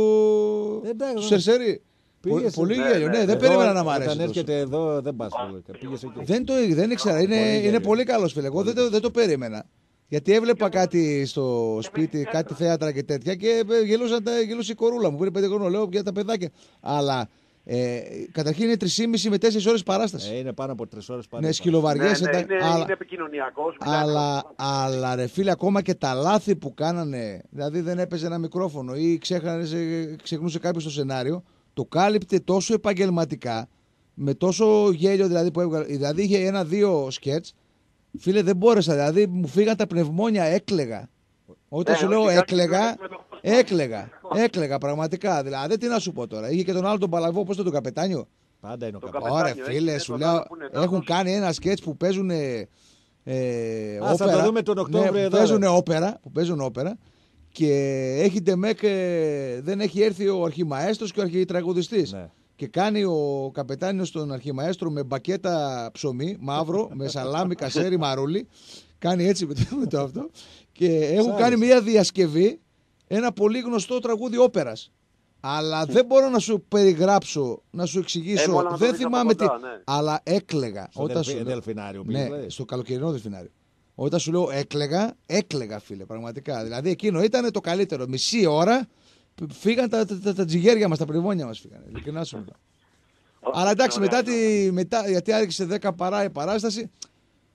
Εντάξει, του ναι. Σερσερί. Πήγες, Πο- Πολύ ναι, γέλιο. ναι. Ναι, δεν Εδώ, περίμενα να μ' αρέσει. Όταν τόσο. έρχεται εδώ δεν πας. Πήγες εκεί. Δεν το δεν ήξερα. Είναι, Πολύ είναι γέλιο. πολύ καλός φίλε. Εγώ δεν το, δεν το περίμενα. Γιατί έβλεπα κάτι στο σπίτι, κάτι θέατρα και τέτοια και ε, γελούσαν τα, γελούσε η κορούλα μου που είναι πέντε χρονών. Λέω για τα παιδάκια. Αλλά ε, καταρχήν είναι 3,5 με 4 ώρες παράσταση. Ε, είναι πάνω από τρεις ώρες πάνω. ναι, Ναι, σκυλοβαριέσαι. ναι, τα- είναι, αλλά, είναι επικοινωνιακός. μιλάει αλλά, με- αλλά ρε φίλε, ακόμα και τα λάθη που κάνανε, δηλαδή δεν έπαιζε ένα μικρόφωνο ή ξέχανε, ξεχνούσε κάποιος το σενάριο, το κάλυπτε τόσο επαγγελματικά, με τόσο γέλιο δηλαδή που έβγαλε. Δηλαδή είχε ένα-δύο σκέτς, φίλε δεν μπόρεσα, δηλαδή μου φύγαν τα πνευμόνια, έκλεγα. Όταν Ναι, σου λέω όχι, κάτι έκλεγα, με το- έκλεγα, έκλεγα πραγματικά. Δηλαδή, τι να σου πω τώρα. Είχε και τον άλλο τον Παλαβό, πώς τον καπετάνιο; Πάντα είναι ο Το καπετάνιος. καπετάνιο. Ωραία, έχει, φίλε, είναι σου το λέω. άλλο που είναι Έχουν τάφος. κάνει ένα σκέτς που παίζουν. Ε, Α, θα το όπερα. δούμε τον Οκτώβριο ναι, εδώ, που παίζουν ρε. όπερα, που παίζουν όπερα και έχει ντεμέκ, ε, δεν έχει έρθει ο αρχιμαέστρος και ο αρχιτραγουδιστής. Ναι. Και κάνει ο καπετάνιος τον αρχιμαέστρο με μπακέτα ψωμί, μαύρο, <laughs> με σαλάμι, κασέρι, μαρούλι. Κάνει έτσι με το, με το αυτό. Και έχουν άρεσε. κάνει μια διασκευή, ένα πολύ γνωστό τραγούδι όπερας. Αλλά δεν μπορώ να σου περιγράψω, να σου εξηγήσω. Ε, μόνο να το δεν δεις από θυμάμαι τι. κοντά, ναι. Αλλά έκλεγα. Στο όταν Δελφι- σου λέω- Δελφινάριο πήγες, ναι, δηλαδή. στο καλοκαιρινό δελφινάριο. Όταν σου λέω έκλεγα, έκλεγα φίλε, πραγματικά. Δηλαδή εκείνο ήταν το καλύτερο. Μισή ώρα π- φύγαν τα, τα, τα, τα τζιγέρια μας, τα πνευμόνια μας φύγανε. Ειλικρινά σου μιλάω. Όχι, Αλλά εντάξει, ωραία, μετά, τη, μετά γιατί άρχισε 10 παρά η παράσταση,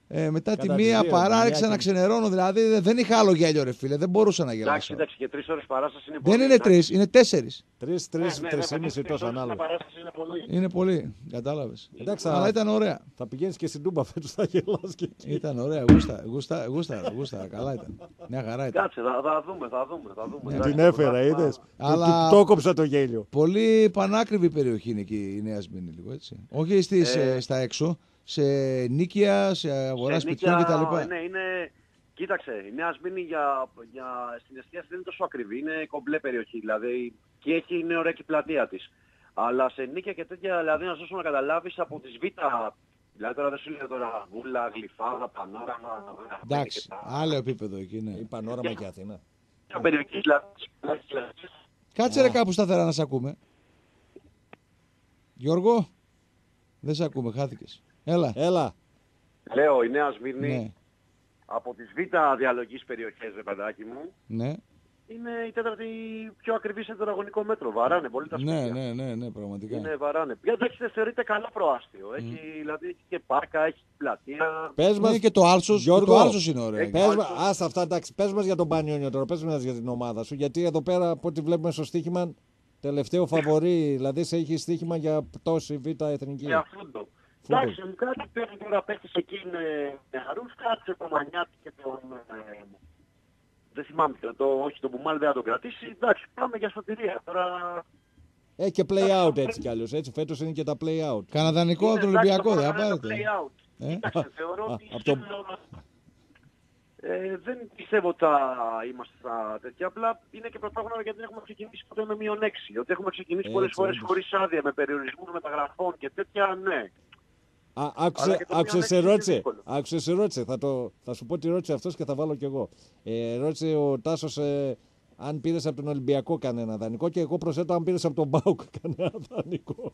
ε, μετά Κατά τη τις μία δύο, παρά μια άρχισα και- να ξενερώνω. Δηλαδή δεν- δεν είχα άλλο γέλιο, ρε φίλε. Δεν μπορούσα να Εντάξει, γελάσω. εντάξει, και τρεις ώρες παράσταση είναι Δεν πολύ. είναι εντάξει. τρεις, είναι τέσσερις. Τρεις, Ναι, τρεις, ναι, τρεις ναι, ή μισή τρεις τόσο ώρες ανάλογα. παράσταση είναι πολύ. Είναι πολύ. Κατάλαβες. Εντάξει, Αλλά θα- ήταν ωραία. Θα πηγαίνεις και στην Τούμπα φέτος, θα γελάς και εκεί. Ήταν ωραία. Γούστα, γούστα, γούστα, γούστα, καλά ήταν. Μια χαρά ήταν. Κάτσε, θα, θα δούμε, θα δούμε. Θα δούμε. Ναι. Εντάξει, Την έφερα, θα- είδες; Αλλά- Του- του- Το κόψα το γέλιο. Πολύ πανάκριβη περιοχή είναι εκεί η Νέα Σμήνη, λίγο έτσι. Όχι στις, Ε, ε, στα έξω, σε νίκια, σε αγοράς σε σπιτιών νίκια, κτλ. Ναι, είναι... Κοίταξε, η Νέα Σμήνη για, για... στην εστίαση δεν είναι τόσο ακριβή, είναι κομπλέ περιοχή, δηλαδή και έχει, είναι ωραία και η πλατεία της. Αλλά σε νίκια και τέτοια, δηλαδή να σου δώσω να καταλάβεις από τις Β, δηλαδή τώρα δεν σου λέω τώρα βούλα, γλυφάδα, πανόραμα, Εντάξει, και τα- άλλο επίπεδο εκεί, ναι. Η Πανόραμα και Αθήνα. μια περιοχή, δηλαδή, δηλαδή, Κάτσε ρε κάπου σταθερά να σε ακούμε. Γιώργο, δεν σε ακούμε, χάθηκες. Έλα. Έλα. Λέω η Νέα Σμύρνη Ναι, από τις Β διαλογής περιοχές, ρε παιδάκι μου, ναι, είναι η τέταρτη πιο ακριβή σε τετραγωνικό μέτρο. Βαράνε πολύ τα σπίτια. ναι, ναι, ναι, ναι, πραγματικά. Είναι βαράνε. Για εντάξει δεν θεωρείται καλά προάστιο. Έχει, δηλαδή έχει και πάρκα, έχει πλατεία. Πες μας, Είναι και το Άλσος, και Γιώργο, το Άλσος είναι ωραίο. ε, Πες Άλσος. μας, άστα αυτά, εντάξει, πες μας για τον Πανιόνιο τώρα, πες μας για την ομάδα σου, γιατί εδώ πέρα από ό,τι βλέπουμε στο στοίχημα, τελευταίο φαβορή, δηλαδή σε έχει στοίχημα για πτώση β' εθνική. Για φούντο. Εντάξει, μου κάτι παίρνει τώρα παίχτης εκεί είναι νεαρούς, κάτσε το Μανιάτης και τον... ε, δεν θυμάμαι, το, όχι τον Μπουμάλ δεν θα τον κρατήσει. Εντάξει, πάμε για σωτηρία. Τώρα... Έχει και play out έτσι κι αλλιώς, έτσι, φέτος είναι και τα play out. Καναδανικό από τον Είναι, εντάξει, Ολυμπιακό, το δεν θα πράγμα είναι το πάρετε. play out. Ε; Κοίταξε, θεωρώ Α, ότι απ' το- σήμερα, ε, δεν πιστεύω ότι θα είμαστε στα τέτοια. Απλά είναι και πρωτόγνωρο γιατί δεν έχουμε ξεκινήσει ποτέ με μείον 6. Ότι έχουμε ξεκινήσει πολλές Έτσι, φορές όντως. χωρίς άδεια, με περιορισμούς μεταγραφών και τέτοια, ναι. Α, άκουσε, Αλλά και το άκουσε μείον σε έξι είναι ρώτησε, δύσκολο. άκουσε σε ρώτησε, θα, το, θα σου πω τι ρώτησε αυτός και θα βάλω κι εγώ. Ε, ρώτησε ο Τάσος ε, αν πήρες από τον Ολυμπιακό κανένα δανεικό και εγώ προσθέτω αν πήρες από τον Μπάουκ <laughs> κανένα δανεικό.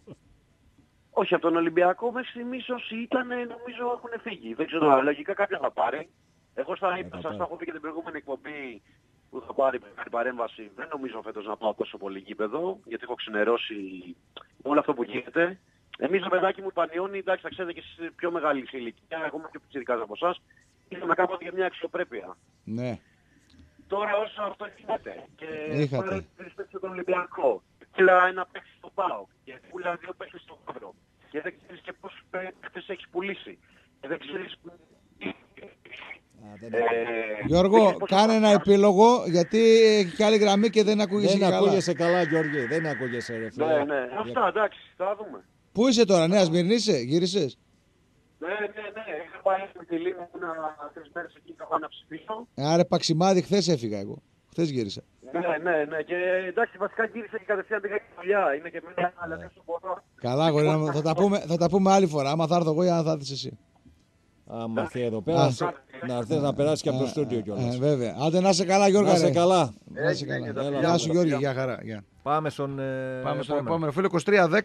Όχι, από τον Ολυμπιακό μέχρι στιγμής όσοι ήταν νομίζω έχουν φύγει. Δεν ξέρω, λογικά κάποιος θα πάρει. Εγώ στα είπα, θα σας πάρει. το έχω πει και την προηγούμενη εκπομπή που θα πάρει η παρέμβαση. Δεν νομίζω φέτος να πάω τόσο πολύ γήπεδο, γιατί έχω ξενερώσει με όλο αυτό που γίνεται. Εμείς, το παιδάκι μου, Πανιόνι, εντάξει, θα ξέρετε και εσείς πιο μεγάλη σε ηλικία, εγώ είμαι πιο πιτσιρικάς από εσάς, είχαμε κάποτε για μια αξιοπρέπεια. Ναι. Τώρα όσο αυτό γίνεται και Είχατε. πάρε τρεις παίκτες στον Ολυμπιακό, πουλά ένα παίκτη στο ΠΑΟ και πουλά δύο παίκτες στο Παύρο και δεν ξέρεις και πόσους παίκτες έχεις πουλήσει και δεν ξέρεις... Α, δεν, Ε, Γιώργο, δεν ξέρεις πόσο κάνε θα ένα φτάσει. επίλογο γιατί έχει και άλλη γραμμή και δεν ακούγεσαι δεν καλά. ακούγεσαι καλά Γιώργη, δεν ακούγεσαι ρε φίλε. Ναι, ναι, αυτά εντάξει, θα δούμε. Πού είσαι τώρα, Νέας Σμυρνή είσαι, γύρισες; Ναι, ναι, ναι, είχα πάει με τη Λίμνη που τρεις μέρες εκεί είχα πάει να ψηφίσω. Άρα παξιμάδι, χθες έφυγα εγώ. Χθες γύρισα. Ναι, ναι, ναι, και εντάξει, βασικά γύρισα και κατευθείαν πήγα και δουλειά, είναι και μένα, αλλά δεν σου μπορώ. Καλά, αγόρι μου, θα, τα πούμε, θα τα πούμε άλλη φορά. Άμα θα έρθω εγώ ή αν θα έρθεις εσύ. Άμα έρθει εδώ πέρα, Α. σε- να έρθεις να περάσει και από το στούντιο Ε, κιόλας. βέβαια. Άντε να είσαι καλά, Γιώργο. Να είσαι καλά. Να είσαι Έγινε, καλά. τα φιλιά Γεια μου, σου, τα Γιώργη. φιλιά Γεια χαρά. Γεια. Πάμε στον ε, Πάμε στο επόμενο. Φίλο 2310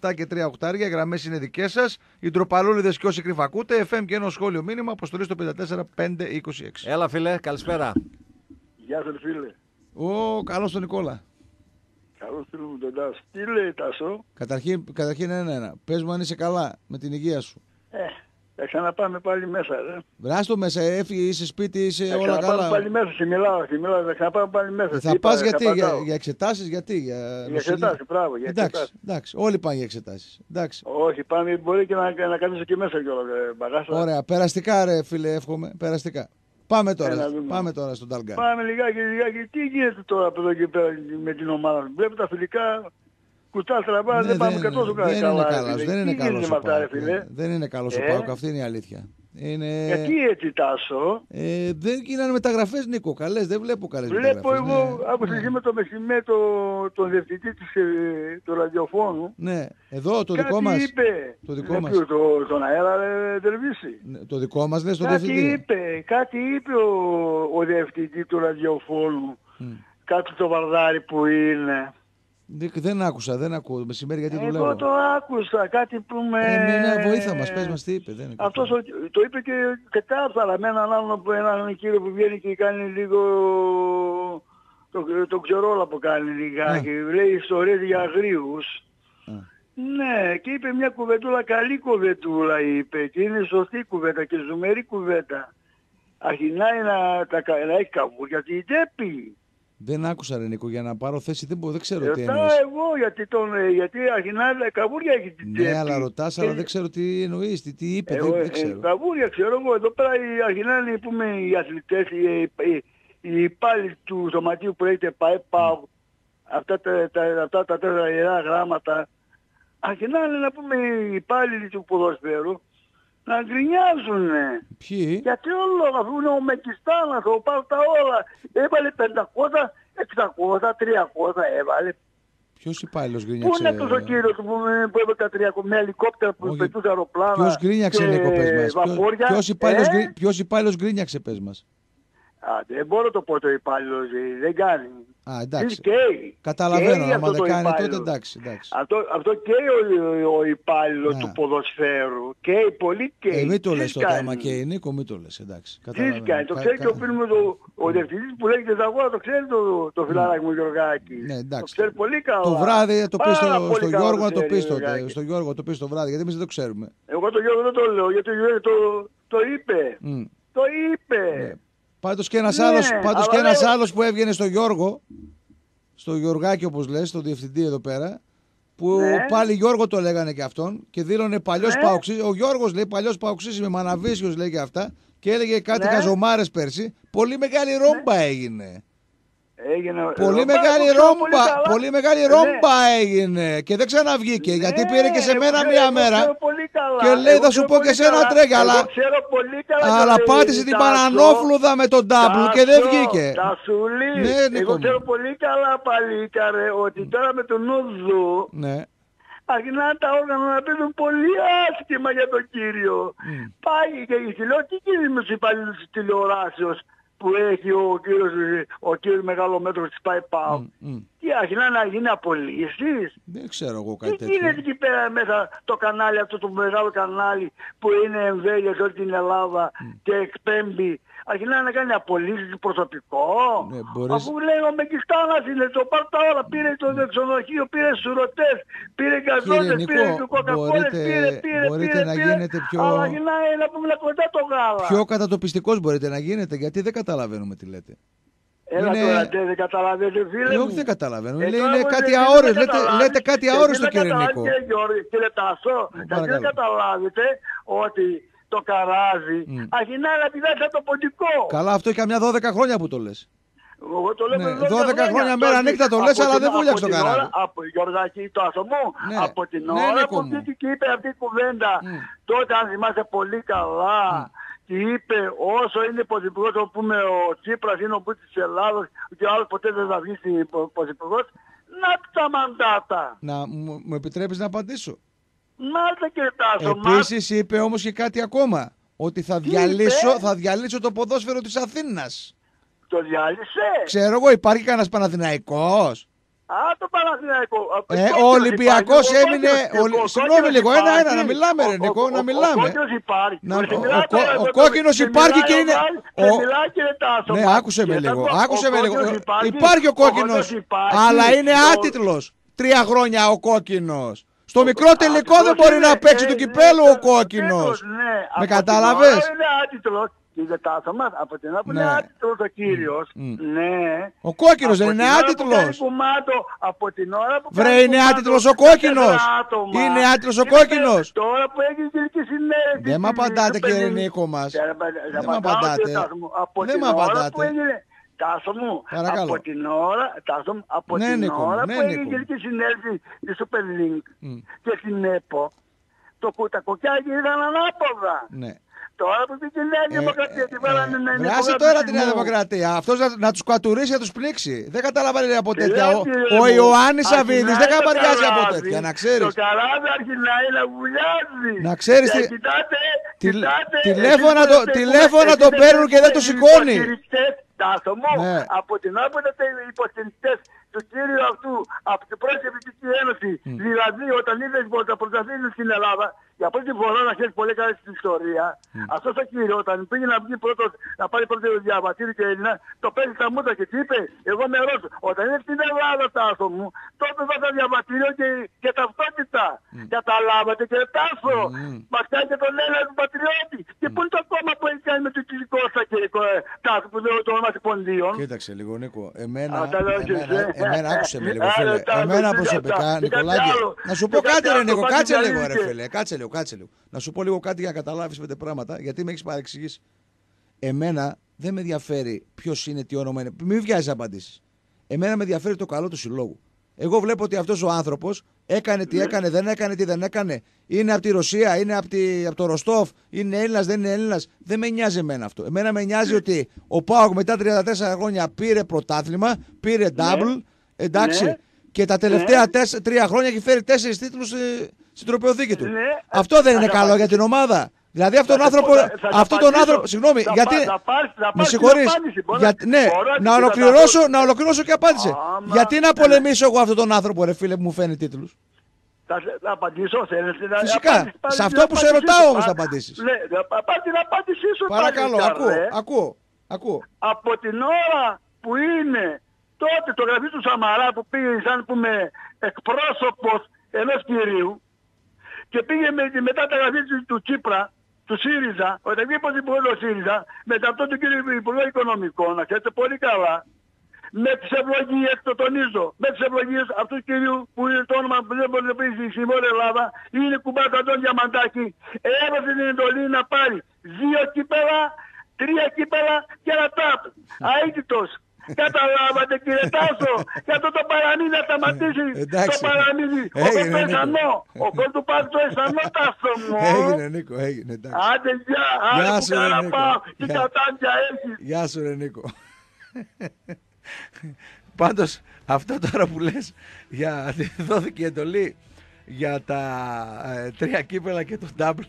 287 και 3 οκτάρια. Οι γραμμές είναι δικές σας. Οι ντροπαλούλιδες και όσοι κρυφακούτε. FM και ένα σχόλιο μήνυμα. Αποστολή στο 54526. Έλα φίλε, καλησπέρα. Γεια σας φίλε. Ο καλό τον Νικόλα. Καλώς φίλο μου τον Τάσο. Τι λέει Τάσο; Καταρχήν, καταρχήν ένα-ένα. Πες μου αν είσαι καλά με την υγεία σου. Ε, θα ξαναπάμε πάλι μέσα ρε. Βράστο μέσα, έφυγε, είσαι σπίτι, είσαι Θα όλα ξαναπάμε καλά. πάλι μέσα. Σε μιλάω, σε μιλάω. Θα ξαναπάμε πάλι μέσα. Ε, Τι Θα είπα, πας ρε, γιατί, θα για, πατάω. για εξετάσεις, γιατί. Για, Για νοσηλεία; εξετάσεις, μπράβο, για εντάξει, εξετάσεις. εντάξει, όλοι πάνε για εξετάσεις. Εντάξει. Όχι, πάμε, μπορεί και να, να καθίσω και μέσα κιόλας. ε, Μπαγάσα. Ωραία, περαστικά ρε φίλε, εύχομαι. Περαστικά. Πάμε τώρα, Έλα, δούμε. πάμε τώρα στον Ταλγκά. Πάμε λιγάκι, λιγάκι. Τι γίνεται τώρα από εδώ και πέρα με την ομάδα; Σου. Βλέπω τα φιλικά κουτά στραβά, Ναι, δεν πάμε καθόλου καλά. δεν είναι ρε καλός, φίλε. δεν είναι Τι γίνεται καλός με ο αυτά, ρε Πάοκ. φίλε. Ναι, Δεν είναι καλός ο Ε; Πάοκ, αυτή είναι η αλήθεια. Είναι... Γιατί έτσι τάσο. Ε, δεν γίνανε μεταγραφές Νίκο, καλές, δεν βλέπω καλές Βλέπω μεταγραφές. εγώ, ναι. άκουσα Ναι. σήμερα το μεσημέρι το, τον διευθυντή της, ε, του ραδιοφώνου. Ναι, εδώ το Κάτι δικό μας. είπε. Το δικό Ε, μας. ποιο, Το, τον αέρα, ρε, Δερβίση. Ναι, Το δικό μας λες το Κάτι διευθυντή. είπε, κάτι είπε ο, ο διευθυντή του ραδιοφώνου. Μμ. Κάτι το βαρδάρι που είναι. Δεν, δεν άκουσα, δεν ακούω. Το μεσημέρι γιατί δουλεύω. Εγώ το άκουσα, κάτι που με... Ε, ναι, βοήθα μας, πες μας τι είπε. Δεν είναι Αυτός καθόλου. ο- το είπε και, και κάψαρα με έναν άλλον που έναν κύριο που βγαίνει και κάνει λίγο το, το ξερόλα που κάνει λιγάκι. Λέει ιστορίες για αγρίους. Α. Ναι, και είπε μια κουβεντούλα, καλή κουβεντούλα είπε και είναι σωστή κουβέντα και ζουμερή κουβέντα. Αρχινάει να, τα, κα- να έχει καβούρια την τέπη. Δεν άκουσα ρε Νίκο, για να πάρω θέση δεν, μπορώ, δεν ξέρω τι Ρωτάω εννοείς. εγώ γιατί, τον, ε, γιατί αρχινάει να καβούρια έχει την τέπη. Ναι, αλλά ρωτάς, αλλά Και- δεν ξέρω τι εννοείς, τι, τι είπε, Εγώ, δεν, ε, δεν ξέρω. καβούρια ξέρω εγώ. Εδώ πέρα οι αρχινάνε πούμε οι αθλητές, οι, οι, οι υπάλληλοι του σωματείου που λέγεται ΠΑΕΠΑ, αυτά τα, τα, αυτά τα τέσσερα ιερά γράμματα, αρχινάνε να πούμε οι υπάλληλοι του ποδοσφαίρου να γκρινιάζουν. Ποιοι, Γιατί όλο αφού είναι ο Μεκιστάνας, ο Πάρτα όλα, έβαλε 500, 600, 300 έβαλε. ποιος υπάλληλος Πού γκρίνιαξε. είναι αυτός ο κύριος που, που έβαλε τα 300 με ελικόπτερα που Όχι. πετούσε αεροπλάνα Ποιος γκρίνιαξε και Νίκο, πες μας; Ποιος, βαπόρια. ποιος, υπάλληλος, Ε; γκρι- ποιος υπάλληλος γκρίνιαξε, πες μας; Α, δεν μπορώ να το πω το υπάλληλο, ε, δεν κάνει. Α, εντάξει. Καίει. Καταλαβαίνω, Καίει άμα αυτό δεν το κάνει τότε υπάλληλο. εντάξει. εντάξει. Αυτό, αυτό καίει ο, ο υπάλληλος Ναι. του ποδοσφαίρου. Καίει, πολύ καίει. Ε, μην το Τι λες τότε, κάνει. άμα και η Νίκο, μην το λες, εντάξει. Τι καταλαβαίνω. κάνει, το Κα- ξέρει και κα- ο φίλος μου, το- ο διευθυντής που λέγεται Ζαγόρα, το ξέρει το, το φιλαράκι μου Γιωργάκη. Ναι, Το εντάξει. ξέρει πολύ καλά. Το βράδυ θα το πεις Πάρα στο, πολύ στο καλά Γιώργο το να το ξέρει, πεις τότε. Γιωργάκη. Στο Γιώργο το πεις το βράδυ, γιατί εμείς δεν το ξέρουμε. Εγώ το Γιώργο δεν το λέω, γιατί ο Γιώργος το, το είπε. Μμ. Το είπε. Πάντως και ένας Ναι, άλλος, πάντως αλλά και ένας λέω- άλλος που έβγαινε στο Γιώργο, στο Γιωργάκη όπως λες, στον διευθυντή εδώ πέρα, που Ναι. πάλι Γιώργο το λέγανε και αυτόν και δήλωνε παλιός Ναι. παοξής, ο Γιώργος λέει παλιός παοξής είμαι Μαναβίσιος λέει και αυτά και έλεγε κάτι Ναι. χαζομάρες πέρσι, πολύ μεγάλη ρόμπα έγινε. Έγινε, Πολύ ε, μεγάλη το ξέρω πολύ ρόμπα, καλά. πολύ μεγάλη Ναι. ρόμπα έγινε και δεν ξαναβγήκε γιατί Ναι, πήρε και σε εγώ μένα ξέρω- μία εγώ μέρα ξέρω πολύ καλά. και λέει Εγώ θα σου ξέρω πω και πολύ σένα καλά. τρέγκα αλλά, Εγώ ξέρω πολύ καλά αλλά το πάτησε την Τάσο. Πανανόφλουδα με τον τάμπλου και δεν Τάσο, βγήκε. Τασούλη, Ναι, Νίκο εγώ μου. ξέρω πολύ καλά παλίκαρε ότι τώρα με τον Ούζο Ναι. αρχινάνε τα όργανα να παίζουν πολύ άσχημα για τον κύριο. Πάει και η λέω τι γίνεται με τους υπαλλήλους της τηλεοράσεως που έχει ο κύριος, ο κύριος μεγάλο μέτρος της ΠΑΕΠΑΟ. Μμ. Τι αρχινάνε να γίνει απολύσεις. Δεν ξέρω εγώ Τι κάτι τέτοιο. γίνεται εκεί πέρα μέσα το κανάλι, αυτό το μεγάλο κανάλι που είναι εμβέλεια σε όλη την Ελλάδα και εκπέμπει. Αρχινάει να κάνει απολύσεις προσωπικό. Ναι, μπορείς- Αφού λέει ο Μεκιστάνας είναι το πάρτα όλα. Πήρε το ξενοδοχείο, πήρε σουρωτές, πήρε γκαζόνες, Νικό, πήρε του κοκακόλες, μπορείτε- πήρε, πήρε, μπορείτε πήρε, να πήρε. γίνετε πιο- Αλλά αρχινάει να πούμε να κοντά το γάλα. Πιο κατατοπιστικός μπορείτε να γίνετε γιατί δεν καταλαβαίνουμε τι λέτε. Έλα είναι- τώρα, τε, δεν καταλαβαίνετε φίλε Ε, μου. όχι δεν καταλαβαίνω. Ε, Λέει, τώρα είναι μπορεί κάτι εσείς να αόριστο. Λέτε, καταλάβεις- λέτε κάτι εσείς αόριστο να κύριε καταλάβετε, Νίκο. Κύριε, Γιώργη, κύριε Τάσο, γιατί παρακαλώ. δεν καταλάβετε ότι το καράζι Μμ. αρχινάει να πηδάει σαν το ποντικό. Καλά αυτό έχει καμιά 12 χρόνια που το λες. Εγώ το λέω Ναι, με 12 χρόνια μέρα νύχτα το Από λες, αλλά την- δεν βούλιαξε από το την καράβι. ώρα- Από Γιωργάκη το άσο μου, Ναι. από την Ναι, ώρα Νίκο που μου. βγήκε και είπε αυτή η κουβέντα, Μμ. τότε αν θυμάσαι πολύ καλά, και είπε όσο είναι πρωθυπουργός, όπου πούμε ο Τσίπρας είναι ο Μπούτης της Ελλάδος και ο άλλος ποτέ δεν θα βγει στην πο- πρωθυπουργός, να τα μαντάτα. Να μου, μου επιτρέπεις να απαντήσω; Μάλιστα κύριε Τάσο, μάλιστα. Επίσης είπε όμως και κάτι ακόμα. Ότι θα Τι διαλύσω, είπε; θα διαλύσω το ποδόσφαιρο της Αθήνας. Το διάλυσε; Ξέρω εγώ υπάρχει κανένας Παναθηναϊκός; Α, το Παναθηναϊκό. Ε, κόκκινος ο Ολυμπιακός υπάρχει, ο έμεινε- κόκκινος- ο Ολυ- ο Συγγνώμη κόκκινος λίγο, ένα-ένα, υπάρχει. να μιλάμε, ρε, Ο- Νικό, ο- να ο- μιλάμε. Ο κόκκινος υπάρχει. Να- Και ο- μιλάει ο- τώρα, ο εγώ- κόκκινος και υπάρχει μιλάει και ο είναι- Μάλ- ο- και μιλάει κύριε Τάσο, Ναι, Μάλ. άκουσε με Και λίγο. ο- Άκουσε ο με λίγο. κόκκινος Υπάρχει ο κόκκινος. κόκκινος υπάρχει. Αλλά είναι Ο- άτιτλος. Τρία χρόνια ο κόκκινος. Στο μικρό τελικό Άτιτλος δεν μπορεί είναι, να παίξει ε, του ναι, κυπέλου ο ναι, κόκκινος. ναι. Με Από την κατάλαβες; ώρα Είναι άτιτλος Κύριε Τάσο μας, από την ώρα που Ναι. είναι άτιτλος ο κύριος, ναι. Ο κόκκινος δεν Από είναι την ώρα που άτιτλος. κάνει κουμάντο, από την ώρα που Βρε, κάνει είναι κουμάντο άτιτλος ο σε κόκκινος. τέσσερα άτομα. Είναι άτιτλος ο Κύριε, κόκκινος. Τώρα που έχει γενική συνέλευση. Δεν μ' του- απαντάτε, του κύριε παιδί- Νίκο μας. Δεν απα- Δεν μ' απαντάω, απαντάτε. κύριε Τάσο μου. Από Δεν την μ' ώρα απαντάτε. Που έγινε- Τάσο μου, Παρακαλώ. από την ώρα, Τάσο μου, από Ναι, την Νίκο μου, ώρα ναι, που έγινε Νίκο η μου. γενική συνέλευση τη Super Link και την ΕΠΟ, το, κου- τα κοκκιά ήταν ανάποδα. Ναι. Τώρα που πήγε η Νέα Δημοκρατία, τη βάλανε να είναι Βράσε υπογράψει τώρα τη Νέα τιμού. Δημοκρατία. Αυτός να, να τους κατουρίσει, να τους πλήξει. Δεν κατάλαβα λέει, από Τι τέτοια. λέει, Ο, κύριε ο μου, Ιωάννης Σαββίδης δεν αρχινάει το καμπαριάζει από καράβι, τέτοια, να ξέρεις. Το καράβι αρχινάει να βουλιάζει. Να ξέρεις Και τι- Κοιτάτε, Τη- κοιτάτε. τηλέφωνα εσείς το- που είστε- τηλέφωνα εσείς το που παίρνουν και δεν το είστε σηκώνει. Υποστηρικτές, Τάσο μου, Ναι. από την ώρα που είστε υποστηρικτές του κύριου αυτού, από την πρώτη Ευρωπαϊκή Ένωση, δηλαδή όταν είδες πως θα πρωταθλήσεις στην Ελλάδα, για πρώτη φορά να ξέρει πολύ καλά στην ιστορία, αυτός ο κύριο όταν πήγε να βγει πρώτος, να πάρει πρώτο διαβατήριο και Έλληνα, το παίρνει στα μούτρα και τι είπε, εγώ με ρώσο. Όταν είναι στην Ελλάδα, Τάσο μου, τότε θα τα διαβατήριο και, και ταυτότητα. Καταλάβατε και Τάσο. Μας κάνει και τον Έλληνα του πατριώτη. Και πού είναι το κόμμα που έχει κάνει με τον κύριο Κώστα και ε, Τάσο που δεν το όνομα του Ποντίων. Κοίταξε λίγο, Νίκο. Εμένα, Α, τα λέω και εμένα, εσύ. εμένα, άκουσε με λίγο, Άρα, φίλε. τα- Εμένα τα- προσωπικά, τα- και κάτι Νικολάκη. άλλο. Να σου πω Και κάτι, κάτι ρε άλλο, Νίκο, πάλι κάτσε λίγο, ρε διαλύθηκε. φίλε. Κάτσε λίγο, κάτσε λίγο. Να σου πω λίγο κάτι για να καταλάβεις πέντε πράγματα, γιατί με έχεις παρεξηγήσει. Εμένα δεν με ενδιαφέρει ποιος είναι, τι όνομα είναι. Μην βγάζεις απαντήσεις. Εμένα με ενδιαφέρει το καλό του συλλόγου. Εγώ βλέπω ότι αυτός ο άνθρωπος έκανε τι έκανε, δεν έκανε τι δεν έκανε. Είναι από τη Ρωσία, είναι από, τη, από το Ροστόφ, είναι Έλληνας, δεν είναι Έλληνας. Δεν με νοιάζει εμένα αυτό. Εμένα με νοιάζει ότι ο Πάοκ μετά 34 χρόνια πήρε πρωτάθλημα, πήρε double, εντάξει. Ναι. Και τα τελευταία τέσσερα, τρία χρόνια έχει φέρει τέσσερις τίτλους στην τροπιοθήκη του. Ναι. Αυτό δεν Θα είναι τα καλό πάρεις. για την ομάδα. Δηλαδή αυτόν τον Θα σε άνθρωπο. πω, θα- θα τα αυτόν τον απαντήσω. άνθρωπο. Συγγνώμη, Θα γιατί. πά- θα πάρεις- θα Με πάρεις την συγχωρείς. απάντηση. Μπορώ Για, να- ναι, μπορώ να να την ολοκληρώσω, καταθέσω. να ολοκληρώσω και απάντησε. Άμα- Γιατί να ναι. πολεμήσω εγώ αυτόν τον άνθρωπο, ρε φίλε, που μου φαίνει τίτλους; Θα σε- θα απαντήσω, θέλετε να Φυσικά. απάντηση, πάρε Σε την αυτό που σε απάντησή ρωτάω σου. όμως Α, θα απαντήσεις. Ναι, θα πάρει την απάντησή σου. Παρακαλώ, πάλι, ακούω, ρε. ακούω, ακούω. Από την ώρα που είναι τότε το γραφείο του Σαμαρά που πήγε σαν πούμε εκπρόσωπος ενός κυρίου και πήγε με, μετά τα γραφεία του, του Τσίπρα, του ΣΥΡΙΖΑ, όταν βγήκε πρωθυπουργός του ΣΥΡΙΖΑ, μετά αυτό του κύριου Υπουργό Οικονομικών, να ξέρετε πολύ καλά, με τις ευλογίες, το τονίζω, με τις ευλογίες αυτού του κυρίου που είναι το όνομα που δεν μπορεί να πει στη Βόρεια Ελλάδα, είναι κουμπάτα τον Διαμαντάκη, έδωσε την εντολή να πάρει δύο κύπελα, τρία κύπελα και ένα τάπ. Αίτητος. Καταλάβατε κύριε Τάσο, για αυτό το παραμύθι να σταματήσεις Ε, εντάξει. το παραμύθι. Έγινε, Όπως το Νίκο. Ισανό, ο κόλ του Πάκου το Ισανό Τάσο μου. Έγινε, Νίκο, έγινε. Εντάξει. Άντε γεια, Γεια άντε που σου, ρε, καλά Νίκο. πάω, τι Γεια. κατάντια έχεις. Γεια σου, ρε Νίκο. Πάντως, αυτό τώρα που λες, για, δόθηκε η εντολή για τα ε, τρία κύπελα και το double.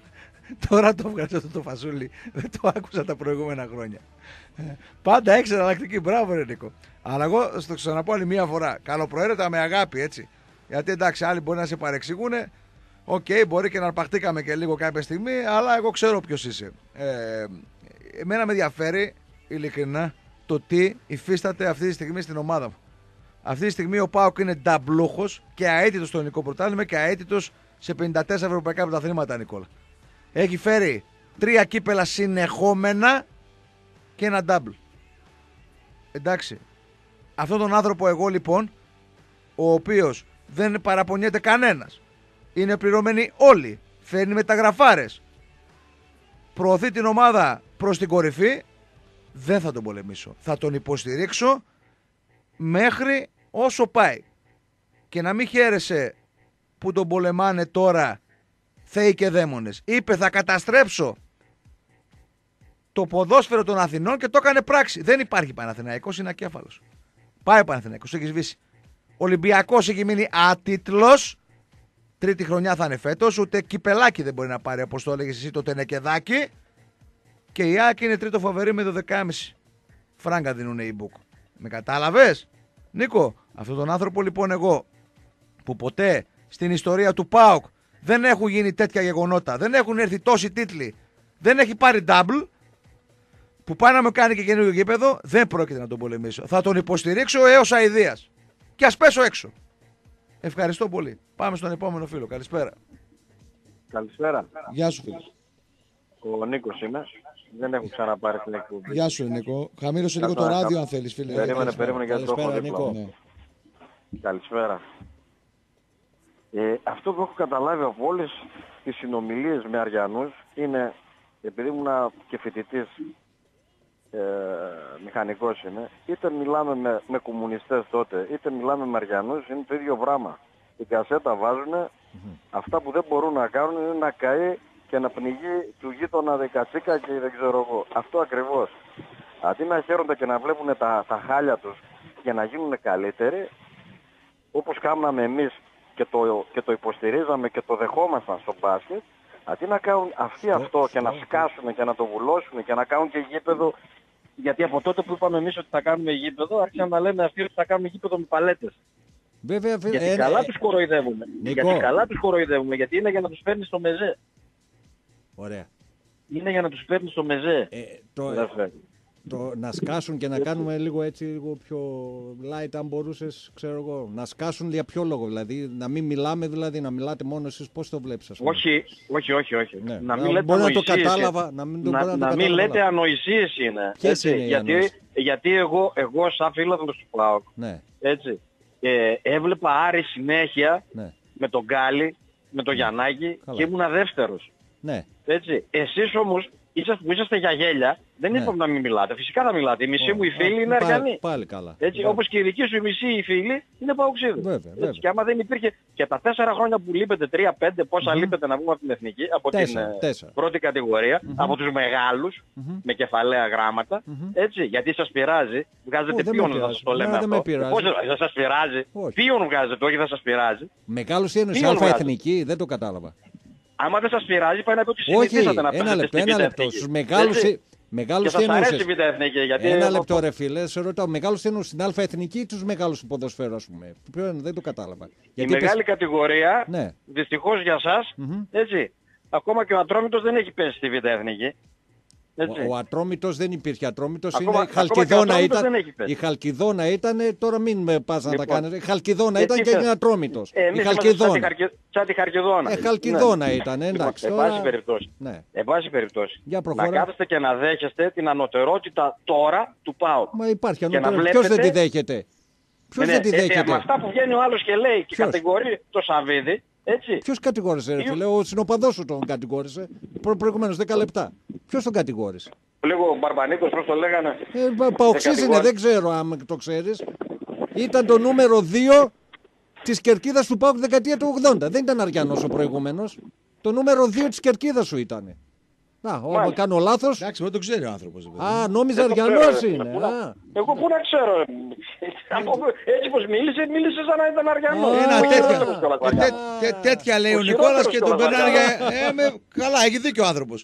Τώρα το βγάζω αυτό το φασούλι. Δεν το άκουσα τα προηγούμενα χρόνια. Ε, Πάντα έχει εναλλακτική. Μπράβο, ρε Νίκο. Αλλά εγώ στο ξαναπώ άλλη μία φορά. Καλοπροαίρετα με αγάπη, έτσι. Γιατί εντάξει, άλλοι μπορεί να σε παρεξηγούν. Οκ, μπορεί και να αρπαχτήκαμε και λίγο κάποια στιγμή, αλλά εγώ ξέρω ποιος είσαι. Ε, εμένα με ενδιαφέρει, ειλικρινά, το τι υφίσταται αυτή τη στιγμή στην ομάδα μου. Αυτή τη στιγμή ο Πάοκ είναι νταμπλούχος και αήττητος στο ελληνικό πρωτάθλημα και αήττητος σε 54 ευρωπαϊκά πρωταθλήματα, Νικόλα. Έχει φέρει τρία κύπελλα συνεχόμενα και ένα double. Εντάξει. Αυτόν τον άνθρωπο εγώ λοιπόν, ο οποίος δεν παραπονιέται κανένας, είναι πληρωμένοι όλοι, φέρνει μεταγραφάρες, προωθεί την ομάδα προς την κορυφή, δεν θα τον πολεμήσω. Θα τον υποστηρίξω μέχρι όσο πάει. Και να μην χαίρεσαι που τον πολεμάνε τώρα θεοί και δαίμονες. Είπε θα καταστρέψω το ποδόσφαιρο των Αθηνών και το έκανε πράξη. Δεν υπάρχει Παναθηναϊκός, είναι ακέφαλος. Πάει ο Παναθηναϊκός, το έχεις σβήσει. Ολυμπιακός έχει μείνει άτιτλος. Τρίτη χρονιά θα είναι φέτος, ούτε κυπελάκι δεν μπορεί να πάρει όπως το έλεγες εσύ το τενεκεδάκι. Και η Άκη είναι τρίτο φαβερή με 12,5. Φράγκα δίνουν οι book. Με κατάλαβες; Νίκο, αυτόν τον άνθρωπο λοιπόν εγώ που ποτέ στην ιστορία του ΠΑΟΚ δεν έχουν γίνει τέτοια γεγονότα, δεν έχουν έρθει τόσοι τίτλοι, δεν έχει πάρει double, που πάει να με κάνει και καινούργιο γήπεδο, δεν πρόκειται να τον πολεμήσω. Θα τον υποστηρίξω έως αηδίας. Και ας πέσω έξω. Ευχαριστώ πολύ. Πάμε στον επόμενο φίλο. Καλησπέρα. Καλησπέρα. Γεια σου φίλε. Ο Νίκος είμαι. Δεν έχω ξαναπάρει την εκπομπή. Γεια σου Νίκο. Χαμήλωσε λίγο το Καλά, ράδιο καλά. αν θέλεις φίλε. Περίμενε, Καλησπέρα. περίμενε γιατί το έχω Καλησπέρα, δίπλα Νίκο. μου. Ναι. Καλησπέρα. Ε, αυτό που έχω καταλάβει από όλες τις συνομιλίες με Αριανούς είναι, επειδή ήμουν και φοιτητής ε, μηχανικός είμαι, είτε μιλάμε με, με κομμουνιστές τότε, είτε μιλάμε με Αριανούς, είναι το ίδιο πράγμα. Η κασέτα βάζουν, αυτά που δεν μπορούν να κάνουν είναι να καεί και να πνιγεί του γείτονα δεκατσίκα και δεν ξέρω εγώ. Αυτό ακριβώς. Αντί να χαίρονται και να βλέπουν τα, τα χάλια τους και να γίνουν καλύτεροι, όπως κάναμε εμείς και το, και το υποστηρίζαμε και το δεχόμασταν στο μπάσκετ, αντί να κάνουν αυτοί αυτό και να σκάσουν και να το βουλώσουν και να κάνουν και γήπεδο, γιατί από τότε που είπαμε εμείς ότι θα κάνουμε γήπεδο, άρχισαν να λένε αυτοί ότι θα κάνουμε γήπεδο με παλέτες. Βέβαια, φίλε, Γιατί ε, καλά ε, τους κοροϊδεύουμε. Νικό. Γιατί καλά τους κοροϊδεύουμε, γιατί είναι για να τους παίρνει στο μεζέ. Ωραία. Είναι για να τους παίρνει στο μεζέ. Ε, το, Αδερφέ. Το, να σκάσουν και να κάνουμε λίγο έτσι λίγο πιο light αν μπορούσες, ξέρω εγώ, να σκάσουν για ποιο λόγο, δηλαδή να μην μιλάμε δηλαδή, να μιλάτε μόνο εσείς, πώς το βλέπεις ας πούμε; Όχι, όχι, όχι, όχι. Ναι. Να Να- μην λέτε μπορεί να το ανοησίες. κατάλαβα, να μην το- να, μπορεί να το να μην κατάλαβα λέτε λάθος. ανοησίες είναι. Ποιες έτσι, είναι οι γιατί, ανοησίες; γιατί εγώ, εγώ σαν φίλαθλος του ΠΑΟΚ, Ναι, έτσι, ε, έβλεπα Άρη συνέχεια ναι, με τον Γκάλι, με τον Γιαννάκη Καλά. και ήμουνα δεύτερος. ναι. Έτσι. Εσείς όμως είσαστε, που είσαστε για γέλια, δεν Ναι. είπαμε να μην μιλάτε. Φυσικά θα μιλάτε. Οι μισοί μου οι φίλοι είναι πάλι, Αριανοί. πάλι καλά. Έτσι, Βέβαια. όπως και οι δικοί σου οι μισοί οι φίλοι είναι παοξίδες. Βέβαια, Έτσι, βέβαια. Και άμα δεν υπήρχε και τα τέσσερα χρόνια που λείπετε, τρία-πέντε, πόσα λείπετε να πούμε από την εθνική, από Τέσσερα, την ε, τέσσερα. πρώτη κατηγορία, από τους μεγαλους με κεφαλαία γράμματα, έτσι, γιατί σας πειράζει, βγάζετε Ω, δεν με πίον να πειράζει. σας το λέμε Εμένα δεν αυτό. με πειράζει. Πώς δεν δεν σας πειράζει, Όχι. πίον βγάζετε, όχι δεν σας πειράζει. Μεγάλος τι εννοείς, Ποιον αλφα βγάζετε; εθνική, δεν το κατάλαβα. Άμα δεν σας πειράζει, πάει να πει ότι Όχι, συνηθίσατε να ένα παίζετε λεπτό, στη ένα Β' λεπτό. Εθνική. Στους μεγάλους, Έτσι. μεγάλους Και τι σας αρέσει εννοούσες. η Β' Εθνική, γιατί... Ένα εγώ- λεπτό ρε φίλε, σε ρωτάω, μεγάλους τι εννοούσες, στην αλφα εθνική ή τους μεγάλους του ποδοσφαίρου ας πούμε; Ποιο είναι, δεν το κατάλαβα. Η Γιατί είπες- μεγάλη κατηγορία, Ναι. δυστυχώς για σας, έτσι, ακόμα και ο Ατρόμητος δεν έχει πέσει στη Β' Εθνική. Έτσι. Ο, ο Ατρόμητος δεν υπήρχε. Ατρόμητος Ακόμα- είναι. ακόμα και ο Χαλκιδόνα Ατρόμητος ήταν. δεν έχει πέσει. Η Χαλκιδόνα ήταν. Τώρα μην με πας να τα Λοιπόν. κάνεις. Χαλκιδόνα Γιατί ήταν και θες- έγινε Ατρόμητος. Ε, η εμείς είμαστε σαν τη, Χαλκιδόνα. Χαρκε... σαν τη Χαρκιδόνα. Ε, Χαλκιδόνα Ναι. ήταν, εντάξει, Λοιπόν, τώρα- εν πάση περιπτώσει. Ναι. Εν πάση περιπτώσει. Για προχώρα. να κάθεστε και να δέχεστε την ανωτερότητα τώρα του ΠΑΟΚ. Μα υπάρχει Και να ανώτερο. Ποιος δεν τη βλέπετε- δέχεται; Ποιος Ναι, δεν τη ναι, ε, ε, δέχεται. με αυτά που βγαίνει ο άλλος και λέει και Ποιος; κατηγορεί το Σαββίδι, έτσι. Ποιος κατηγόρησε, ρε Ποιος; φίλε; Ο συνοπαδός σου τον κατηγόρησε. Προ, Προηγουμένως 10 λεπτά. Ποιος τον κατηγόρησε; Λίγο ο Μπαρμπανίκος, πώς το λέγανε. Ε, πα- Παοξής είναι, κατηγόρησε. δεν ξέρω αν το ξέρεις. Ήταν το νούμερο 2 της κερκίδας του Πάουκ δεκαετία του 80. Δεν ήταν Αριανός ο προηγούμενος. Το νούμερο 2 της κερκίδας σου ήταν. Να, άμα Μάλιστα. κάνω λάθος. Εντάξει, δεν το ξέρει ο άνθρωπος. παιδί μου. Α, νόμιζα Δεν το Αριανός ξέρω, είναι. πού να- Α. Εγώ πού να ξέρω. ρε. Από- Έτσι πως μίλησε, μίλησε σαν να ήταν Αριανός. Α, Ένα Ο τέτοια, χειρότερος κιόλας ε, Αριανός. τέ- τέ- τέτοια λέει ο, Ο Νικόλας χειρότερος και τον κιόλας περνάνε για... Αριανός. Ε, με, καλά, έχει δίκιο ο άνθρωπος.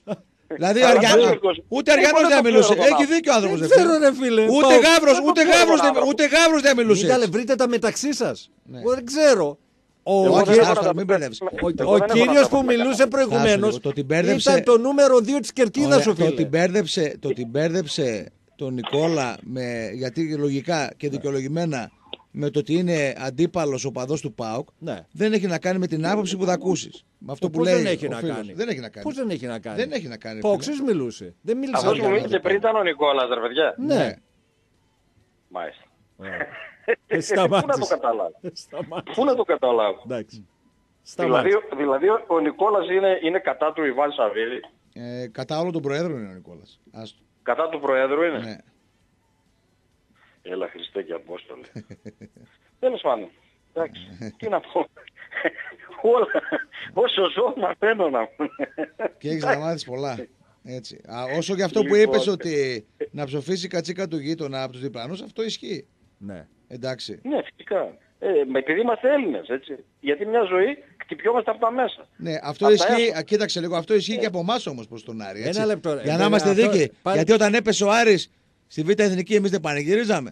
δηλαδή Αλλά Αρια... δεν είναι ούτε Εγώ Αριανός δεν δεν το μιλούσε. ξέρω τον Έχει άνθρωπο. δίκιο ο άνθρωπος. Δεν ρε ξέρω φίλε. ρε φίλε. Ούτε Πάω- γάβρος, Δεν το ούτε ξέρω γάβρος, τον δεν- άνθρωπο. ούτε γάβρος δεν μιλούσε. Κοίτα, έτσι. βρείτε τα μεταξύ σας. Εγώ δεν ξέρω. Ο, Εγώ ο, δεν κύριος- έχω να να τα- μην μπερδεύεις. ο, Εγώ ο δεν έχω κύριος να τα που πούμε μιλούσε Στάσου προηγουμένως λίγο, το ότι μπέρδεψε- ήταν το νούμερο 2 της κερκίδας Ωραία, σου το ότι φίλε. μπέρδεψε, το ότι μπέρδεψε τον Νικόλα με, γιατί λογικά και δικαιολογημένα με το ότι είναι αντίπαλος οπαδός του ΠΑΟΚ Ναι. δεν έχει να κάνει με την άποψη που θα ακούσεις. Με αυτό που Πώς λέει δεν έχει ο να φίλος. κάνει; Δεν έχει να κάνει. Πώς δεν έχει να κάνει; Δεν έχει να κάνει, φίλε. Πόξης μιλούσε. Δεν μίλησε Αυτός που Αριανός. μίλησε πριν ήταν ο Νικόλας, ρε παιδιά. Ναι. Μάλιστα. Ε, Πού να το Σταμάτησε. καταλάβω; Σταμάτησες. Πού να το καταλάβω; Εντάξει. Δηλαδή, Σταμάτησες. δηλαδή ο Νικόλας είναι, είναι κατά του Ιβάν Σαββίδη. Ε, κατά όλο τον Προέδρο είναι ο Νικόλας. Άστο. Κατά του Προέδρου είναι; Ναι. Έλα Χριστέ και Απόστολε. Τέλος πάντων. Εντάξει. Τι να πω. Όλα. Όσο ζω μαθαίνω να πω. Και έχεις να μάθεις πολλά. Έτσι. Α, όσο και αυτό που Λοιπόν. είπες ότι να ψοφήσει η κατσίκα του γείτονα από τους διπλανούς, αυτό ισχύει. Ναι. Εντάξει. Ναι, φυσικά. Ε, μα επειδή είμαστε Έλληνες, έτσι. Γιατί μια ζωή χτυπιόμαστε από τα μέσα. Ναι, αυτό Απ' τα ισχύει, έσω. α, κοίταξε λίγο, αυτό ισχύει και από εμάς όμως προς τον Άρη. Έτσι. Ένα λεπτό, ρε. Για να Βέβαια, είμαστε αυτό- δίκαιοι. πάλι- Γιατί όταν έπεσε ο Άρης στη Β' Εθνική, εμείς δεν πανηγυρίζαμε.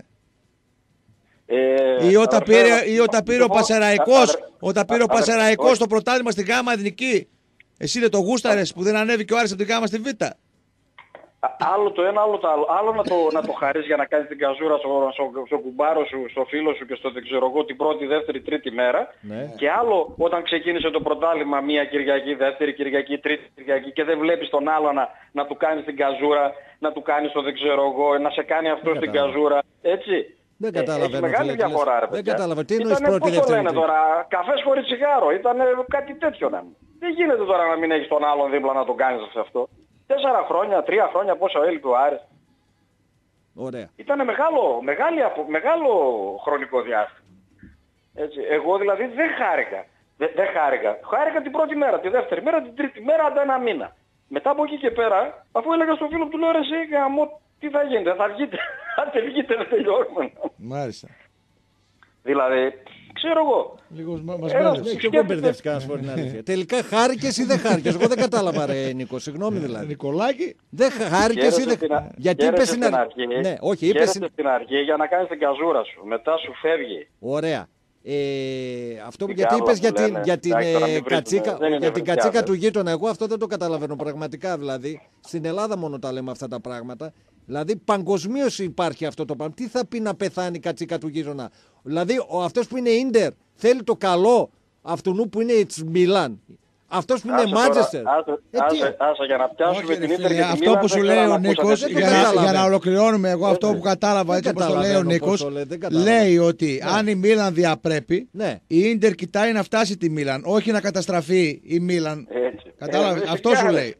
Ε, Ή όταν αδερφέ, πήρε, ή όταν πήρε ο λοιπόν, Πασεραϊκό, αδερ- όταν πήρε ο αδερ- Πασεραϊκό όχι. στο πρωτάθλημα στη Γάμα Εθνική. Εσύ δεν το γούσταρες που δεν ανέβηκε ο Άρης από τη Γάμα στη Β; Α- Άλλο το ένα, άλλο το άλλο. Άλλο να το, να το χαρείς για να κάνεις την καζούρα στο, στο, στο κουμπάρο σου, στο φίλο σου και στο δεν ξέρω εγώ την πρώτη, δεύτερη, τρίτη μέρα. Ναι. Και άλλο όταν ξεκίνησε το πρωτάλημα μία Κυριακή, δεύτερη Κυριακή, τρίτη Κυριακή και δεν βλέπεις τον άλλο να, να του κάνεις την καζούρα, να του κάνεις το δεν ξέρω εγώ, να σε κάνει αυτό την κατάλαβα. καζούρα. Έτσι. Δεν Ε, καταλαβαίνω, Έχεις μεγάλη φίλε, τι λες. διαφορά, ρε Δεν παιδιά. κατάλαβα. Τι εννοείς Ήτανε, πρώτη, πώς το δεύτερη, λένε τρίτη; τώρα, καφές χωρίς τσιγάρο. Ήταν κάτι τέτοιο να είναι. Δεν γίνεται τώρα να μην έχεις τον άλλον δίπλα να τον κάνεις σε αυτό. Τέσσερα χρόνια, τρία χρόνια πόσο έλειπε ο Άρης. Ωραία. Ήταν μεγάλο, μεγάλη, απο- μεγάλο χρονικό διάστημα. Έτσι. Εγώ δηλαδή δεν χάρηκα. Δεν, δεν χάρηκα. Χάρηκα την πρώτη μέρα, τη δεύτερη μέρα, την τρίτη μέρα, αντί ένα μήνα. Μετά από εκεί και πέρα, αφού έλεγα στον φίλο μου, του λέω ρε εσύ, γαμώ, τι θα γίνεται, θα βγείτε. <laughs> Αν δεν βγείτε, δεν τελειώνουμε. Μάλιστα. δηλαδή, ξέρω εγώ. Λίγος μα μας Ένας- μπέρδεψε. Ναι, και εγώ σκέφτεται- μπερδεύτηκα να σου πω την αλήθεια. Τελικά χάρηκες ή δεν χάρηκες. Εγώ δεν κατάλαβα, ρε Νίκο. Συγγνώμη δηλαδή. Νικολάκη, Δεν χάρηκες ή Χαίρεσαι δεν. στην α- Γιατί είπε χαίρεσαι στην στην αρχή. αρχή. Ναι, όχι, είπες Χαίρεσαι στην. στην αρχή για να κάνεις την καζούρα σου. Μετά σου φεύγει. Ωραία. Ε, αυτό που Τι γιατί άλλο είπες που για την, λένε. για την, Εντάξει, τώρα ε, μην βρίσκουμε. κατσίκα, Δεν είναι για την βρισιά, κατσίκα δε. του γείτονα, εγώ αυτό δεν το καταλαβαίνω πραγματικά. Δηλαδή, στην Ελλάδα μόνο τα λέμε αυτά τα πράγματα. Δηλαδή, παγκοσμίως υπάρχει αυτό το πράγμα. Τι θα πει να πεθάνει η κατσίκα του γείτονα; Δηλαδή, ο αυτός που είναι Ίντερ θέλει το καλό αυτού που είναι τη Μίλαν. Αυτός που είναι Άσε τώρα, Μάντσεστερ. άσε- Ε, τι- άσε- άσε για να πιάσουμε Όχι, ρε την Ίντερ φίλε, και τη αυτό Μίλαν, που δεν σου ξέρω λέει αν ο ακούσατε Νίκος, τι δεν για, να- καταλαβαίνω. για να ολοκληρώνουμε εγώ αυτό Ε, που κατάλαβα δεν έτσι όπως το λέει ο καταλαβαίνω Νίκο, πώς το λέει, δεν καταλαβαίνω. λέει ότι αν η Μίλαν διαπρέπει, Ναι. η Ίντερ κοιτάει να φτάσει τη Μίλαν, όχι να καταστραφεί η Μίλαν. Έτσι. Κατάλαβες, Ε, αυτό φυσικά, σου ρε. λέει.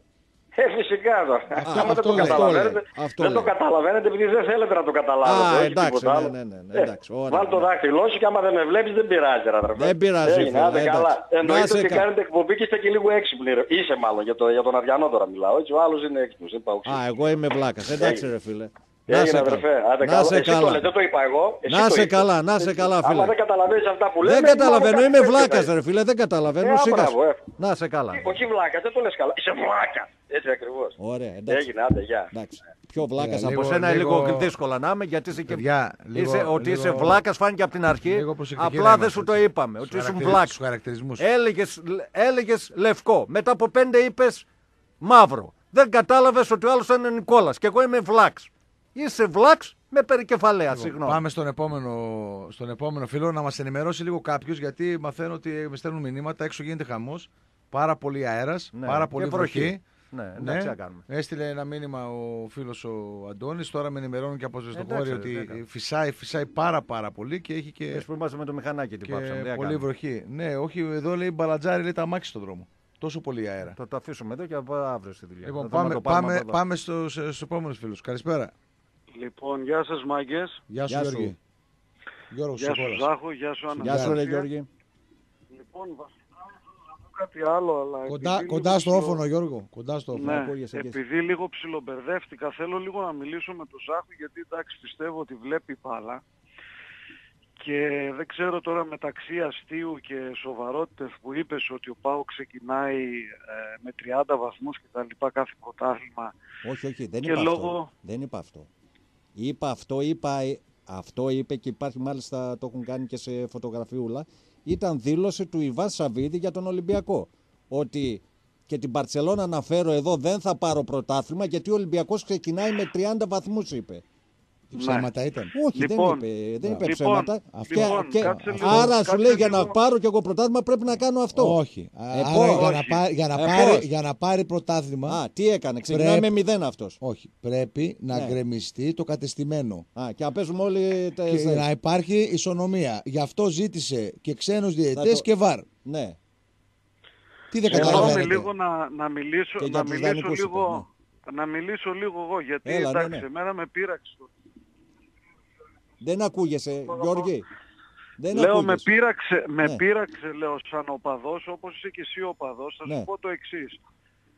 Ε, φυσικά τώρα. Αυτό- Άμα δεν αυτό το λέει, καταλαβαίνετε, αυτό λέει, αυτό δεν το λέει. καταλαβαίνετε επειδή δεν θέλετε να το καταλάβετε. Α, όχι εντάξει, τίποτα ναι, άλλο. ναι, ναι, ναι, Ε, εντάξει, ωραία, Βάλ το ναι. δάχτυλό σου και άμα δεν με βλέπεις δεν πειράζει ρε αδερφέ. Δεν πειράζει, Έγινε, φίλε, άντε εντάξει. καλά. Να Εννοείται σε ότι κα- κάνετε εκπομπή και είστε και λίγο έξυπνοι. ρε. Είσαι μάλλον για, το, για τον Αδιανό τώρα μιλάω. Έτσι, ο άλλος είναι έξυπνος. Δεν πάω Α, εγώ είμαι βλάκας. Εντάξει, ρε φίλε. Να Έγινε σε αδερφέ. καλά. Άντε Να καλά. σε Εσύ το καλά. λες, δεν το είπα εγώ. Εσύ Να το σε είπες. καλά, να σε καλά, Άμα φίλε. δεν καταλαβαίνεις αυτά που λέμε. Δεν καταλαβαίνω, μάλλον είμαι κάτι βλάκας, τέτοιο ρε φίλε, δεν καταλαβαίνω. Ε, Σιγά μπράβο, σου. ε. Να σε καλά. θα- Όχι βλάκας, δεν το λες καλά. Είσαι βλάκας. Έτσι ακριβώς. Ωραία, εντάξει. Έγινε, άντε, γεια. εντάξει. Πιο βλάκας Ωραία, από λίγο- σένα λίγο- λίγο δύσκολα να είμαι γιατί είσαι και. Παιδιά, λίγο- είσαι, ότι λίγο- είσαι βλάκας φάνηκε από την αρχή. Λίγο προσεκτικοί Απλά να δεν είμαστε, σου το έτσι. είπαμε. Στους Ότι ήσουν χαρακτηρι- βλάκας. στους χαρακτηρισμούς. Έλεγες, έλεγες λευκό. Μετά από πέντε είπες μαύρο. Δεν κατάλαβες ότι ο άλλος είναι Νικόλας. Και εγώ είμαι βλάξ. Είσαι βλάξ με περικεφαλαία. Συγγνώμη. Λοιπόν, Πάμε στον επόμενο, στον επόμενο φίλο να μας ενημερώσει λίγο κάποιος γιατί μαθαίνω ότι με στέλνουν μηνύματα. Έξω γίνεται χαμός. Πάρα πολύ αέρας, Ναι, πάρα και πολύ βροχή. βροχή. Ναι, εντάξει, να κάνουμε. Έστειλε ένα μήνυμα ο φίλος ο Αντώνης. Τώρα με ενημερώνουν και από Ζεστοχώρη Εντάξει, ότι εντάξει. φυσάει, φυσάει πάρα πάρα πολύ και έχει και, Εμείς που είμαστε με το μηχανάκι την και πάψαμε. δεν πολύ κάνουμε. βροχή. Ναι, όχι, εδώ λέει μπαλατζάρι, λέει τα μάξι στον δρόμο. Τόσο πολύ αέρα. Θα το αφήσουμε εδώ και από αύριο στη δουλειά. Λοιπόν, Θα δούμε πάμε, το πάμε πάμε, από εδώ. πάμε στους, στους επόμενους φίλους. Καλησπέρα. Λοιπόν, γεια σας μάγκες. Γεια σου, Γεια σου. Γιώργη. Γιώργος Γεια σου Σοκόλας. Ζάχο, γεια σου Άννα. Γεια σου, ρε Γεια. Γιώργη. Λοιπόν, βασικά να πω κάτι άλλο, αλλά Κοντά, επειδή κοντά λίγο στο ψιλο- όφωνο, Γιώργο. Κοντά στο όφωνο. Ναι, ακούγεσαι και εσύ. επειδή λίγο ψιλομπερδεύτηκα, θέλω λίγο να μιλήσω με τον Ζάχο, γιατί εντάξει πιστεύω ότι βλέπει μπάλα. Και δεν ξέρω τώρα μεταξύ αστείου και σοβαρότητες που είπες ότι ο Πάο ξεκινάει ε, με 30 βαθμούς και τα λοιπά κάθε πρωτάθλημα. Όχι, όχι, δεν Και είπα αυτό. λόγω- Δεν είπα αυτό. Είπα αυτό, είπα, αυτό είπε και υπάρχει μάλιστα το έχουν κάνει και σε φωτογραφιούλα. Ήταν δήλωση του Ιβάν Σαββίδη για τον Ολυμπιακό. Ότι και την Παρσελώνα να φέρω εδώ δεν θα πάρω πρωτάθλημα γιατί ο Ολυμπιακός ξεκινάει με 30 βαθμούς είπε. Τι ψέματα ήταν. Όχι, Λοιπόν, δεν είπε, δεν είπε λοιπόν, ψέματα. λοιπόν, και, και- κάτσε λίγο, άρα σου κάτσε λέει για λίγο. να πάρω και εγώ πρωτάθλημα πρέπει να κάνω αυτό. Όχι. Α, Ε, Άρα πώς; για, να Όχι. πάρει, για, να Ε, πάρει, πώς; για να πάρει πρωτάθλημα. Α, τι έκανε, ξεκινάει Πρέπει- με μηδέν αυτός. Όχι. Πρέπει να Ναι. γκρεμιστεί το κατεστημένο. Α, και να παίζουμε όλοι τα Και να υπάρχει ισονομία. Γι' αυτό ζήτησε και ξένους διαιτητές το- και βαρ. Ναι. Τι δεν Θέλω καταλαβαίνετε; λίγο να, να μιλήσω, Και για να τους μιλήσω δανεικούς λίγο, είπε, να μιλήσω λίγο εγώ, γιατί Έλα, ναι, εντάξει, ναι. εμένα με πείραξε το Δεν ακούγεσαι, Γιώργη. Δεν Λέω με ακούγεσαι. πείραξε, με Ναι. πείραξε λέω σαν οπαδός όπως είσαι και εσύ οπαδός θα Ναι. σου πω το εξής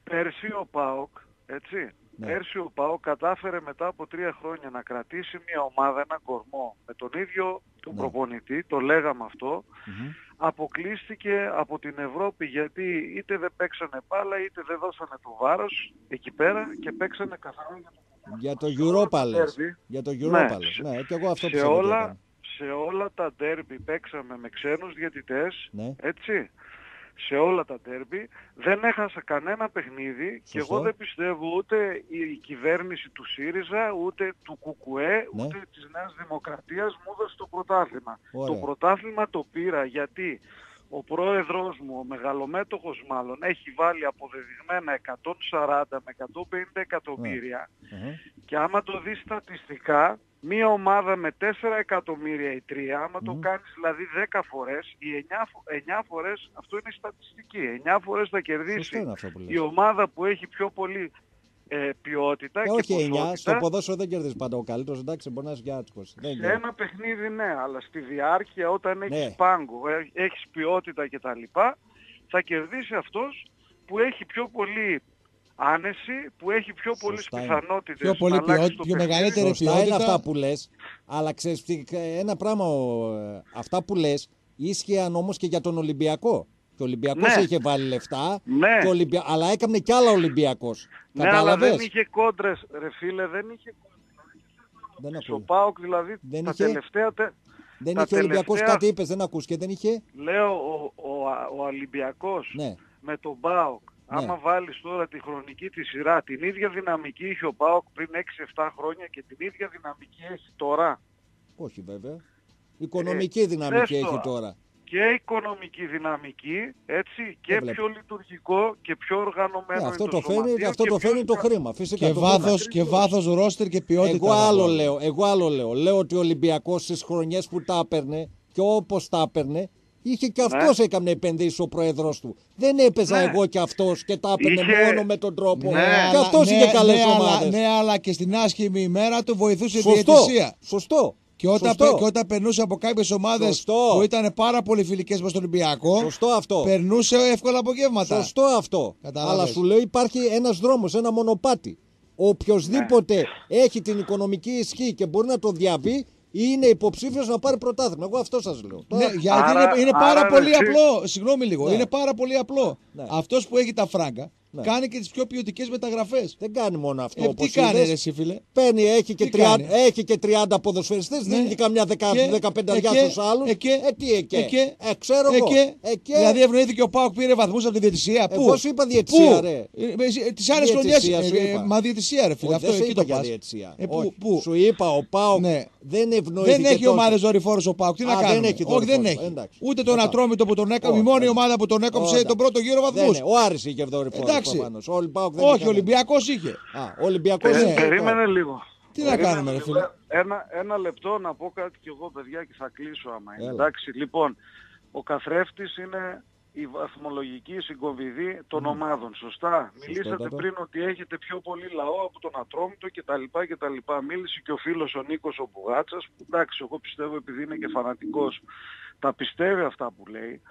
Πέρσι ο ΠΑΟΚ έτσι Ναι. Πέρσι ο ΠΑΟΚ κατάφερε μετά από τρία χρόνια να κρατήσει μια ομάδα, ένα κορμό με τον ίδιο τον Ναι. προπονητή, το λέγαμε αυτό Μμμ. αποκλείστηκε από την Ευρώπη γιατί είτε δεν παίξανε μπάλα είτε δεν δώσανε το βάρος εκεί πέρα και παίξανε καθαρά για το Για το Europa λες. Derby. Για το Ναι, Europa λες. σε- Ναι, και εγώ αυτό σε πιστεύω ότι όλα, έκανε. σε όλα τα ντέρμπι παίξαμε με ξένους διαιτητές, Ναι. έτσι. σε όλα τα τέρμπι. Δεν έχασα κανένα παιχνίδι και εγώ δεν πιστεύω ούτε η κυβέρνηση του ΣΥΡΙΖΑ, ούτε του ΚΚΕ, Ναι. ούτε της Νέας Δημοκρατίας μου έδωσε το πρωτάθλημα. Ωραία. Το πρωτάθλημα το πήρα γιατί ο πρόεδρος μου, ο μεγαλομέτωχος μάλλον, έχει βάλει αποδεδειγμένα 140 με 150 εκατομμύρια Αχα. και άμα το δεις στατιστικά, μία ομάδα με 4 εκατομμύρια ή 3, άμα το κάνεις δηλαδή 10 φορές, οι 9, φο- 9 φορές, αυτό είναι η στατιστική, 9 φορές θα Σωστό κερδίσει είναι αυτό που λες. η ομάδα που έχει πιο πολύ ε, ποιότητα Ε, και όχι 9, ποσότητα. στο ποδόσφαιρο δεν κερδίζει πάντα ο καλύτερος. Εντάξει, μπορείς να είσαι και άτσικος. Δεν Σε κερδίζει. ένα παιχνίδι ναι, αλλά στη διάρκεια όταν έχεις Ναι. πάγκο, ε, έχεις ποιότητα κτλ. θα κερδίσει αυτός που έχει πιο πολύ άνεση, που έχει πιο πολλές Σωστά είναι. πιθανότητες Πιο πολύ να αλλάξει ποιότητα, το πιο παιχνίδι. μεγαλύτερη Σωστά είναι ποιότητα. αυτά που λες. Αλλά ξέρεις ένα πράγμα. ο- ε, αυτά που λες ίσχυαν όμως και για τον Ολυμπιακό. Και ο Ολυμπιακός Ναι. είχε βάλει λεφτά. Ναι. και ο Ολυμπια- Αλλά έκανε κι άλλα Ολυμπιακός. Ναι, αλλά Κατάλαβες; δεν είχε κόντρες, ρε φίλε, δεν είχε Δεν κόντρες. Ο ακούω. ΠΑΟΚ δηλαδή Δεν τα είχε; τελευταία... τε- Δεν τα είχε ο Ολυμπιακός τελευταία- κάτι είπες, δεν ακούστηκε, δεν είχε; Λέω ο, ο, ο Ολυμπιακός Ναι. με τον ΠΑΟΚ. Ναι. Άμα βάλεις τώρα τη χρονική τη σειρά, την ίδια δυναμική είχε ο ΠΑΟΚ πριν 6-7 χρόνια και την ίδια δυναμική έχει τώρα. Όχι βέβαια. Οικονομική Ε, δυναμική δες έχει τώρα. Τώρα. Και οικονομική δυναμική, έτσι, και βλέπω. πιο λειτουργικό και πιο οργανωμένο Ε, είναι αυτό το, το φέρνει, σωματείο αυτό και το πιο φέρνει το υγρα- χρήμα. Φυσικά Και το χρήμα. βάθος, και βάθος ρόστερ και ποιότητα. Εγώ θα άλλο πω. λέω, εγώ άλλο λέω. Λέω ότι ο Ολυμπιακός στις χρονιές που τα έπαιρνε και όπως τα έπαιρνε, είχε και αυτός έκανε επενδύσεις ο πρόεδρος του. Δεν έπαιζα Ναι. εγώ και αυτός και τα έπαιρνε Είχε- μόνο με τον τρόπο. Ναι. Και αυτός Αλλά- είχε ναι, καλές ναι, αλλά- ομάδες. Ναι, αλλά και στην άσχημη ημέρα του βοηθούσε η Σωστό. διαιτησία. Σωστό. Και όταν, Σωστό. πε- και όταν περνούσε από κάποιες ομάδες Σωστό. που ήταν πάρα πολύ φιλικές με τον Ολυμπιακό, Σωστό αυτό. περνούσε εύκολα απογεύματα. Σωστό αυτό. Κατάλαβες. Αλλά σου λέω υπάρχει ένας δρόμος, ένα μονοπάτι. Οποιοδήποτε Ναι. έχει την οικονομική ισχύ και μπορεί να το διαβεί, είναι υποψήφιος να πάρει πρωτάθλημα. Εγώ αυτό σας λέω. Ναι, Τώρα- γιατί Άρα- είναι, είναι πάρα άρα, πολύ εσύ- απλό. Συγγνώμη λίγο. Ναι. Είναι πάρα πολύ απλό. Ναι. Αυτός που έχει τα φράγκα Ναι. κάνει και τις πιο ποιοτικές μεταγραφές. Δεν κάνει μόνο αυτό. Ε, όπως τι κάνει, είδες. ρε, εσύ, φίλε; Παίρνει, έχει και, Τι 30, κάνει; έχει και 30 ποδοσφαιριστές, Ναι. δίνει και καμιά δεκα, Και- 15 εκέ- στους άλλους. εκέ- ε, τι εκέ. εκέ- ε, ξέρω εγώ. εκέ. Εκέ. Δηλαδή ευνοήθηκε ο Πάοκ πήρε βαθμούς από τη διαιτησία. Πού; Εγώ σου είπα διαιτησία, Πού; ρε. Τι άλλε χρονιέ. Διαιτησία σου είπα. Μα διαιτησία, ρε φίλε. Όχι, Αυτό δεν σε εκεί είπα το για πας; διαιτησία. Ε, πού, Όχι. πού; Σου είπα, ο Πάοκ Ναι. Δεν ευνοήθηκε Δεν έχει τόσο. ομάδες δορυφόρους ο Πάοκ. Τι να Α, δεν κάνουμε; έχει Όχι, δεν δορυφόρους. έχει. Εντάξει. Ούτε τον Μετά. Ατρόμητο που τον έκοψε. Η Όχι, μόνη εντάξει. ομάδα που τον έκοψε Όχι, τον πρώτο γύρο Δεν βαθμού. είναι. Ο Άρης είχε δορυφόρους Εντάξει. προφανώς. Ο Πάοκ δεν Όχι, είχε ο Ολυμπιακός είχε. Α, ο Ολυμπιακός Πε- είχε. περίμενε λίγο. Τι να Περίμενε κάνουμε, ρε λίγο. φίλε; Ένα, ένα λεπτό να πω κάτι κι εγώ, παιδιά, και θα κλείσω άμα είναι. Έλα. Εντάξει, λοιπόν, ο καθρέφτης είναι η βαθμολογική συγκομιδή των ομάδων. Σωστά. Μιλήσατε Σωστότατο. πριν ότι έχετε πιο πολύ λαό από τον Ατρόμητο κτλ. κτλ. Μίλησε και ο φίλος ο Νίκος ο Μπουγάτσας, που εντάξει, εγώ πιστεύω επειδή είναι και φανατικός, τα πιστεύει αυτά που λέει.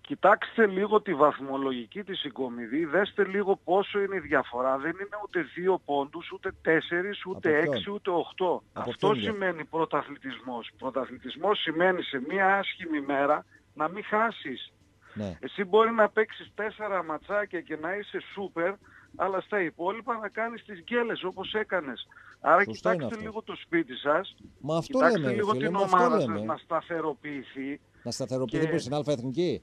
Κοιτάξτε λίγο τη βαθμολογική της συγκομιδή, δέστε λίγο πόσο είναι η διαφορά. Δεν είναι ούτε δύο πόντους, ούτε τέσσερις, ούτε Από ποιον; έξι, ούτε οχτώ. Από Αυτό ποιον είναι; σημαίνει πρωταθλητισμός. Πρωταθλητισμός σημαίνει σε μία άσχημη μέρα να μην χάσεις. Ναι. Εσύ μπορεί να παίξεις τέσσερα ματσάκια και να είσαι σούπερ, αλλά στα υπόλοιπα να κάνεις τις γκέλες όπως έκανες. Άρα Σωστό είναι κοιτάξτε αυτό. λίγο το σπίτι σας, Μα αυτό κοιτάξτε λέμε, ρε λίγο φίλε, την μα αυτό ομάδα σας λέμε. να σταθεροποιηθεί Να σταθεροποιηθεί Και- προς την Αλφα Εθνική;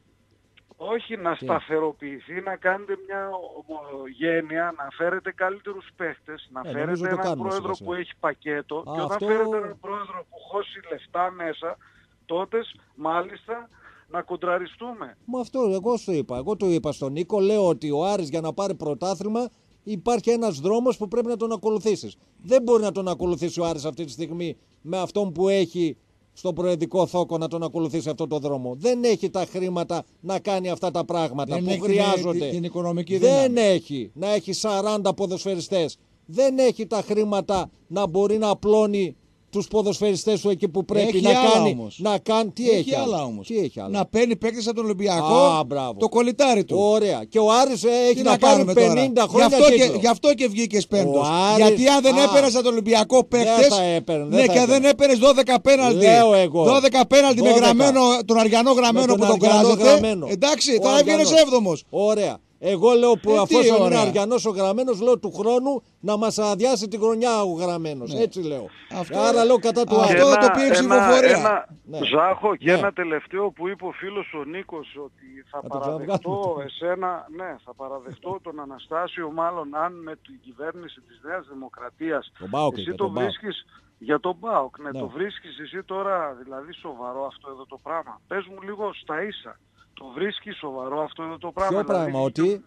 όχι να σταθεροποιηθεί, να κάνετε μια ομογένεια, να φέρετε καλύτερους παίχτες, να Ε, νομίζω φέρετε το έναν κάνουμε πρόεδρο σιγά-σιγα. που έχει πακέτο Α, και όταν αυτό- φέρετε έναν πρόεδρο που χώσει λεφτά μέσα, τότε μάλιστα να κοντραριστούμε. Μα αυτό εγώ σου είπα. Εγώ του είπα στον Νίκο, λέω ότι ο Άρης για να πάρει πρωτάθλημα υπάρχει ένας δρόμος που πρέπει να τον ακολουθήσεις. Δεν μπορεί να τον ακολουθήσει ο Άρης αυτή τη στιγμή με αυτόν που έχει στον προεδρικό θόκο να τον ακολουθήσει αυτό το δρόμο. Δεν έχει τα χρήματα να κάνει αυτά τα πράγματα Δεν που έχει χρειάζονται. την- την οικονομική Δεν δύναμη. έχει να έχει 40 ποδοσφαιριστές. Δεν έχει τα χρήματα να μπορεί να απλώνει τους ποδοσφαιριστές του εκεί που πρέπει Έχει να άλλα κάνει. όμως. Να κάνει. Τι έχει, άλλα όμως. Τι έχει άλλα. Να παίρνει παίκτες από τον Ολυμπιακό. Α, μπράβο. το κολλητάρι του. Ωραία. Και ο Άρης ε, έχει Τι να, να πάρει κάνουμε 50 τώρα; χρόνια γι, αυτό και, τίτλο. γι' αυτό και βγήκες πέμπτος. Ο Άρης- Γιατί αν δεν Α. έπαιρνε από τον Ολυμπιακό παίκτε. θα έπαιρνε, δεν Ναι, θα και αν δεν έπαιρνε. έπαιρνες 12 πέναλτι. Λέω εγώ. 12 πέναλτι με 12. γραμμένο, τον Αριανό γραμμένο Με που τον Αριανό κράζεται. γραμμένο. Εντάξει, Ο τώρα έβγαινε Αριανός. έβδομος. Ωραία. Εγώ λέω που Ε, τι αφόσον είναι ωραία. Αριανό ο γραμμένος, λέω του χρόνου να μας αδειάσει την χρονιά ο γραμμένος. Έτσι λέω. Ναι. Αυτό- Άρα λέω κατά του Αυτό αυτού. θα το πει η ψηφοφορία. Ένα, Ναι. Ζάχο και Ναι. ένα τελευταίο που είπε ο φίλος ο Νίκος ότι θα το παραδεχτώ ξαναβγάλουμε. εσένα, ναι, θα παραδεχτώ τον Αναστάσιο μάλλον αν με την κυβέρνηση της Νέας Δημοκρατίας Τον ΠΑΟΚ, εσύ για το τον ΠΑΟΚ. βρίσκεις για τον ΠΑΟΚ, ναι, Ναι. το βρίσκεις εσύ τώρα δηλαδή σοβαρό αυτό εδώ το πράγμα. Πες μου λίγο στα ίσα. Το βρίσκεις σοβαρό αυτό εδώ το πράγμα. Ποιο δηλαδή, πράγμα, ότι;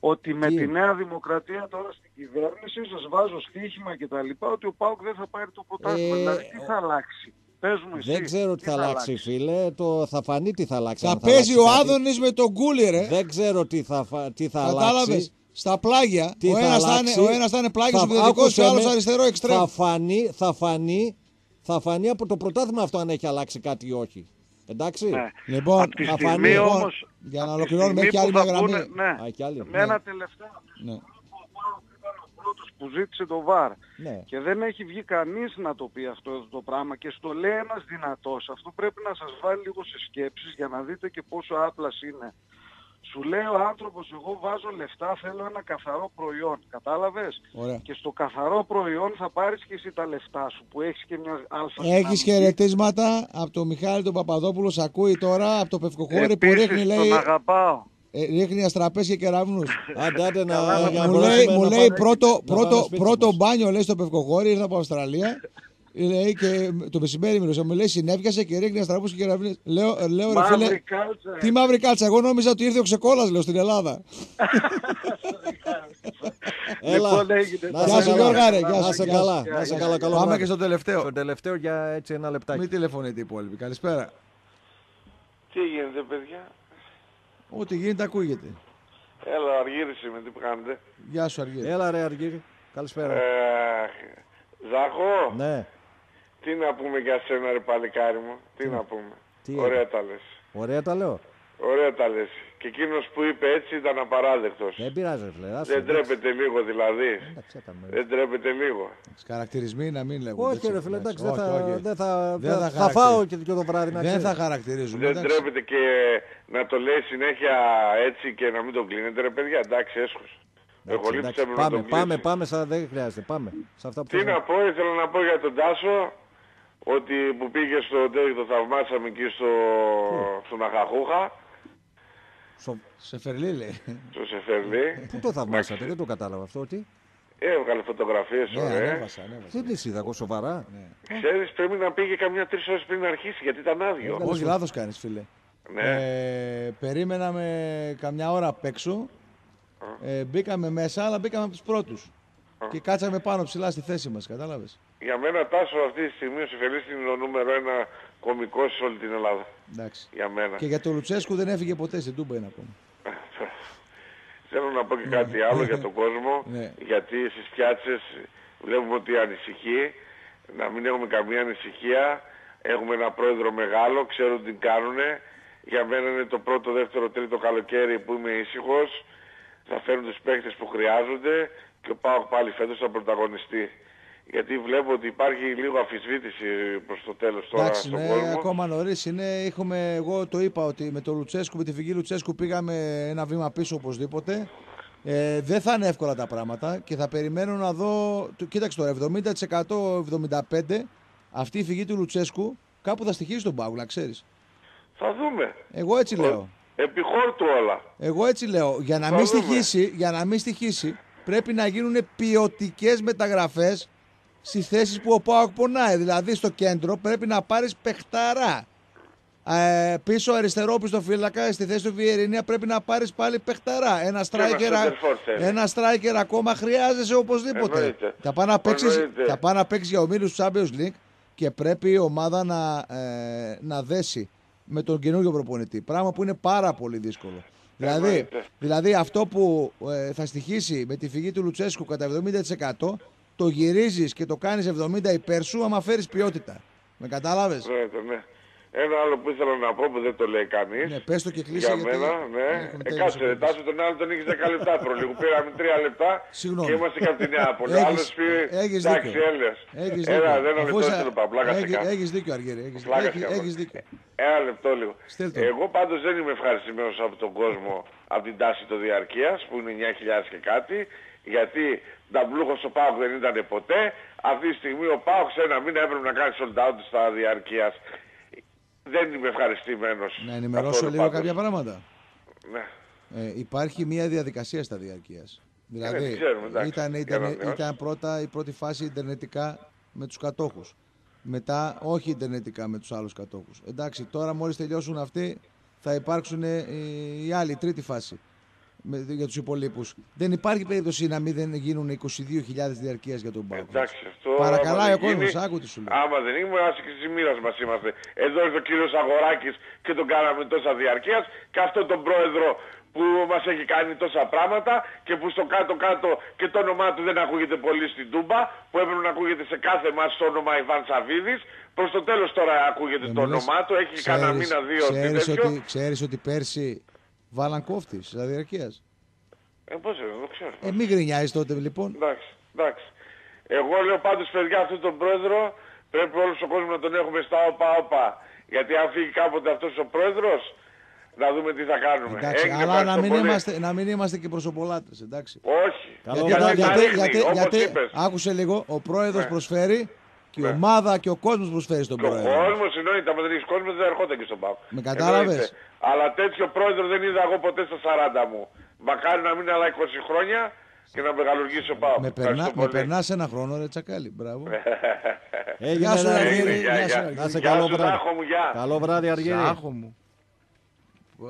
ότι με Τι; τη Νέα Δημοκρατία τώρα στην κυβέρνηση σας βάζω στοίχημα και τα λοιπά ότι ο ΠΑΟΚ δεν θα πάρει το πρωτάθλημα. Ε, δηλαδή τι θα αλλάξει; Πες μου εσύ. Δεν ξέρω τι θα αλλάξει, φίλε. Το... Θα φανεί τι θα αλλάξει. Θα αν παίζει ο αλλάξει κάτι. Άδωνης με τον Κούλι, ρε. Δεν ξέρω τι θα, φα- τι θα Κατάλαβες; αλλάξει. Στα πλάγια. Τι ο θα ένας θα, αλλάξει; είναι, ο ένας θα είναι πλάγιος Θα- επιθετικός άκουσε και ο άλλος με, αριστερό εξτρέμ. Θα φανεί, θα φανεί, θα φανεί από το πρωτάθλημα αυτό αν έχει αλλάξει κάτι ή όχι. Εντάξει. Ναι. Λοιπόν, Απ' τη θα στιγμή φανεί, λοιπόν, όμως, για να απ' τη ολοκληρώνουμε, στιγμή έχει άλλη που θα μια γραμμή. πούνε- ναι, Α, έχει άλλη. με Ναι. ένα τελευταίο. Ναι. Ο Πάοκ ήταν ο πρώτος που ζήτησε το ΒΑΡ. Ναι. Και δεν έχει βγει κανείς να το πει αυτό εδώ το πράγμα και στο λέει ένας δυνατός. Αυτό πρέπει να σας βάλει λίγο σε σκέψεις για να δείτε και πόσο άπλας είναι. Σου λέει ο άνθρωπος, εγώ βάζω λεφτά, θέλω ένα καθαρό προϊόν. Κατάλαβες; Ωραία. Και στο καθαρό προϊόν θα πάρεις και εσύ τα λεφτά σου που έχεις και μια αλφα Έχεις δυναμική. χαιρετίσματα από τον Μιχάλη τον Παπαδόπουλος, σ' ακούει τώρα από το Πευκοχώρι που Επίσης, ρίχνει, τον λέει, αγαπάω. ε, ρίχνει αστραπές και κεραυνούς. <laughs> Άντε, άντε, να, Καλά, για να μου λέει, μπορέσουμε μου να λέει πάμε- πρώτο, να πάμε πρώτο, σπίτι πρώτο μας. μπάνιο λέει στο Πευκοχώρι, ήρθα από Αυστραλία. <laughs> Λέει και το μεσημέρι μιλούσα, μου λέει συνέβιασε και ρίχνει αστραπούς και κεραυνούς. Λέω, λέω ρε Μαύρη φίλε, κάλτσα. τι μαύρη κάλτσα, εγώ νόμιζα ότι ήρθε ο Ξεκόλας λέω στην Ελλάδα. <laughs> Έλα. Λοιπόν, έγινε. Να Γεια σε σου, καλά. Γιώργα, ρε, γεια Να σου, σε γεια καλά. σου. Να σε Γεια καλά. σου. Καλό Πάμε βράδυ. και στο τελευταίο. Το τελευταίο για έτσι ένα λεπτάκι. Ναι. Μην τηλεφωνείτε οι υπόλοιποι. Καλησπέρα. Τι γίνεται, παιδιά; Ό,τι γίνεται ακούγεται. Έλα, Αργύρης είμαι, τι κάνετε; Γεια σου Αργύρη. Έλα ρε Αργύρη. Καλησπέρα. Ε, Ζάχο, Ναι. Τι να πούμε για σένα ρε παλικάρι μου, τι να πούμε. Τι Ωραία τα λες. Ωραία τα λέω. Ωραία τα λες. Και εκείνος που είπε έτσι ήταν απαράδεκτος. Δεν πειράζει, φίλε. άσε, Δεν εντάξει. τρέπεται λίγο δηλαδή. Εντάξει, έκαμε. Δεν τρέπεται λίγο. Χαρακτηρισμοί να μην λέγονται. Όχι, έτσι, ρε φίλε, εντάξει, δεν όχι, θα, όχι. δεν θα, Δεν θα, θα θα χαρακτηρι- φάω και, και το βράδυ να Δεν ξέρεις. θα χαρακτηρίζουμε. Δεν εντάξει. τρέπεται και να το λέει συνέχεια έτσι και να μην τον κλείνετε ρε παιδιά. Εντάξει, έσχος. Εγώ Εντάξει, λείπει εντάξει, έπρεπε να Πάμε, τον πάμε, κλείσει. πάμε, στα, δεν χρειάζεται. Πάμε. Σε αυτά που Τι θέλω. να πω, ήθελα να πω για τον Τάσο ότι που πήγε στο τέλος το θαυμάσαμε εκεί στο, στον Αχαχούχα, Στο- Σε φερλί λέει. στο Σεφερλί. Πού το θαυμάσατε, δεν το κατάλαβα αυτό. Τι; Έβγαλε φωτογραφίες Ναι, ωραίες. ανέβασα, ανέβασα. Δεν τις είδα εγώ σοβαρά. Ξέρεις πρέπει να πήγε καμιά τρεις ώρες πριν αρχίσει γιατί ήταν άδειο. Όχι, λάθος κάνεις φίλε. Ναι. Ε, περίμενα με καμιά ώρα απ' έξω. Ε, μπήκαμε μέσα, αλλά μπήκαμε από τους πρώτους. Και κάτσαμε πάνω ψηλά στη θέση μας, κατάλαβες. Για μένα Τάσο αυτή τη στιγμή ο Σεφερλής είναι ο νούμερο ένα κωμικός σε όλη την Ελλάδα. Εντάξει. Για μένα. Και για το Λουτσέσκου δεν έφυγε ποτέ, στην Τούμπα είναι ακόμα. <laughs> Θέλω να πω και κάτι άλλο για τον κόσμο, <laughs> Ναι. γιατί στις πιάτσες βλέπουμε ότι ανησυχεί, να μην έχουμε καμία ανησυχία, έχουμε ένα πρόεδρο μεγάλο, ξέρω τι κάνουν, για μένα είναι το πρώτο, δεύτερο, τρίτο καλοκαίρι που είμαι ήσυχος, θα φέρουν τους παίχτες που χρειάζονται και ο Πάοκ πάλι φέτος θα πρωταγωνιστεί. Γιατί βλέπω ότι υπάρχει λίγο αφισβήτηση προς το τέλος τώρα Εντάξει, στον ναι, κόσμο. ακόμα νωρίς είναι. Έχουμε, εγώ το είπα ότι με το Λουτσέσκου, με τη φυγή Λουτσέσκου πήγαμε ένα βήμα πίσω οπωσδήποτε. Ε, δεν θα είναι εύκολα τα πράγματα και θα περιμένω να δω. το- Κοίταξε τώρα, 70%-75% αυτή η φυγή του Λουτσέσκου κάπου θα στοιχήσει τον Πάγου, να ξέρεις. Θα δούμε. Εγώ έτσι λέω. Επί χόρτου όλα. Εγώ έτσι λέω. Για να Θα μην δούμε. στοιχήσει, για να μην στοιχήσει, πρέπει να γίνουν ποιοτικές μεταγραφές στις θέσεις που ο Πάοκ πονάει. Δηλαδή στο κέντρο πρέπει να πάρεις παιχταρά. Ε, πίσω αριστερό πίσω φύλακα, στη θέση του Βιερίνια πρέπει να πάρεις πάλι παιχταρά. Ένα striker, center for θέλει. ένα striker ακόμα χρειάζεσαι οπωσδήποτε. Εννοείται. Θα πάει να παίξει Εννοείται. θα πάει να παίξεις για ομίλους του Champions League και πρέπει η ομάδα να, ε, να δέσει με τον καινούριο προπονητή. Πράγμα που είναι πάρα πολύ δύσκολο. Δηλαδή, Εννοείται. δηλαδή αυτό που ε, θα στοιχήσει με τη φυγή του Λουτσέσκου κατά 70% το γυρίζεις και το κάνεις 70% υπέρ σου άμα φέρεις ποιότητα. Με κατάλαβες; Εννοείται, ναι. Ένα άλλο που ήθελα να πω που δεν το λέει κανείς. Ναι, πες το και κλείσε Για γιατί μένα, ναι. έχουμε Ε, τέλειωσε κάτσε, ο ρε, τάσο τον άλλο τον έχεις 10 λεπτά προλίγου. Πήραμε 3 λεπτά Συγγνώμη. και είμαστε και από τη Νεάπολη. Ο Έχεις- άλλος πήρε, έχεις εντάξει, δίκιο. Έλληνας. Έχεις Ένα, δίκιο. ένα λεπτό Αφού θέλω να πάω, πλάκα σε έχεις- κάνω. Έχεις δίκιο Αργύρη, έχεις, Πλάκα έχεις, σε κάνω. έχεις δίκιο. Ένα λεπτό λίγο. Στείλ το. Εγώ πάντως δεν είμαι ευχαριστημένος από τον κόσμο από την τάση των διαρκείας που είναι 9.000 και κάτι γιατί ταμπλούχος ο Πάοκ δεν ήταν ποτέ. Αυτή τη στιγμή ο Πάοκ σε ένα μήνα έπρεπε να κάνει sold out στα διαρκείας. Δεν είμαι ευχαριστημένος. Να ενημερώσω καθόλου λίγο πάντως. κάποια πράγματα. Ναι. Ε, υπάρχει μια διαδικασία στα διαρκείας. Δηλαδή, την ξέρουμε, εντάξει. ήταν, Για ήταν, να νιώσω. ήταν πρώτα η πρώτη φάση ιντερνετικά με τους κατόχους. Μετά όχι ιντερνετικά με τους άλλους κατόχους. Εντάξει, τώρα μόλις τελειώσουν αυτοί θα υπάρξουν ε, οι, οι άλλοι, η τρίτη φάση με, για τους υπολείπους. Δεν υπάρχει περίπτωση να μην δεν γίνουν 22.000 διαρκείας για τον Πάο. Εντάξει, αυτό. Παρακαλάει άμα ο δεν κόσμος, γίνει- άκου τι σου λέω. Άμα δεν ήμουν, ας και τη μοίρα μας είμαστε. Εδώ ήρθε ο κύριος Αγοράκης και τον κάναμε τόσα διαρκείας και αυτό τον πρόεδρο που μας έχει κάνει τόσα πράγματα και που στο κάτω-κάτω και το όνομά του δεν ακούγεται πολύ στην Τούμπα, που έπρεπε να ακούγεται σε κάθε μας το όνομα Ιβάν Σαββίδης. Προς το τέλος τώρα ακούγεται Δεν το μου λες, όνομά του, έχει κανένα ξέρεις- μήνα δύο τι ξέρεις τέτοιο. ότι, ξέρεις ότι πέρσι βάλαν κόφτης στα διαρκείας. Ε, πώς δεν το ξέρω. Ε, μην γκρινιάζεις τότε λοιπόν. Εντάξει, εντάξει. Εγώ λέω πάντως παιδιά αυτόν τον πρόεδρο πρέπει όλος ο κόσμος να τον έχουμε στα όπα όπα. Γιατί αν φύγει κάποτε αυτός ο πρόεδρος να δούμε τι θα κάνουμε. Εντάξει, Έγινε, αλλά να ευχαριστώ μην, πολύ. είμαστε, να μην είμαστε και προσωπολάτες, εντάξει. Όχι. Γιατί, Γιατί γιατί, τα γιατί, ρίχνει, γιατί, όπως γιατί- είπες. άκουσε λίγο, ο πρόεδρος Ναι. προσφέρει και η Ναι. ομάδα και ο κόσμος προσφέρει στον Και ο πρόεδρο. κόσμος εννοείται, άμα δεν έχεις κόσμο δεν ερχόταν και στον ΠΑΟΚ. Με κατάλαβες; Εννοείται. Αλλά τέτοιο πρόεδρο δεν είδα εγώ ποτέ στα 40 μου. Μακάρι να μην άλλα 20 χρόνια και να μεγαλουργήσει ο ΠΑΟΚ. Με, περνά, Ευχαριστώ με πολύ. περνάς ένα χρόνο, ρε τσακάλι. Μπράβο. Έγινε, <laughs> Γεια σου, ρε, Αργύρη. Έγινε, Γεια γεια, σου, γεια. Αργύρη. Να σε Γεια καλό σου, βράδυ. Τάχο μου, γεια. Καλό βράδυ, Αργύρη. Ζάχο μου.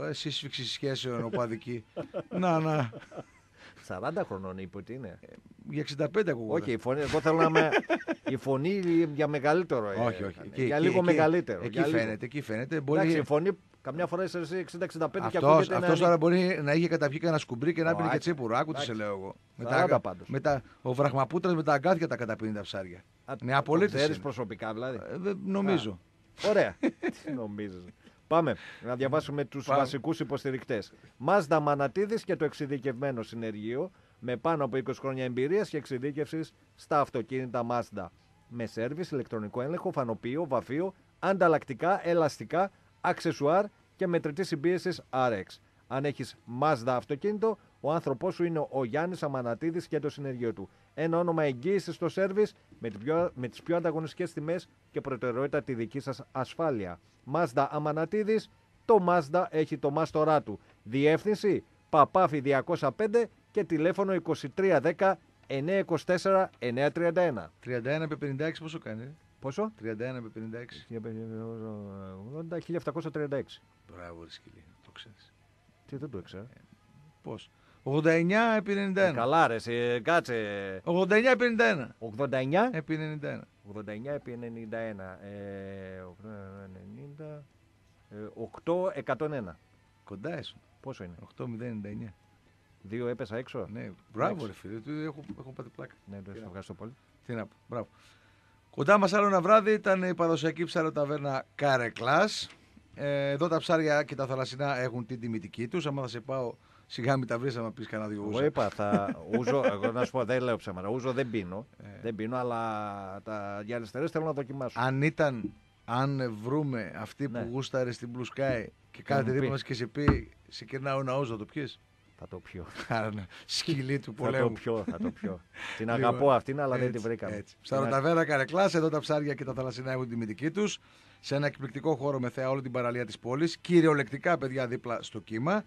Ε, Σύσφυξη σχέσεων οπαδική. να, να. 40 χρονών είπε ότι είναι. Για 65 ακούγονται. Όχι, η φωνή, εγώ θέλω να με. <laughs> η φωνή για μεγαλύτερο. ε, όχι, όχι. ήταν. Εκεί- για εκεί- λίγο εκεί- μεγαλύτερο. Εκεί για λίγο. φαίνεται, εκεί φαίνεται. Εντάξει, η Μπορεί... φωνή καμιά φορά είσαι εσύ 60-65 και Αυτός, ακούγεται αυτός να τώρα μπορεί να είχε καταπιεί κανένα σκουμπρί και να Ω, πίνει και άκου. τσίπουρο. Άκου τι σε Εντάξει. λέω εγώ. Με 40 τα, πάντως. με τα, ο Βραχμαπούτρας με τα αγκάθια τα καταπίνει τα ψάρια. Α, Νεαπολίτης το ξέρεις είναι. προσωπικά δηλαδή. Ε, δεν νομίζω. Ωραία. <laughs> Τι νομίζεις. Πάμε να διαβάσουμε τους Πάμε. βασικούς υποστηρικτές. Μάζδα Μανατίδης και το εξειδικευμένο συνεργείο με πάνω από 20 χρόνια εμπειρίας και εξειδίκευσης στα αυτοκίνητα Mazda. Με σέρβις, ηλεκτρονικό έλεγχο, φανοποιείο, βαφείο, ανταλλακτικά, ελαστικά, αξεσουάρ και μετρητή συμπίεσης RX. Αν έχεις Mazda αυτοκίνητο, ο άνθρωπός σου είναι ο Γιάννης Αμανατίδης και το συνεργείο του. Ένα όνομα εγγύησης στο σέρβις με, τις πιο, με τις πιο ανταγωνιστικές τιμές και προτεραιότητα τη δική σας ασφάλεια. Mazda Αμανατίδης, το Mazda έχει το μάστορά του. Διεύθυνση Παπάφη 205 και τηλέφωνο 2310 924 931. 31 επί 56 πόσο κάνει; ρε; Πόσο; 31 επί 56. 80, 1736. Μπράβο, ρε σκυλί. Το ξέρεις. Τι δεν το ήξερα. Πώς; 89 επί 91. Ε, καλά ρε, σε, κάτσε. 89 επί 91. 89. Επί 91. 89 επί 91. Ε, 90. Ε, 8, 101. Κοντά ήσουν. Πόσο είναι; 8-0-99. Δύο έπεσα έξω. Ναι, μπράβο Εντάξει. ρε φίλε. του Έχω, έχω πάτη πλάκα. Ναι, το ευχαριστώ πολύ. Τι να πω. Μπράβο. Κοντά μας άλλο ένα βράδυ ήταν η παραδοσιακή ψαροταβέρνα Καρεκλάς. Ε, εδώ τα ψάρια και τα θαλασσινά έχουν την τιμητική τους. Άμα θα σε πάω σιγά μην τα βρεις άμα πεις κανένα δυο Εγώ ούζα. είπα, θα <laughs> ούζω, εγώ να σου πω, δεν λέω ψέματα. Ούζω δεν πίνω. Ε. Δεν πίνω, αλλά τα για αριστερές θέλω να δοκιμάσω. Αν ήταν, αν βρούμε αυτή Ναι. που γούσταρε στην Blue Sky και κάθε μου πει. δίπλα μας και σε πει σε κερνάω ένα ούζο, θα το πιείς. Θα το πιω. <laughs> Άρα, ναι, σκυλί του θα το πολέμου. πιω, θα το πιω. <laughs> την Λοιπόν, αγαπώ αυτήν, αλλά δεν έτσι, την βρήκαμε. Έτσι. Την Ψαροταβέρα Καρεκλά, εδώ τα ψάρια και τα θαλασσινά έχουν τη τιμητική τους. Σε ένα εκπληκτικό χώρο με θέα όλη την παραλία της πόλης. Κυριολεκτικά, παιδιά, δίπλα στο κύμα.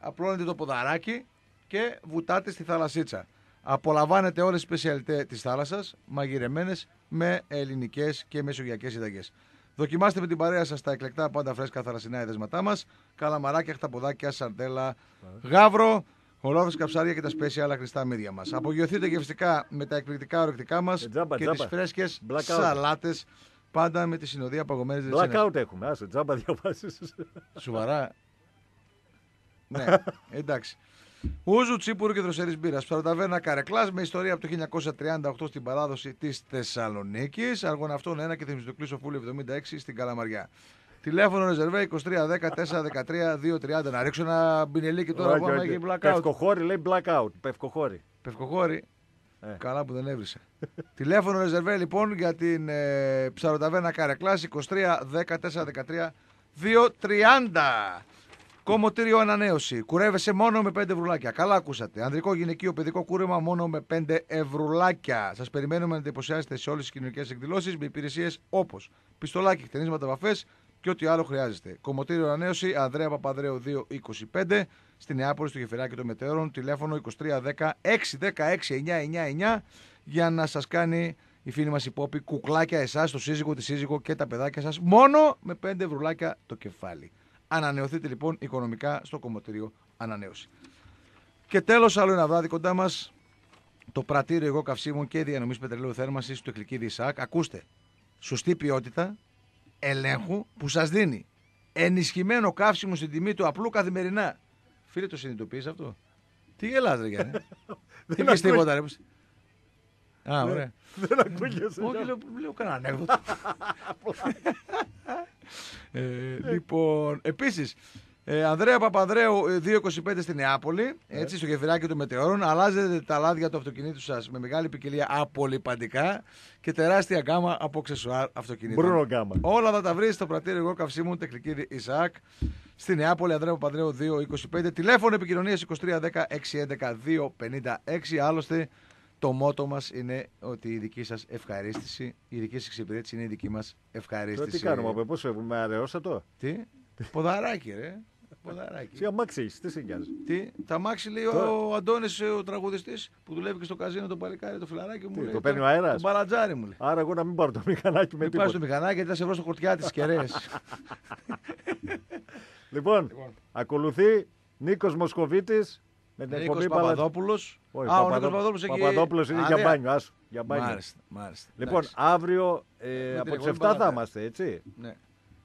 Απλώνετε το ποδαράκι και βουτάτε στη θαλασσίτσα. Απολαμβάνετε όλες τις σπεσιαλιτέ της θάλασσας, μαγειρεμένες με ελληνικές και μεσογειακές συνταγές. Δοκιμάστε με την παρέα σας τα εκλεκτά πάντα φρέσκα θαλασσινά εδέσματά μας. Καλαμαράκια, χταποδάκια, σαρτέλα, γάβρο, ολόφρεσκα ψάρια και τα σπέσια άλλα χρηστά μύδια μας. Απογειωθείτε γευστικά με τα εκπληκτικά ορεκτικά μας Ε, τζάμπα, και τζάμπα. τις φρέσκες Blackout. σαλάτες. Πάντα με τη συνοδεία παγωμένη Blackout έχουμε, άσε, τζάμπα διαβάσεις. Σοβαρά. Ναι, εντάξει. Ούζου, τσίπουρου και δροσερής μπύρας. Ψαροταβέρνα Καρεκλάς με ιστορία από το 1938 στην παράδοση της Θεσσαλονίκης. Αργών αυτών ένα και Θεμιστοκλή Φούλη 76 στην Καλαμαριά. Τηλέφωνο ρεζερβέ 23 10 4 13 2 30. Να ρίξω ένα μπινελίκι τώρα που Όχι, άμα όχι. έχει blackout. Πευκοχώρη λέει blackout. Πευκοχώρη. Πευκοχώρη. Ε. Καλά που δεν έβρισε. <laughs> Τηλέφωνο ρεζερβέ λοιπόν για την ε, ψαροταβέρνα Καρεκλάς 23 10 4 13 2 30. Κομμωτήριο ανανέωση. Κουρεύεσαι μόνο με 5 ευρουλάκια. Καλά ακούσατε. Ανδρικό, γυναικείο, παιδικό κούρεμα μόνο με 5 ευρουλάκια. Σας περιμένουμε να εντυπωσιάσετε σε όλες τις κοινωνικές εκδηλώσεις με υπηρεσίες όπως πιστολάκι, χτενίσματα, βαφές και ό,τι άλλο χρειάζεστε. Κομμωτήριο ανανέωση Ανδρέα Παπαδρέου 225 στη Νεάπολη, στο Γεφυράκι των Μετεώρων. Τηλέφωνο 2310 616 999 για να σας κάνει η φίλη μας υπόπη κουκλάκια εσάς, το σύζυγο, τη σύζυγο και τα παιδάκια σας μόνο με 5 ευρουλάκια το κεφάλι. Ανανεωθείτε λοιπόν οικονομικά στο κομμωτήριο Ανανέωση. Και τέλος, άλλο ένα βράδυ κοντά μας, το πρατήριο εγώ καυσίμων και διανομή πετρελαίου θέρμανσης του Εκλική ΙΣΑΚ. Ακούστε, σωστή ποιότητα ελέγχου που σας δίνει ενισχυμένο καύσιμο στην τιμή του απλού καθημερινά. Φίλε, το συνειδητοποιείς αυτό; Τι γελάς ρε Γιάννη; <laughs> Δεν είπες τίποτα ρε. Α, ωραία. Δεν ακούγεσαι. Όχι, λέω, λέω κανένα ανέκδοτο. <laughs> ε, λοιπόν, επίσης, ε, Ανδρέα Παπανδρέου ε, 225 στη Νεάπολη, έτσι, στο γεφυράκι των Μετεώρων. Αλλάζετε τα λάδια του αυτοκινήτου σας με μεγάλη ποικιλία απολυπαντικά και τεράστια γκάμα από αξεσουάρ αυτοκινήτων. Μπρούνο γκάμα. Όλα θα τα βρεις στο πρατήριο εγώ καυσίμου τεχνική Ισαάκ στη Νεάπολη, Ανδρέα Παπανδρέου 225. Τηλέφωνο επικοινωνίας 2310 611 256. Άλλωστε, το μότο μας είναι ότι η δική σας ευχαρίστηση, η δική σας εξυπηρέτηση είναι η δική μας Τώρα ευχαρίστηση. τι κάνουμε, από πώ φεύγουμε, αραιώσατο; Τι, ποδαράκι, ρε. Ποδαράκι. Τι αμάξι έχεις, τι σε νοιάζει; Τι, τα μάξι λέει ο Αντώνης, ο τραγουδιστής που δουλεύει και στο καζίνο το παλικάρι, το φιλαράκι μου. Τι, λέει, το παίρνει ο αέρας; Το μπαλατζάρι μου λέει. Άρα εγώ να μην πάρω το μηχανάκι με Μην πάει στο τίποτα. μηχανάκι γιατί θα σε βρω στο χορτιά της κεραίες. <laughs> Λοιπόν, ακολουθεί Νίκος Μοσκοβίτης με την Νίκος εκπομπή Παλα- Παπαδόπουλος. Όχι, Α, ο Παπαδό- Νίκος Παπαδόπουλος έχει. Παπαδόπουλος είναι Α, για ναι. μπάνιο, άσου, για μπάνιο. Μάλιστα, μάλιστα. Λοιπόν, Εντάξει. αύριο ε, την από τις εκπομπή 7 θα Παλατζάρι. είμαστε, έτσι. Ναι.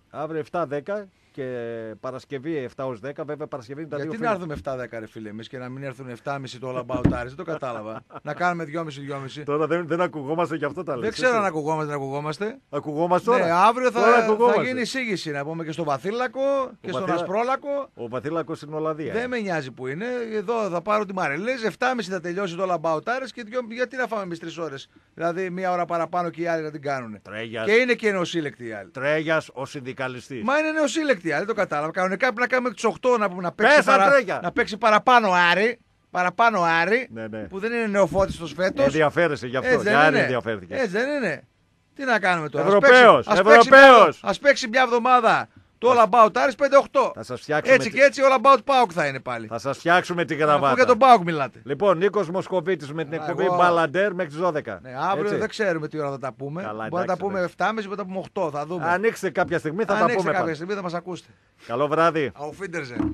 Αύριο 7-10 και Παρασκευή 7 ως 10. Βέβαια Παρασκευή είναι τα Γιατί δύο να φίλια. έρθουμε 7-10 ρε φίλε εμείς και να μην έρθουν 7,5 το All About Aris, δεν το κατάλαβα. να κάνουμε 2,5-2,5. Τώρα δεν, δεν ακουγόμαστε και αυτό τα λες. Δεν ξέρω έτσι. αν ακουγόμαστε, δεν ακουγόμαστε. Ακουγόμαστε Ναι, τώρα. αύριο Τώρα θα, θα ακουγόμαστε. γίνει εισήγηση να πούμε και στο Βαθύλακο και στον Βαθύλα- Ασπρόλακο. Ο Βαθύλακος στην Ολλανδία. Δεν με νοιάζει που είναι. Εδώ θα πάρω τη Μαρελέζ. 7,5 θα τελειώσει το All About Aris και δυο, γιατί να φάμε εμείς 3 ώρες; Δηλαδή μία ώρα παραπάνω και οι άλλοι να την κάνουν. Τρέγιας, Και είναι και νεοσύλλεκτοι οι άλλοι. Τρέγιας ο συνδικαλιστής. Μα είναι νεοσύλλεκτοι οι άλλοι, δεν το κατάλαβα. Κανονικά πρέπει να κάνουμε τους 8 να, πούμε, να, παίξει, Πες, Αντρέγια. να παίξει παραπάνω Άρη. Παραπάνω Άρη. Ναι, ναι. Που δεν είναι νεοφώτιστο φέτος. Ενδιαφέρεσαι γι' αυτό. Έτσι Για δεν Άρη είναι. ενδιαφέρθηκε. Έτσι δεν είναι. Τι να κάνουμε τώρα. Ευρωπαίος, Ας παίξει- ας παίξει Ευρωπαίος. μια- Ας παίξει μια εβδομάδα το All About Aris 5-8. Θα σας φτιάξουμε Έτσι τη- και έτσι All About Pauk θα είναι πάλι. Θα σας φτιάξουμε την Αφού για γραβάτα. τον Pauk μιλάτε. Λοιπόν, Νίκος Μοσκοβίτης με την Α, εκπομπή εγώ- Μπαλαντέρ μέχρι τις 12. Ναι, αύριο Έτσι. δεν ξέρουμε τι ώρα θα τα πούμε. Καλά, Μπορεί να τα εντάξει, πούμε εντάξει. 7.30, μπορεί να τα πούμε 8. Θα δούμε. Ανοίξτε κάποια στιγμή θα Αν τα έχετε πούμε κάποια πάλι. στιγμή θα μας ακούσετε. Καλό βράδυ. Auf Wiedersehen.